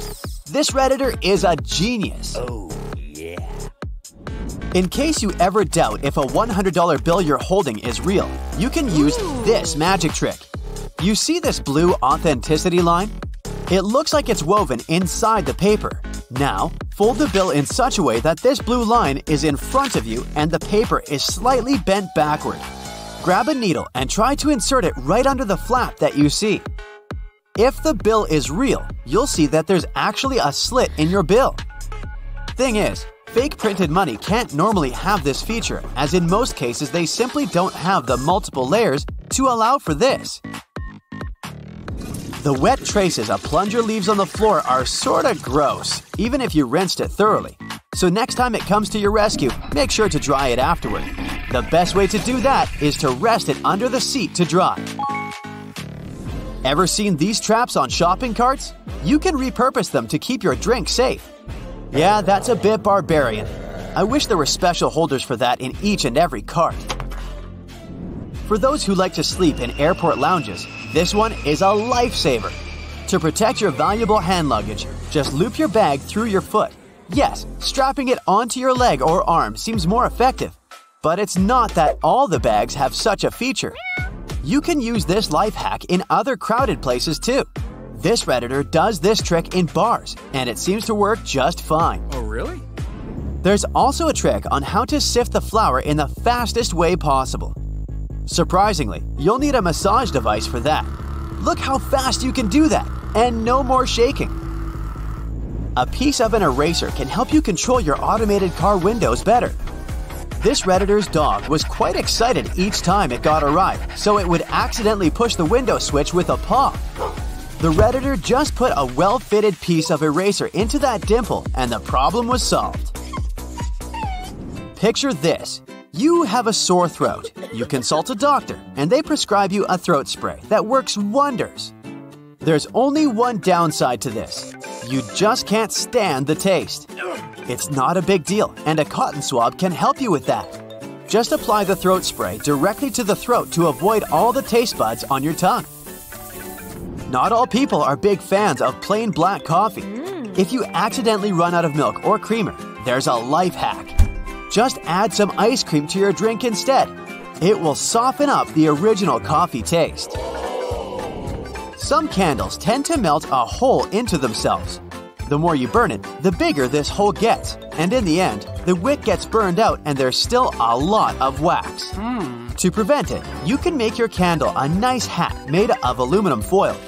This Redditor is a genius. Oh, yeah. In case you ever doubt if a $100 bill you're holding is real, you can use this magic trick. You see this blue authenticity line? It looks like it's woven inside the paper. Now, fold the bill in such a way that this blue line is in front of you and the paper is slightly bent backward. Grab a needle and try to insert it right under the flap that you see. If the bill is real, you'll see that there's actually a slit in your bill. Thing is, Fake printed money can't normally have this feature, as in most cases they simply don't have the multiple layers to allow for this. The wet traces a plunger leaves on the floor are sorta gross, even if you rinsed it thoroughly. So next time it comes to your rescue, make sure to dry it afterward. The best way to do that is to rest it under the seat to dry. Ever seen these traps on shopping carts? You can repurpose them to keep your drink safe. Yeah, that's a bit barbarian. I wish there were special holders for that in each and every cart. For those who like to sleep in airport lounges, this one is a lifesaver. To protect your valuable hand luggage, just loop your bag through your foot. Yes, strapping it onto your leg or arm seems more effective. But it's not that all the bags have such a feature. You can use this life hack in other crowded places too. This Redditor does this trick in bars, and it seems to work just fine. Oh, really? There's also a trick on how to sift the flour in the fastest way possible. Surprisingly, you'll need a massage device for that. Look how fast you can do that, and no more shaking. A piece of an eraser can help you control your automated car windows better. This Redditor's dog was quite excited each time it got a ride, so it would accidentally push the window switch with a paw. The Redditor just put a well-fitted piece of eraser into that dimple and the problem was solved. Picture this. You have a sore throat. You consult a doctor and they prescribe you a throat spray that works wonders. There's only one downside to this. You just can't stand the taste. It's not a big deal and a cotton swab can help you with that. Just apply the throat spray directly to the throat to avoid all the taste buds on your tongue. Not all people are big fans of plain black coffee. Mm. If you accidentally run out of milk or creamer, there's a life hack. Just add some ice cream to your drink instead. It will soften up the original coffee taste. Some candles tend to melt a hole into themselves. The more you burn it, the bigger this hole gets, and in the end, the wick gets burned out and there's still a lot of wax. Hmm. To prevent it, you can make your candle a nice hat made of aluminum foil.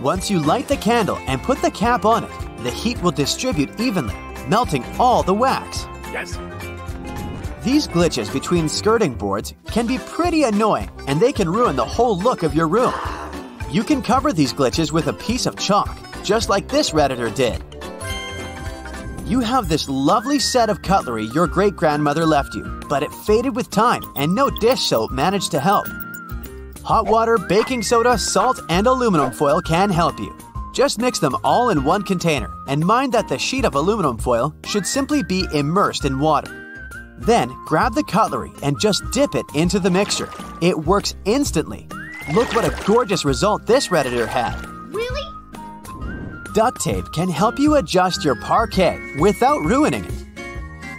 Once you light the candle and put the cap on it, the heat will distribute evenly, melting all the wax. Yes. These glitches between skirting boards can be pretty annoying and they can ruin the whole look of your room. You can cover these glitches with a piece of chalk, just like this Redditor did. You have this lovely set of cutlery your great grandmother left you, but it faded with time and no dish soap managed to help. Hot water, baking soda, salt, and aluminum foil can help you. Just mix them all in one container and mind that the sheet of aluminum foil should simply be immersed in water. Then grab the cutlery and just dip it into the mixture. It works instantly. Look what a gorgeous result this Redditor had. Duct tape can help you adjust your parquet without ruining it.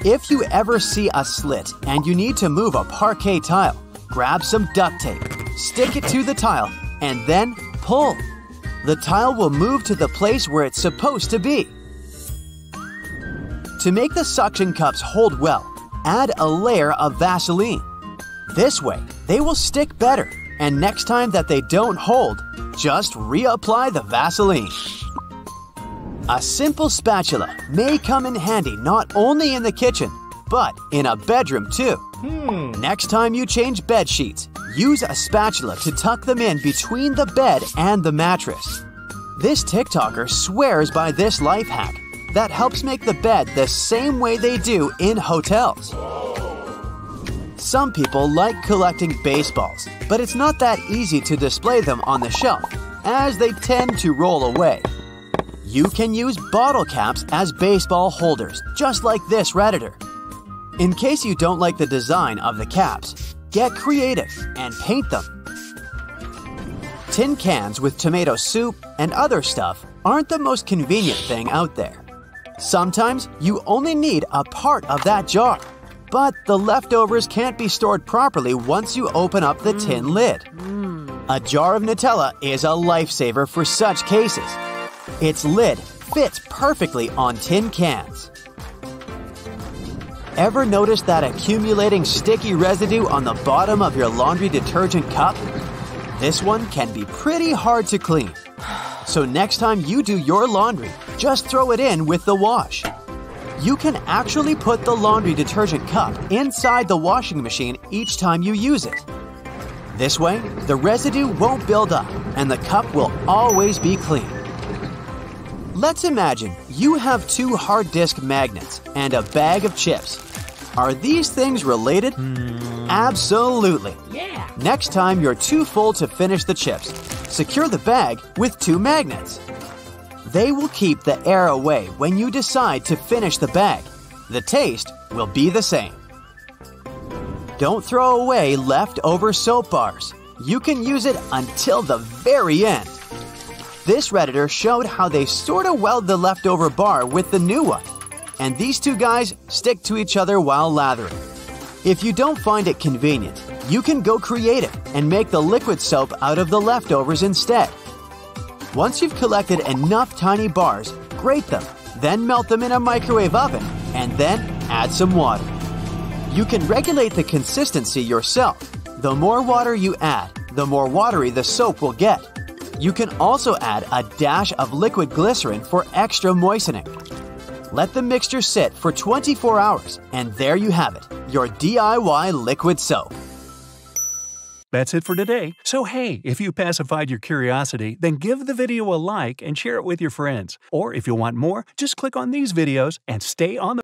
If you ever see a slit and you need to move a parquet tile, grab some duct tape, stick it to the tile, and then pull. The tile will move to the place where it's supposed to be. To make the suction cups hold well, add a layer of Vaseline. This way, they will stick better, and next time that they don't hold, just reapply the Vaseline. A simple spatula may come in handy not only in the kitchen, but in a bedroom too. Hmm. Next time you change bed sheets, use a spatula to tuck them in between the bed and the mattress. This TikToker swears by this life hack that helps make the bed the same way they do in hotels. Some people like collecting baseballs, but it's not that easy to display them on the shelf, as they tend to roll away. You can use bottle caps as baseball holders, just like this Redditor. In case you don't like the design of the caps, get creative and paint them. Tin cans with tomato soup and other stuff aren't the most convenient thing out there. Sometimes you only need a part of that jar. But the leftovers can't be stored properly once you open up the tin mm. lid. Mm. A jar of Nutella is a lifesaver for such cases. Its lid fits perfectly on tin cans. Ever notice that accumulating sticky residue on the bottom of your laundry detergent cup? This one can be pretty hard to clean. So next time you do your laundry, just throw it in with the wash. You can actually put the laundry detergent cup inside the washing machine each time you use it. This way, the residue won't build up and the cup will always be clean. Let's imagine you have two hard disk magnets and a bag of chips. Are these things related? Hmm. Absolutely. Yeah. Next time you're too full to finish the chips, secure the bag with two magnets. They will keep the air away when you decide to finish the bag. The taste will be the same. Don't throw away leftover soap bars. You can use it until the very end. This Redditor showed how they sort of weld the leftover bar with the new one. And these two guys stick to each other while lathering. If you don't find it convenient, you can go creative and make the liquid soap out of the leftovers instead. Once you've collected enough tiny bars, grate them, then melt them in a microwave oven, and then add some water. You can regulate the consistency yourself. The more water you add, the more watery the soap will get. You can also add a dash of liquid glycerin for extra moistening. Let the mixture sit for 24 hours, and there you have it your DIY liquid soap. That's it for today. So, hey, if you pacified your curiosity, then give the video a like and share it with your friends. Or if you want more, just click on these videos and stay on the